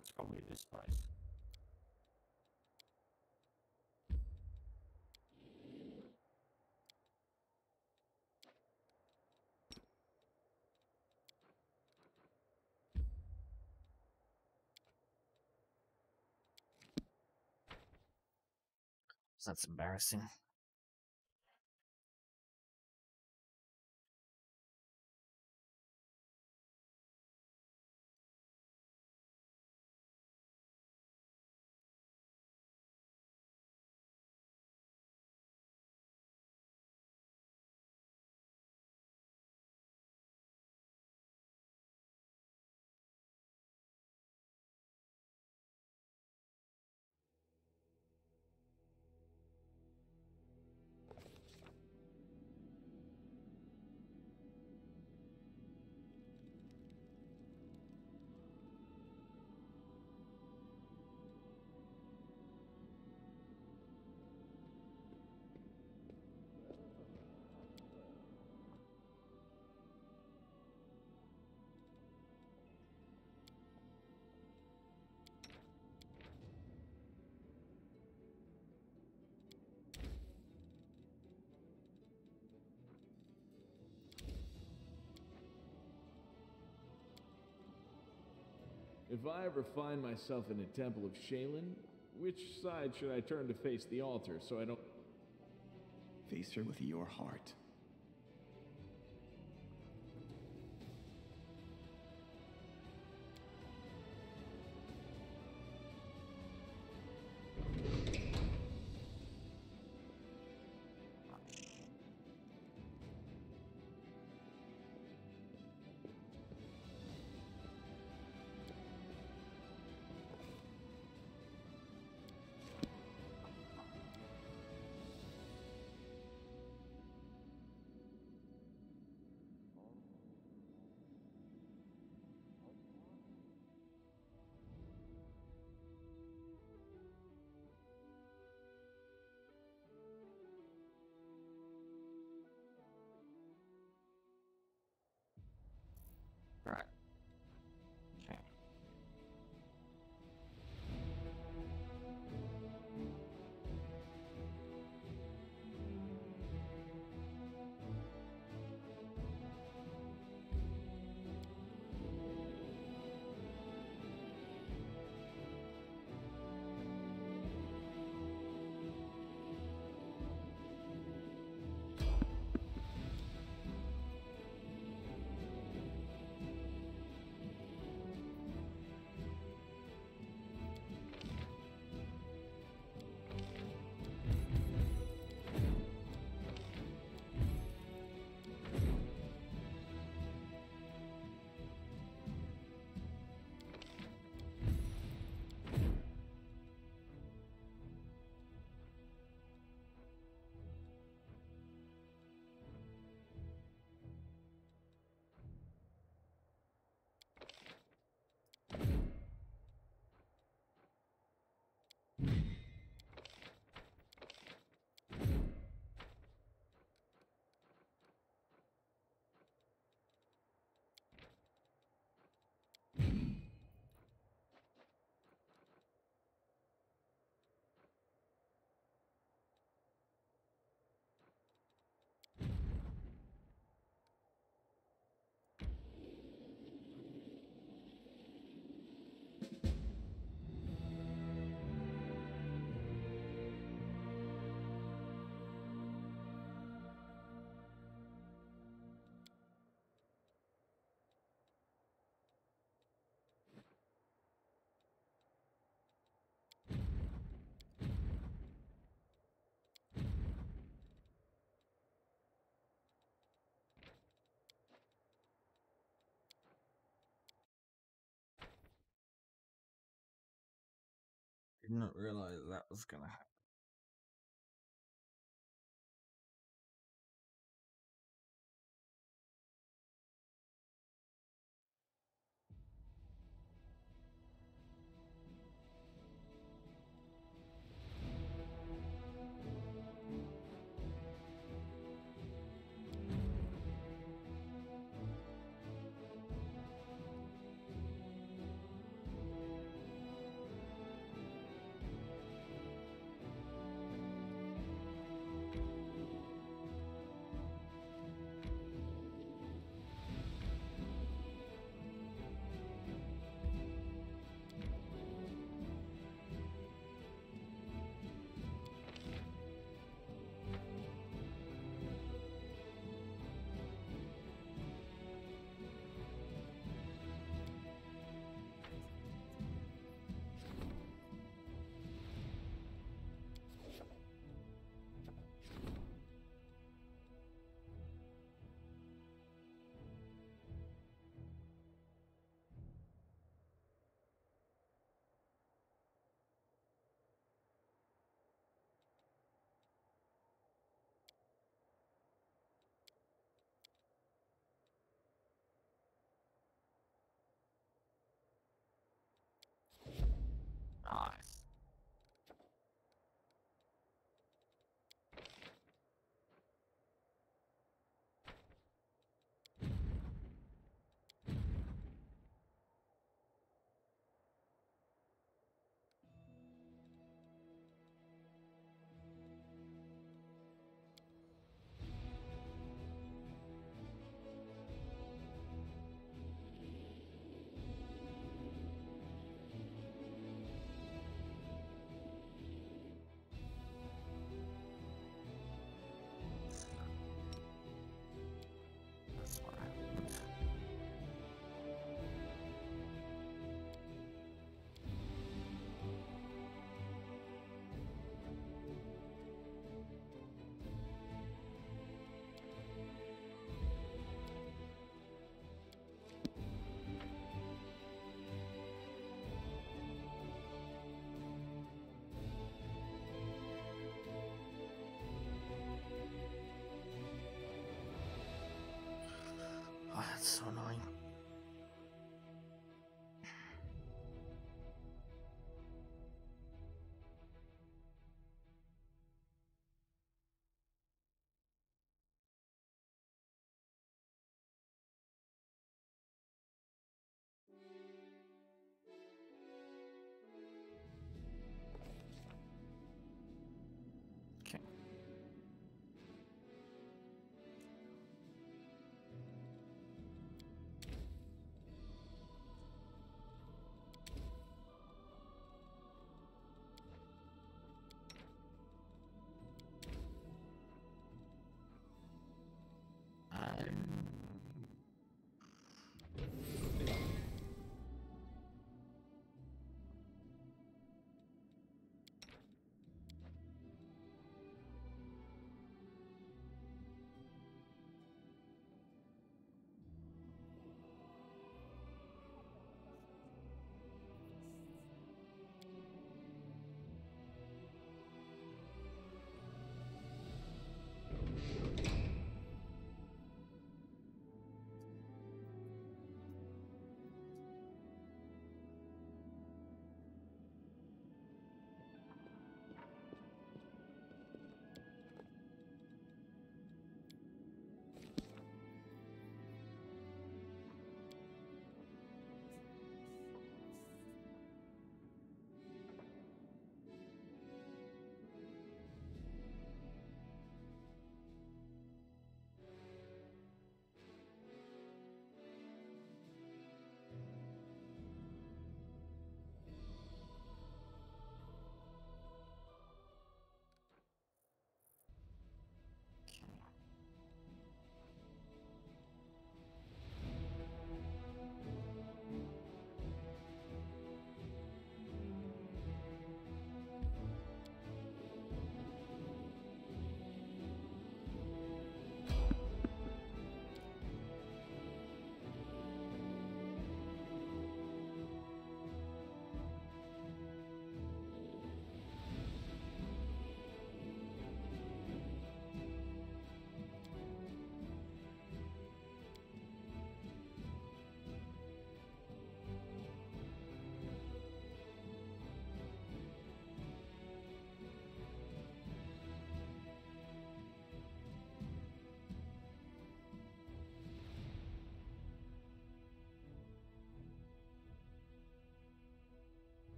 It's probably this place. That's embarrassing. If I ever find myself in a temple of Shelyn, which side should I turn to face the altar so I don't. Face her with your heart. Didn't realize that was gonna happen.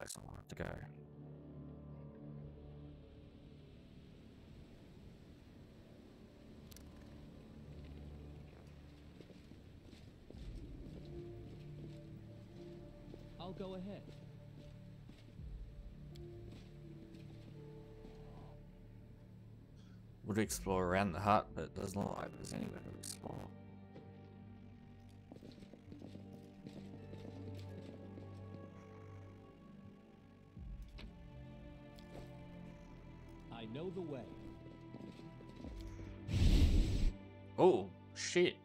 Place I wanted to go. I'll go ahead. Would explore around the hut, but it doesn't look like there's anywhere to explore. Know the way. Oh, shit.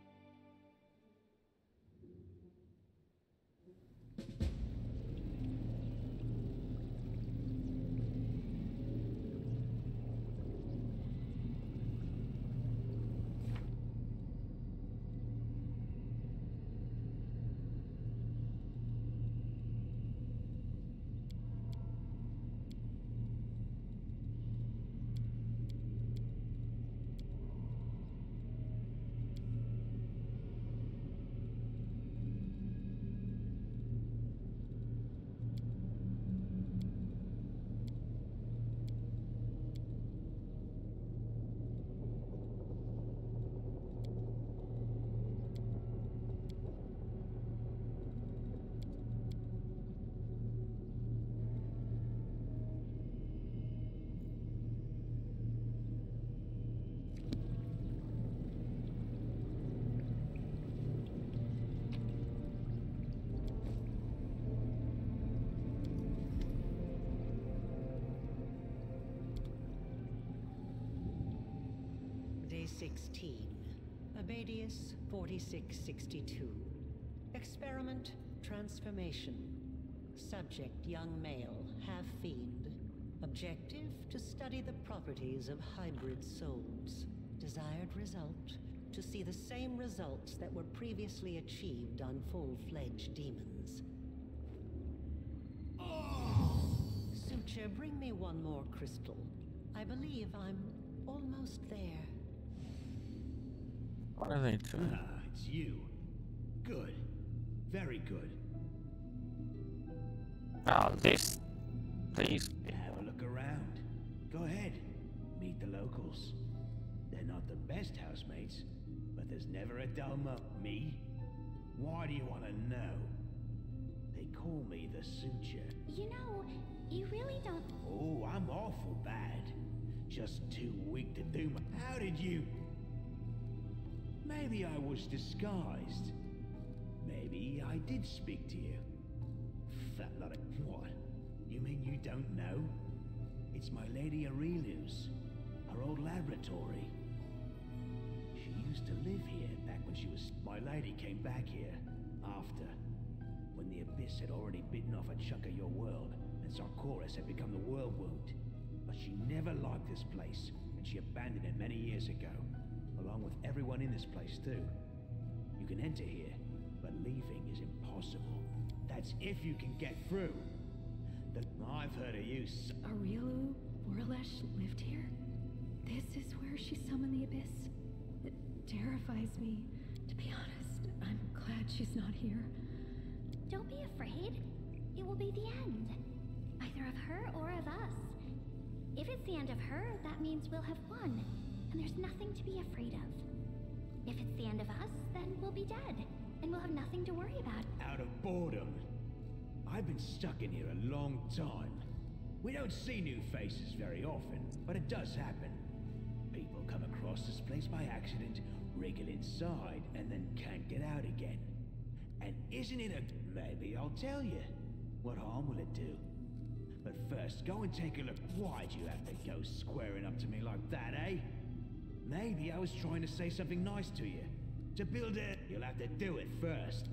Transformation. Subject Young Male, Half Fiend. Objective To study the properties of hybrid souls. Desired result To see the same results that were previously achieved on full fledged demons. Suture, bring me one more crystal. I believe I'm almost there. What are they doing? Ah, it's you. Good. Very good. Oh, this. These. Have a look around. Go ahead. Meet the locals. They're not the best housemates, but there's never a dull moment. Me? Why do you want to know? They call me the Suture. You know, you really don't. Oh, I'm awful bad. Just too weak to do my. How did you? Maybe I was disguised. Maybe I did speak to you. What? You mean you don't know? It's my Lady Aurelius, her old laboratory. She used to live here back when she was. My lady came back here after. When the Abyss had already bitten off a chunk of your world, and Sarkoris had become the World Wound. But she never liked this place, and she abandoned it many years ago, along with everyone in this place, too. You can enter here, but leaving is impossible. That's if you can get through. The, I've heard of you. s- Areelu Vorlesh lived here? This is where she summoned the Abyss? It terrifies me. To be honest, I'm glad she's not here. Don't be afraid. It will be the end. Either of her or of us. If it's the end of her, that means we'll have won. And there's nothing to be afraid of. If it's the end of us, then we'll be dead. And we'll have nothing to worry about. Out of boredom. I've been stuck in here a long time. We don't see new faces very often, but it does happen. People come across this place by accident, wriggle inside, and then can't get out again. And isn't it a... Maybe I'll tell you. What harm will it do? But first, go and take a look. Why'd you have to go squaring up to me like that, eh? Maybe I was trying to say something nice to you. To build it, you'll have to do it first.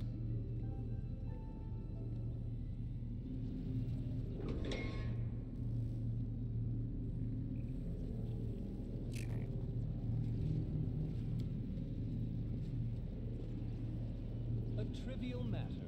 A trivial matter.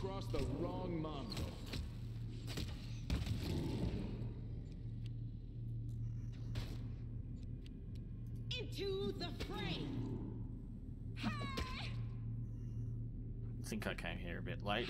Crossed the wrong mongrel. Into the fray! I think I came here a bit late.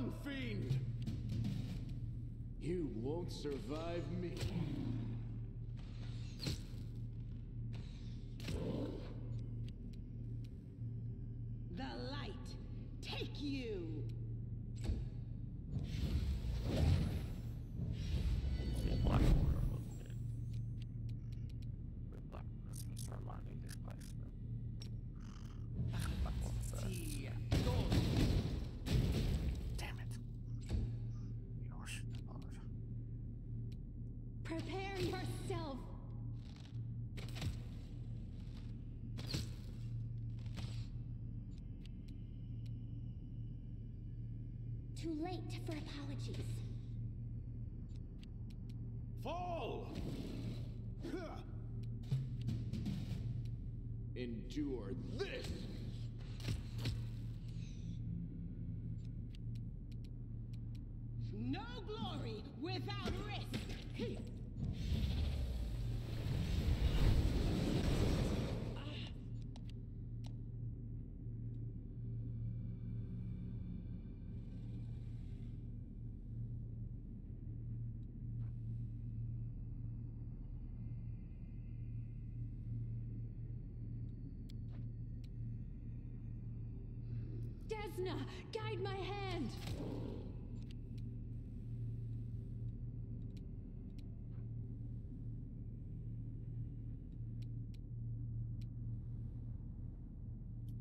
Begone, fiend! You won't survive me. Too late for apologies. Fall! Endure this! No glory without risk! Hey. Desna, guide my hand.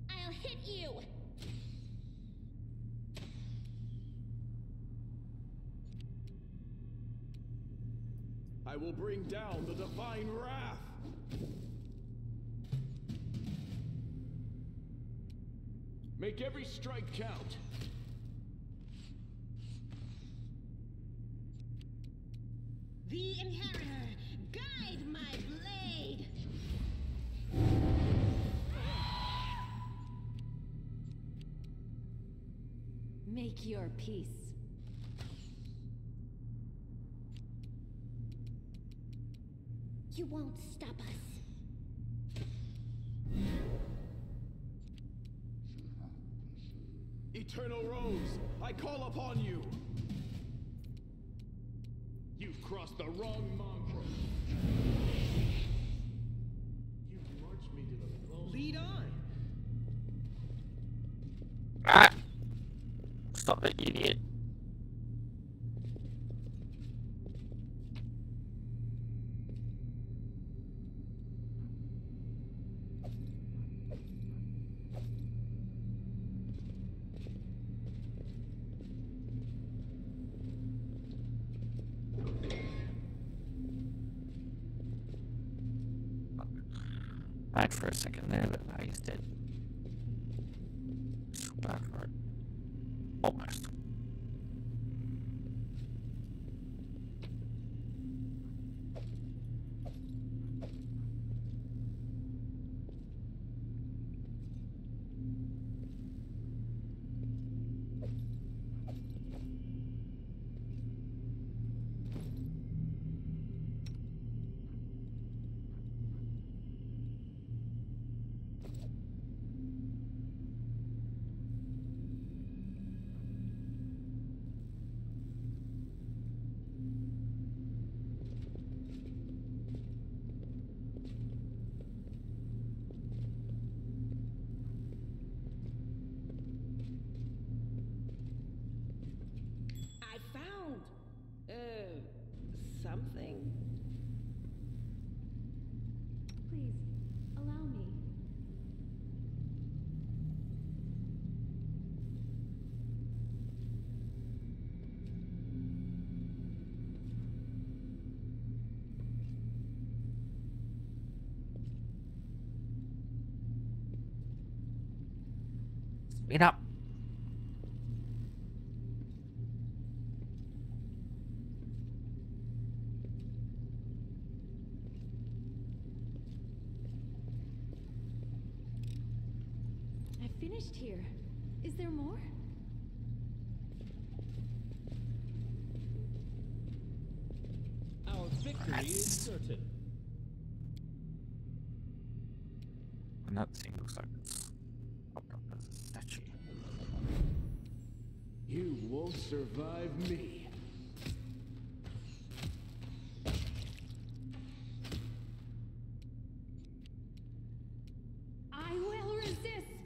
I'll hit you. I will bring down the divine wrath! Make every strike count! The Inheritor, guide my blade! Make your peace. You won't stop us. I call upon you! You've crossed the wrong mongrel! Speed up. I finished here. Is there more? Our victory is certain. And that thing looks like survive me. I will resist!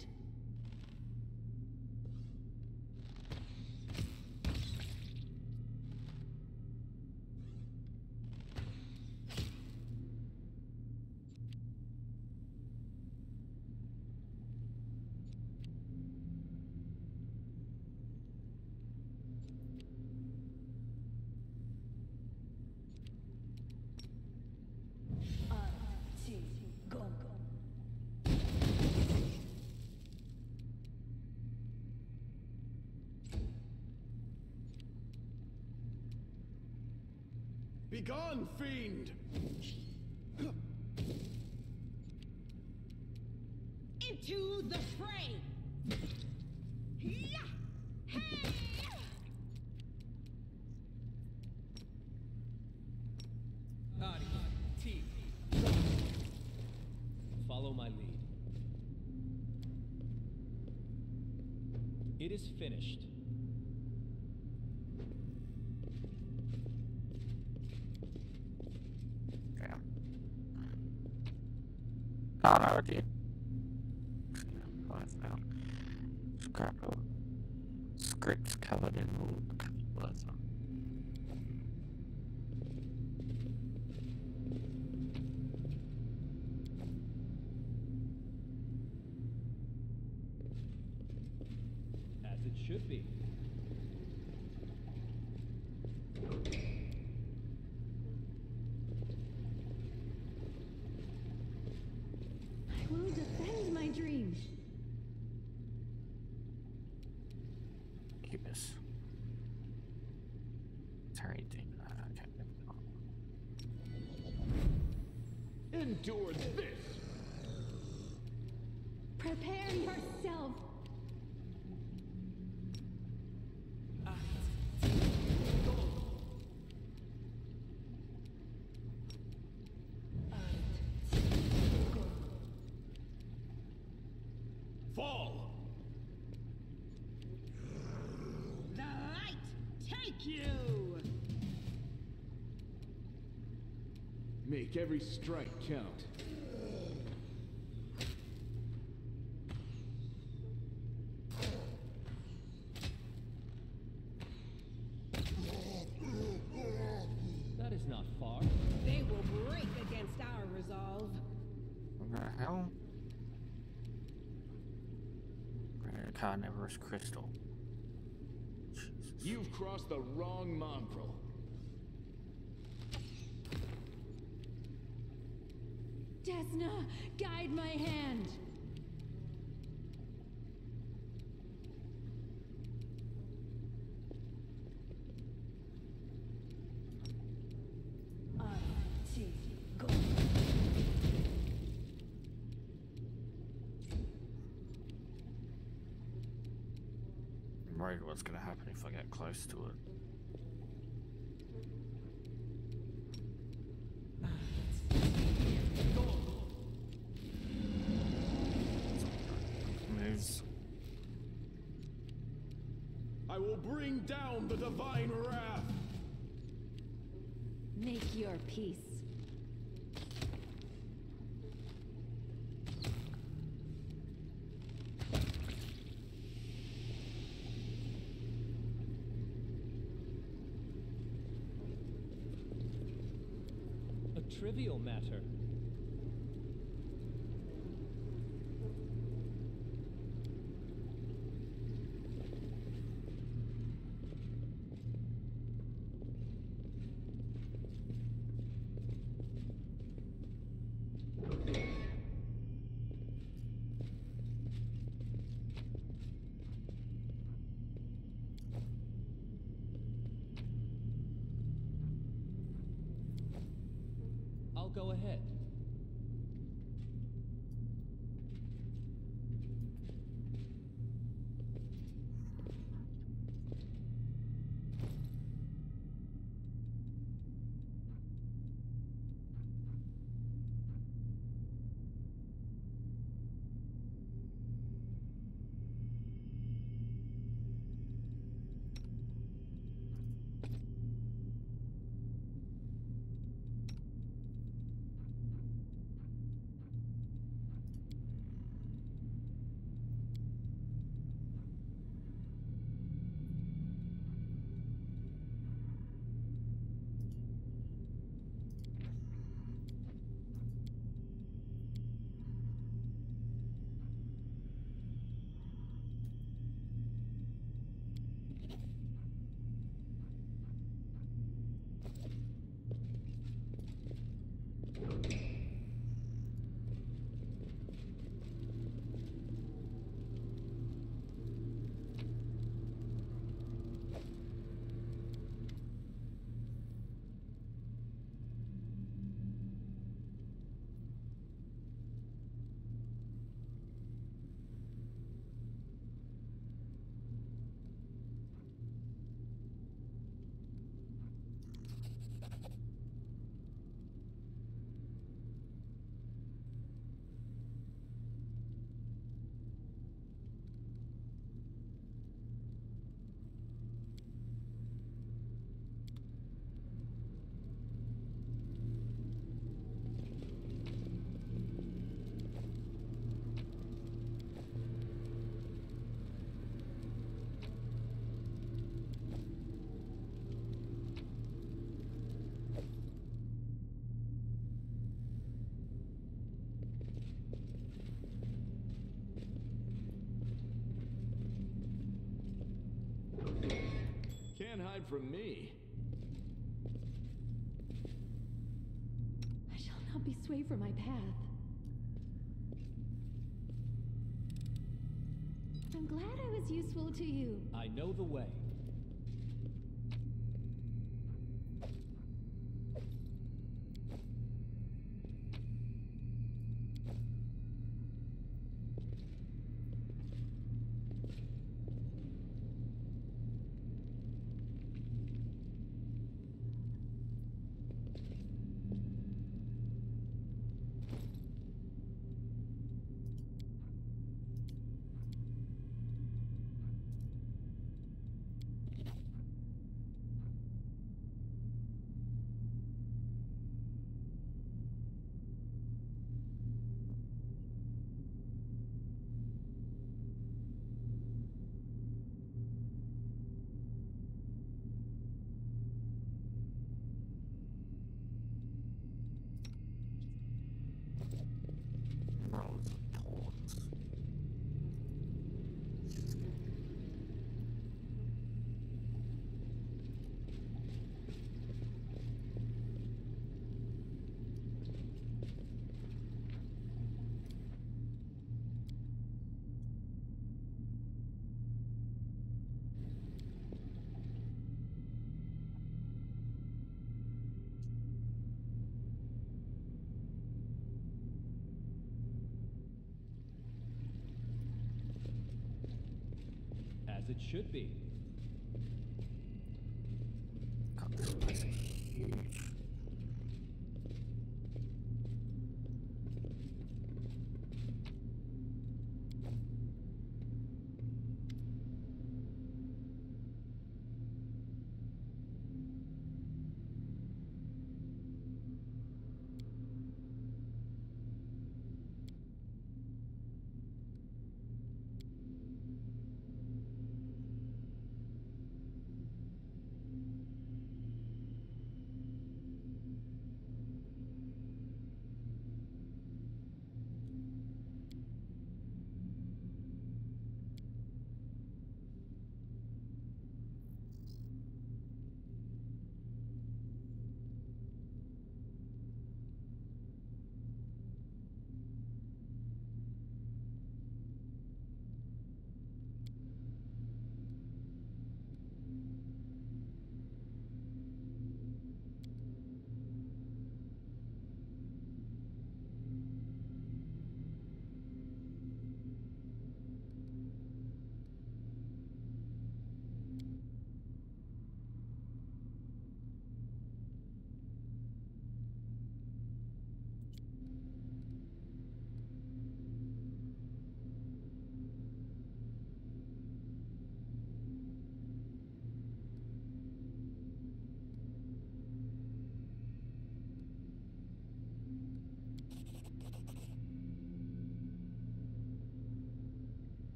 Begone, fiend! Into the fray! Yeah! Follow my lead. It is finished. Oh no, it did. Scrap of scripts covered in wood. Bless them. As it should be. I will defend my dream. Cubus. Terry Dean. Uh, okay. Endure this! Prepare yourself. Make every strike count. That is not far. They will break against our resolve. What the hell? Granite Carnivorous Crystal. You've crossed the wrong mongrel. Desna, guide my hand. I'm worried what's gonna happen if I get close to it. Moves. I will bring down the divine wrath. Make your peace. A trivial matter. From me. I shall not be swayed from my path. I'm glad I was useful to you. I know the way. As it should be.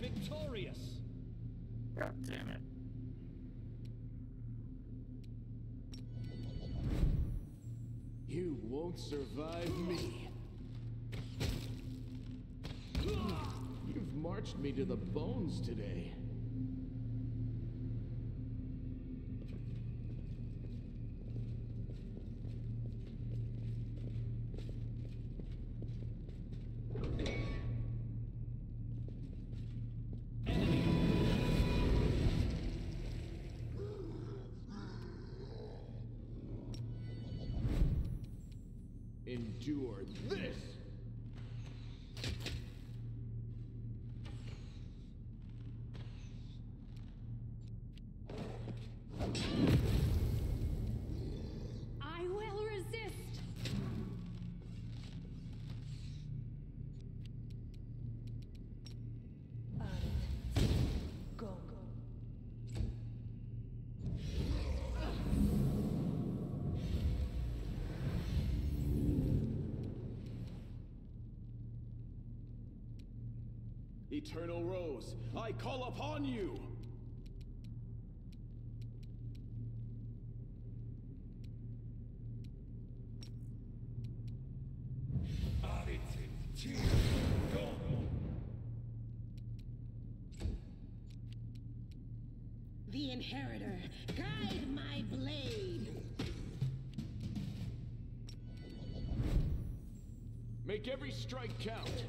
Victorious! God damn it. You won't survive me. You've marched me to the bones today. Eternal Rose, I call upon you! The Inheritor, guide my blade. Make every strike count.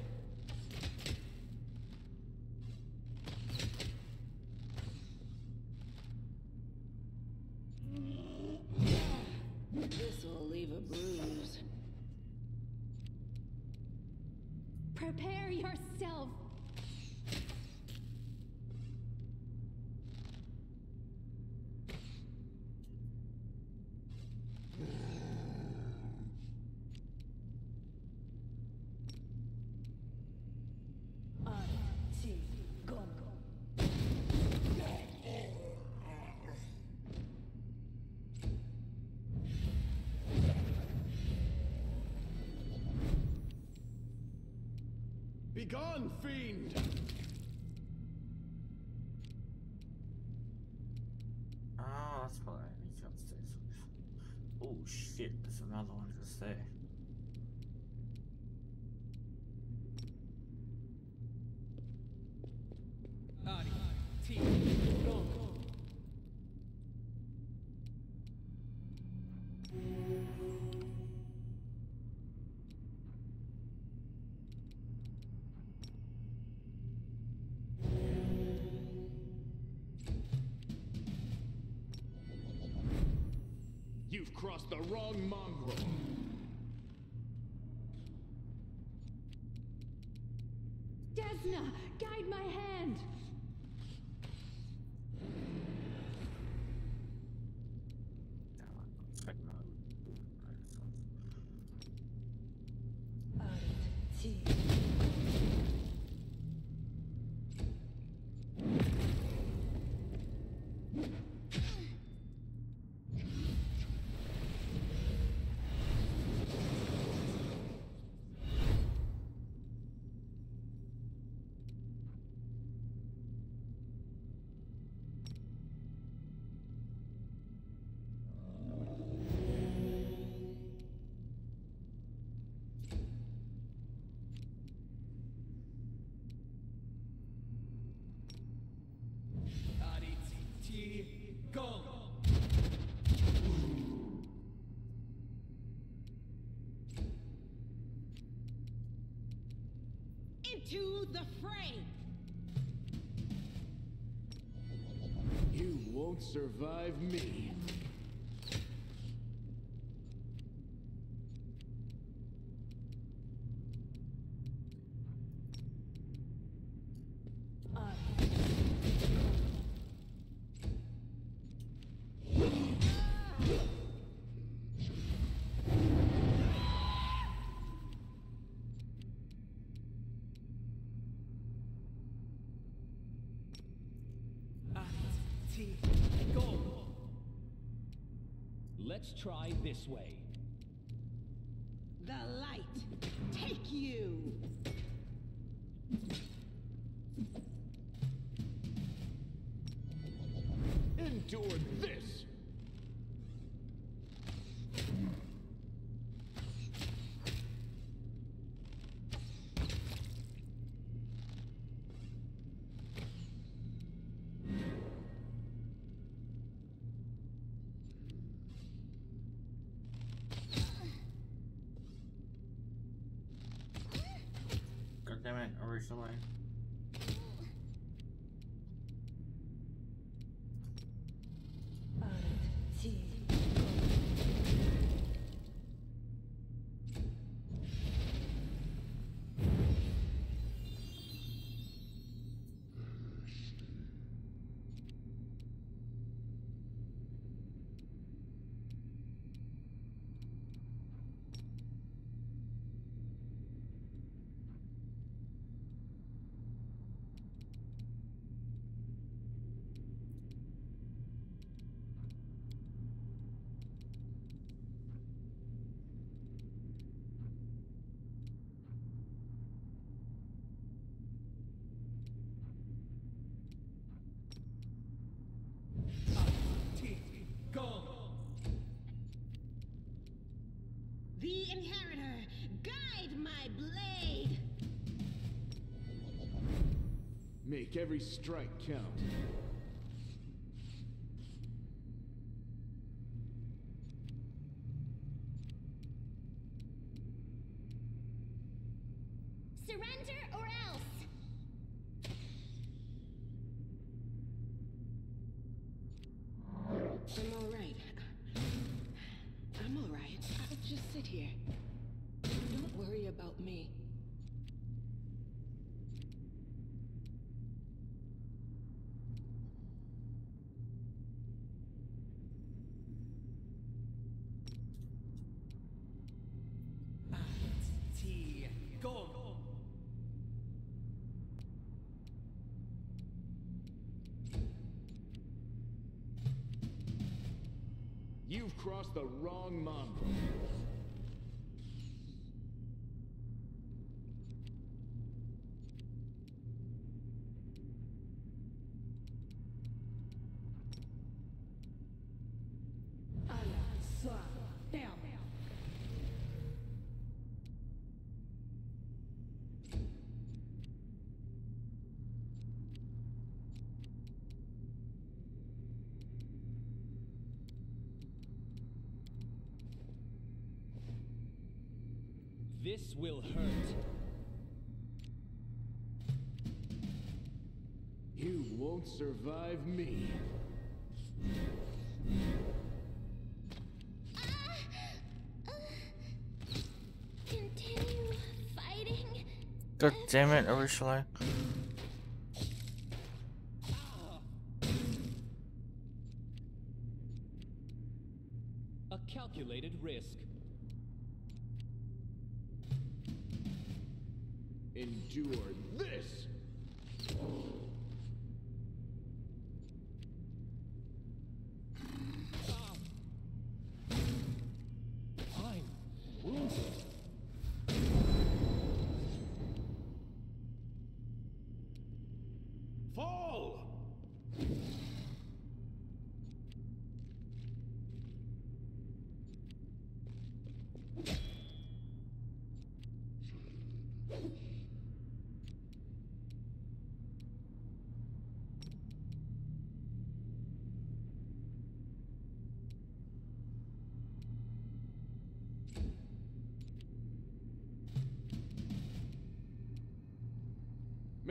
Begone, You've crossed the wrong mongrel. Into the fray! You won't survive me. Try this way. The light! Take you! Endure this! It, originally. The Inheritor, guide my blade! Make every strike count. Crossed the wrong mongrel. Damn. This will hurt. You won't survive me. Continue fighting. God damn it, originally. Endure this!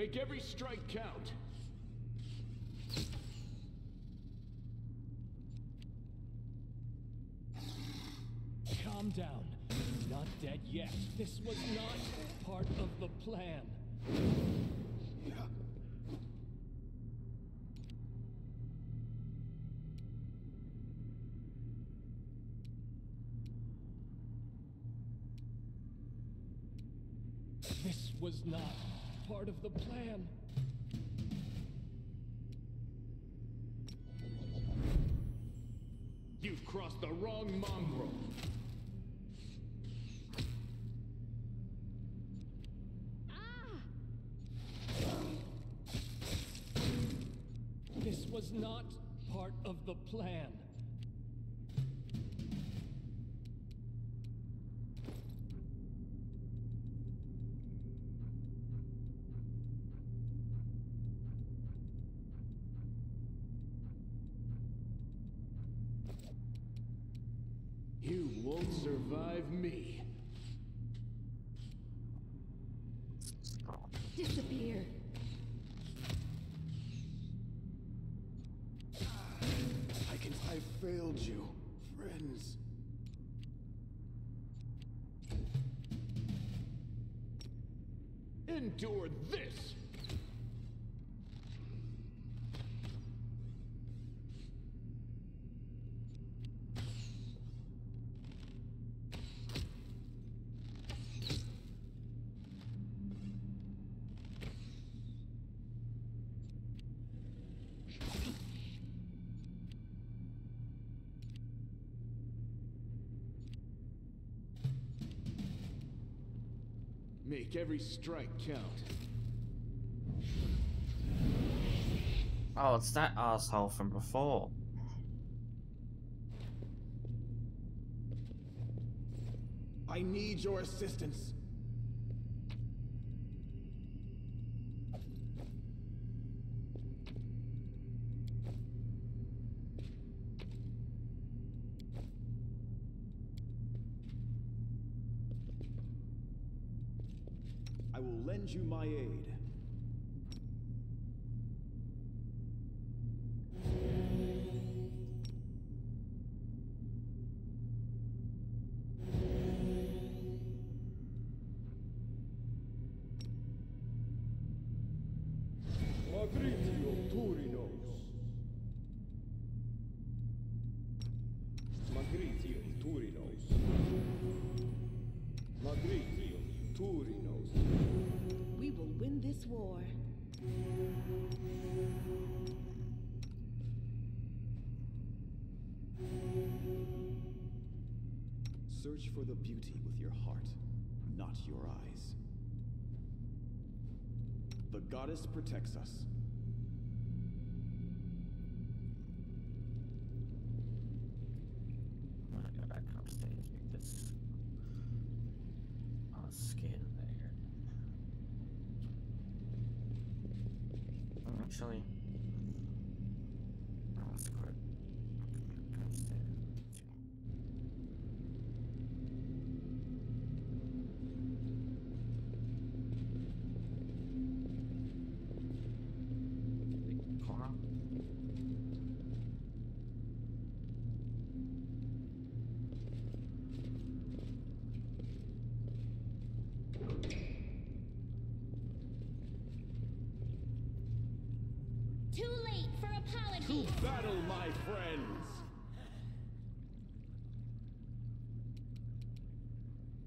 Make every strike count. Calm down. Not dead yet. This was not part of the plan. This was not part of the plan. You won't survive me. Disappear. I can. I failed you, friends. Endure this! Make every strike count. Oh, it's that asshole from before. I need your assistance. You my aid. The goddess protects us. Friends!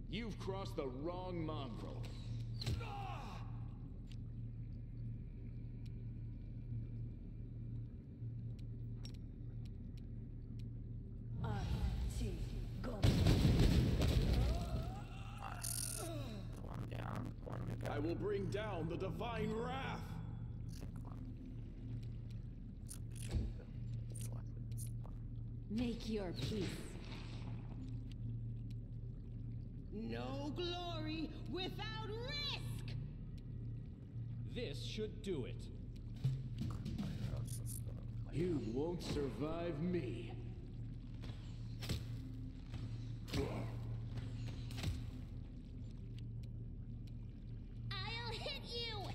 You've crossed the wrong mongrel. One down, one to go. I will bring down the divine wrath! Make your peace. No glory without risk! This should do it. You won't survive me. I'll hit you.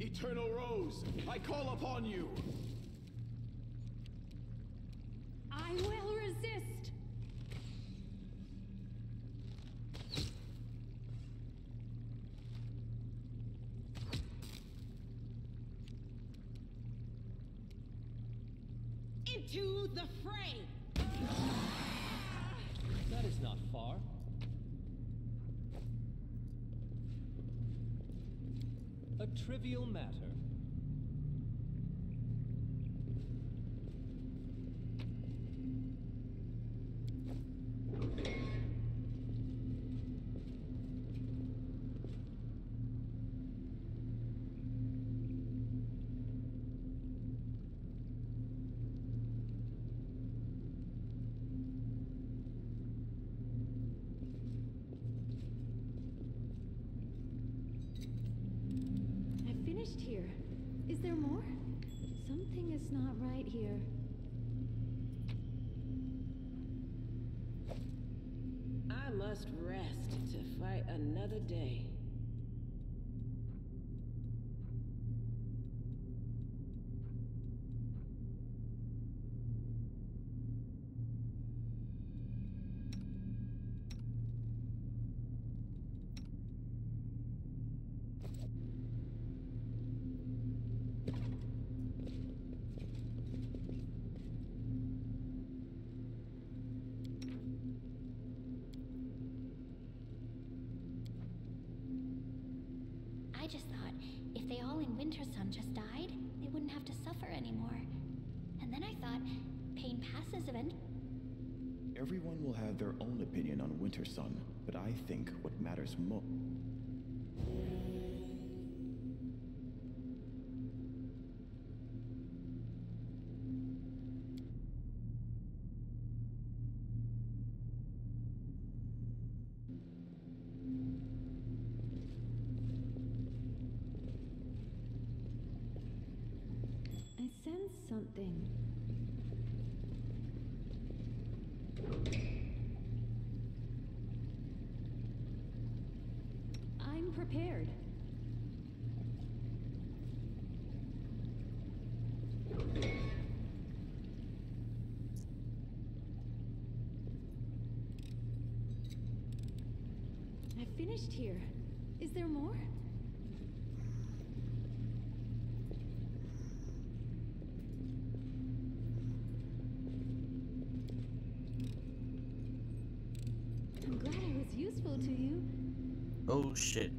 Eternal Rose, I call upon you! I will resist. Into the fray! That is not far. A trivial matter. Passes event. Everyone will have their own opinion on Winter Sun, but I think what matters most. Finished here. Is there more? I'm glad I was useful to you. Oh shit.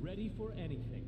Ready for anything.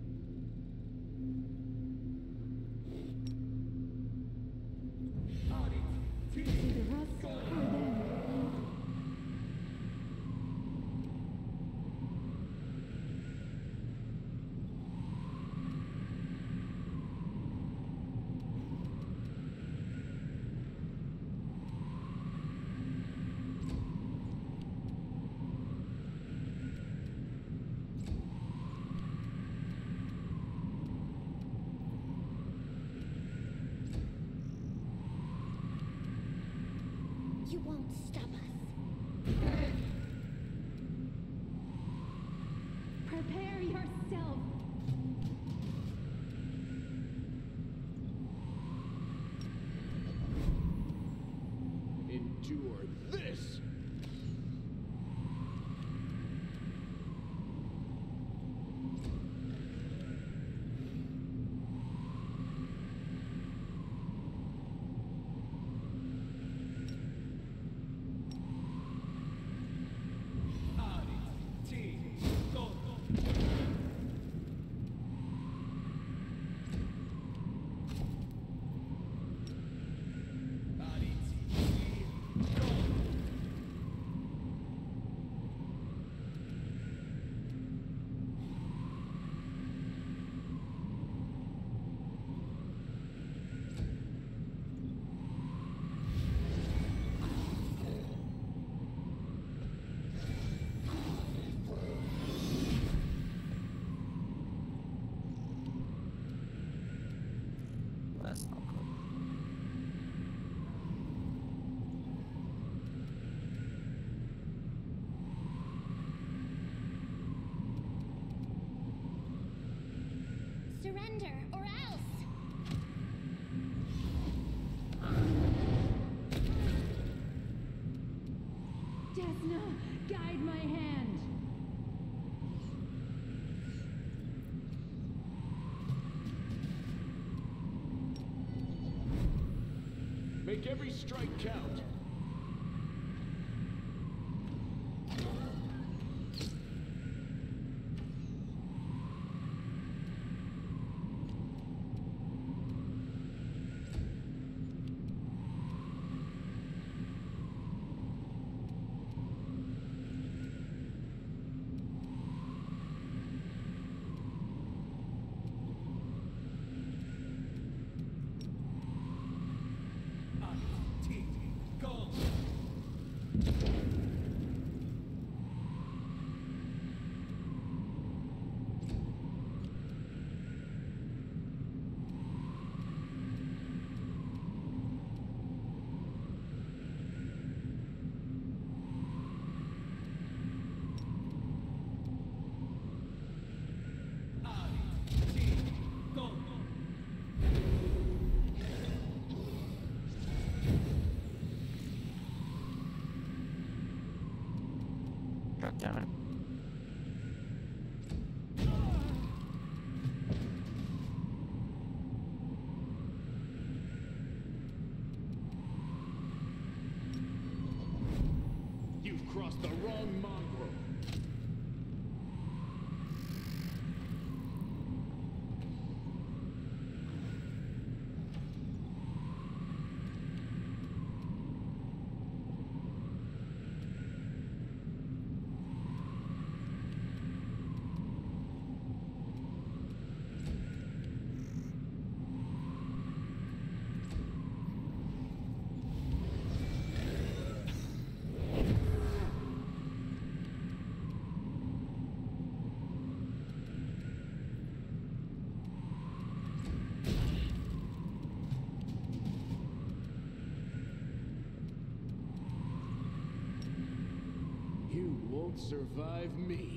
Make every strike count. run. survive me.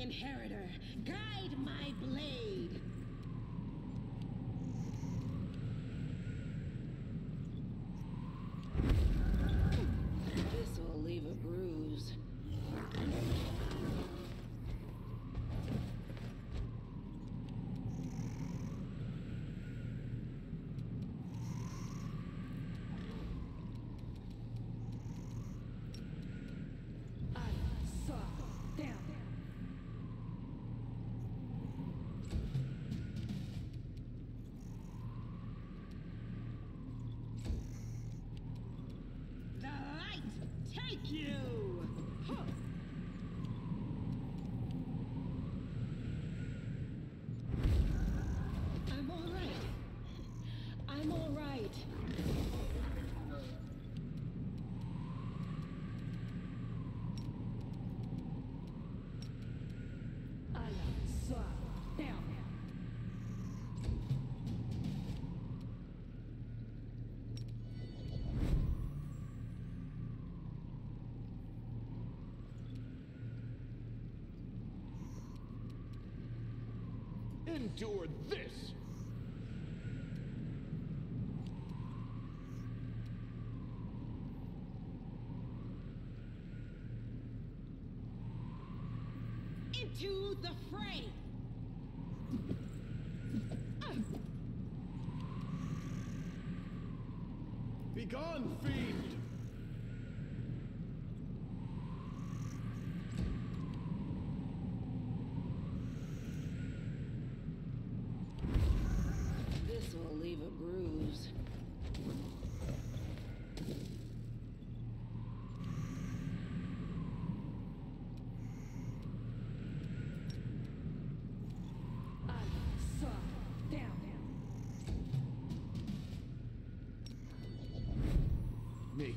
inheritor. Guide my blade. you! Endure this.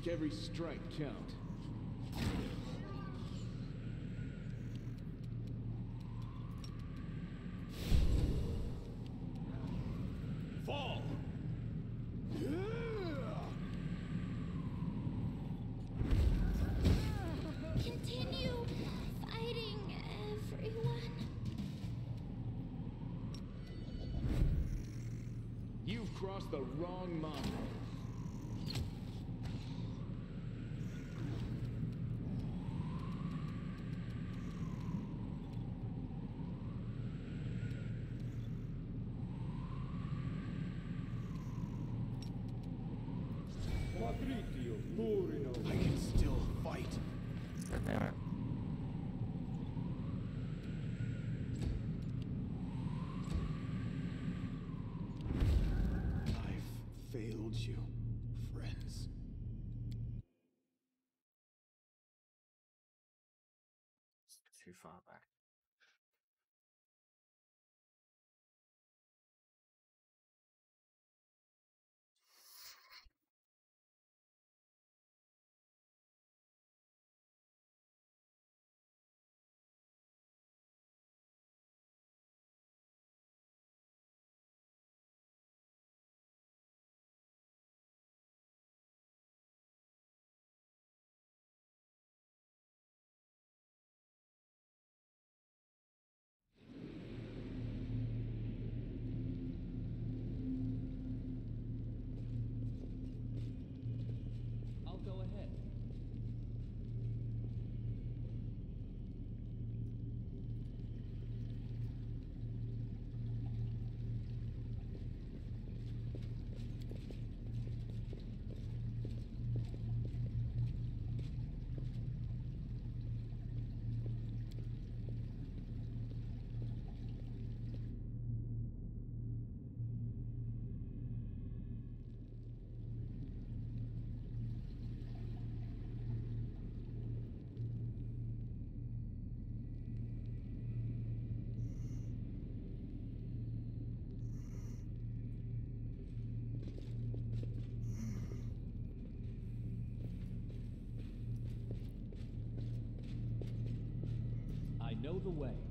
make every strike count. Fall! Continue fighting everyone. You've crossed the wrong mind. Too far back. I'll go ahead. I know the way.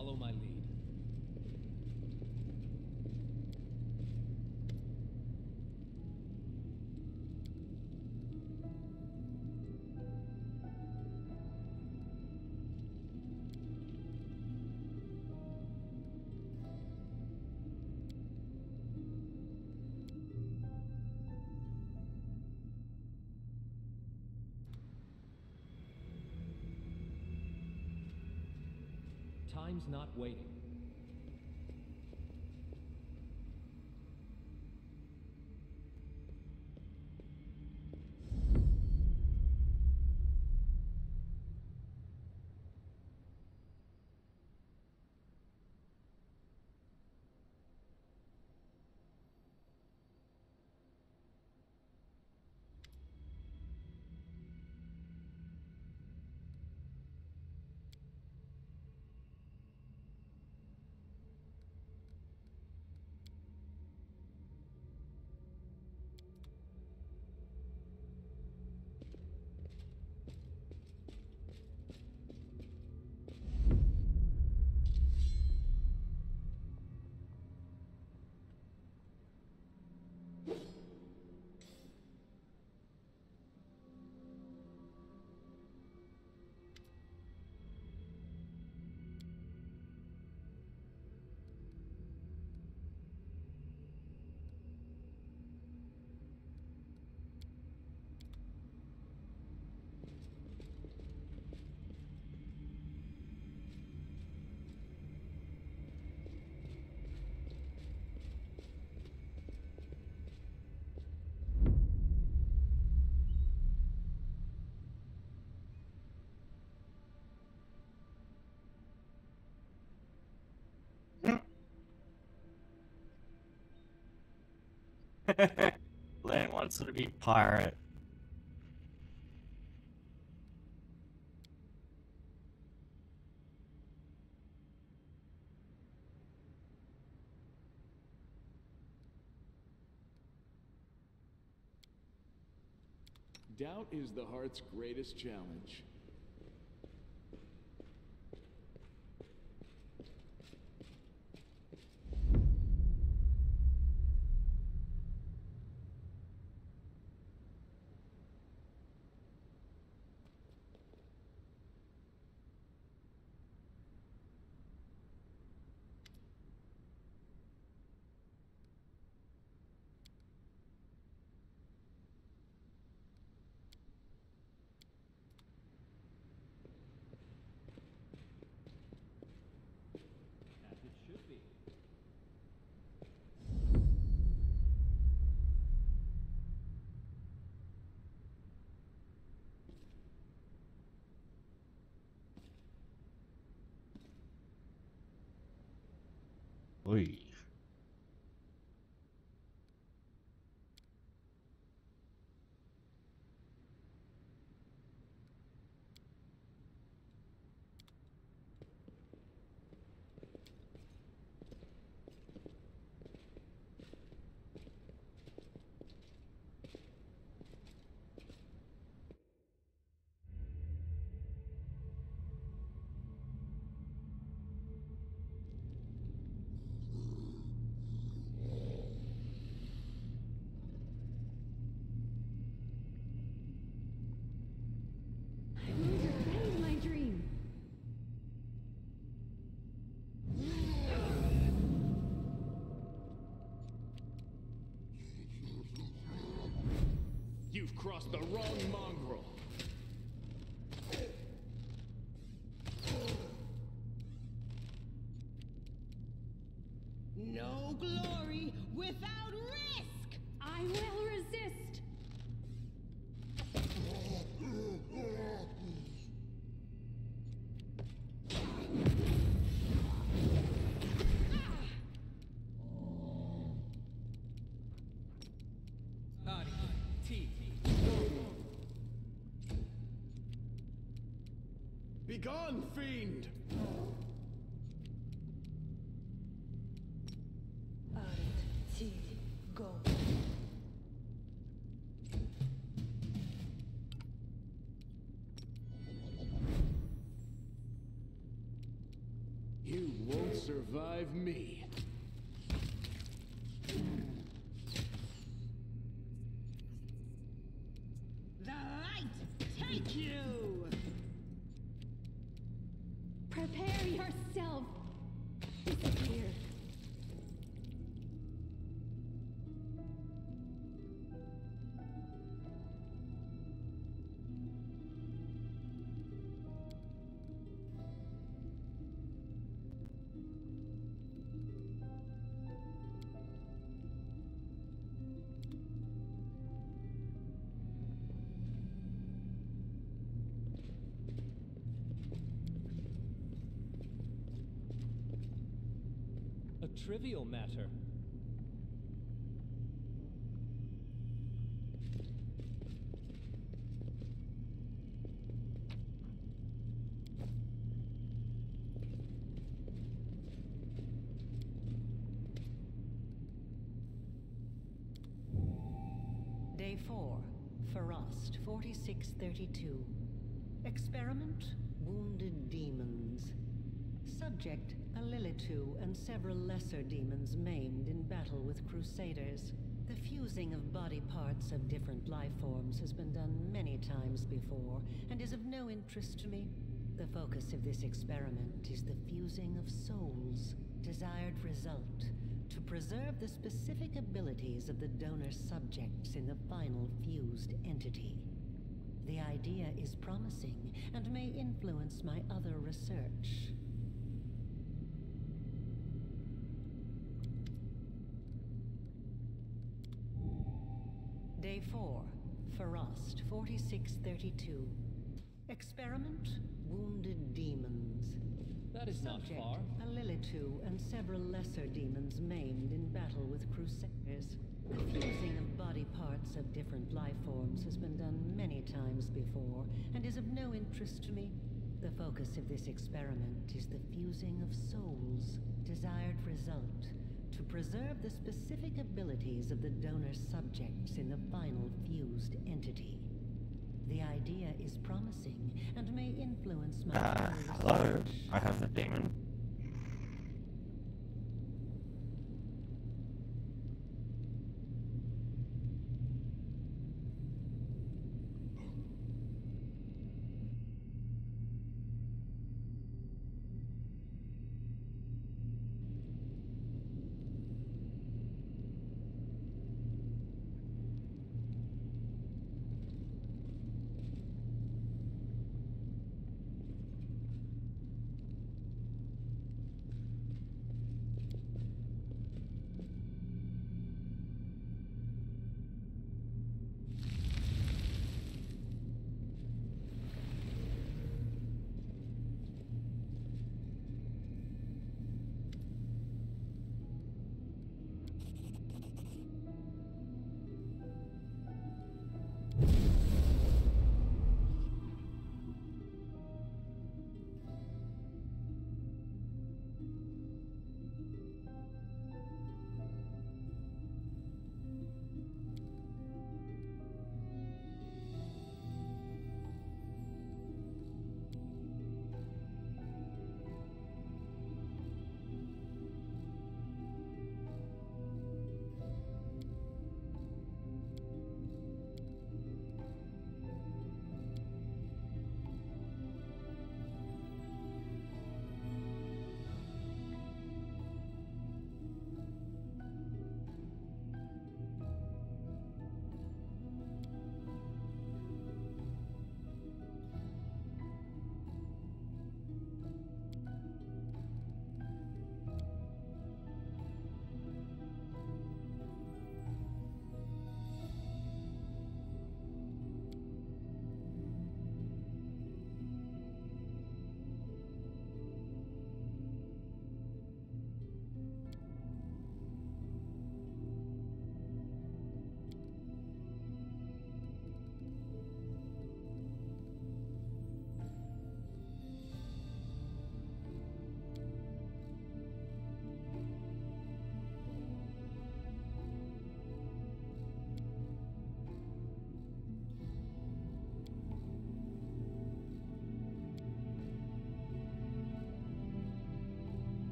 Follow my Time's not waiting. Lann wants to be pirate. Doubt is the heart's greatest challenge. Crossed the wrong mongrel. No glory without risk! I will resist. Begone, fiend! You won't survive me. Thank you. Trivial matter. Day 4, Pharast, 4632. Experiment Wounded Demons. Subject Lilitu and several lesser demons maimed in battle with Crusaders. The fusing of body parts of different life forms has been done many times before and is of no interest to me. The focus of this experiment is the fusing of souls. Desired result to preserve the specific abilities of the donor subjects in the final fused entity. The idea is promising and may influence my other research. Day 4, Pharast, 4632. Experiment Wounded Demons. That is not Subject, far. A Lilitu and several lesser demons maimed in battle with Crusaders. The fusing of body parts of different life forms has been done many times before and is of no interest to me. The focus of this experiment is the fusing of souls. Desired result to preserve the specific abilities of the donor subjects in the final fused entity. The idea is promising and may influence my Ah, further hello. I have the demon.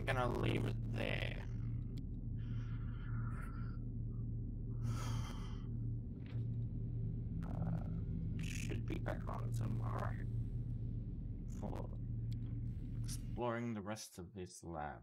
I'm gonna leave it there. Uh, should be back on tomorrow for exploring the rest of this lab.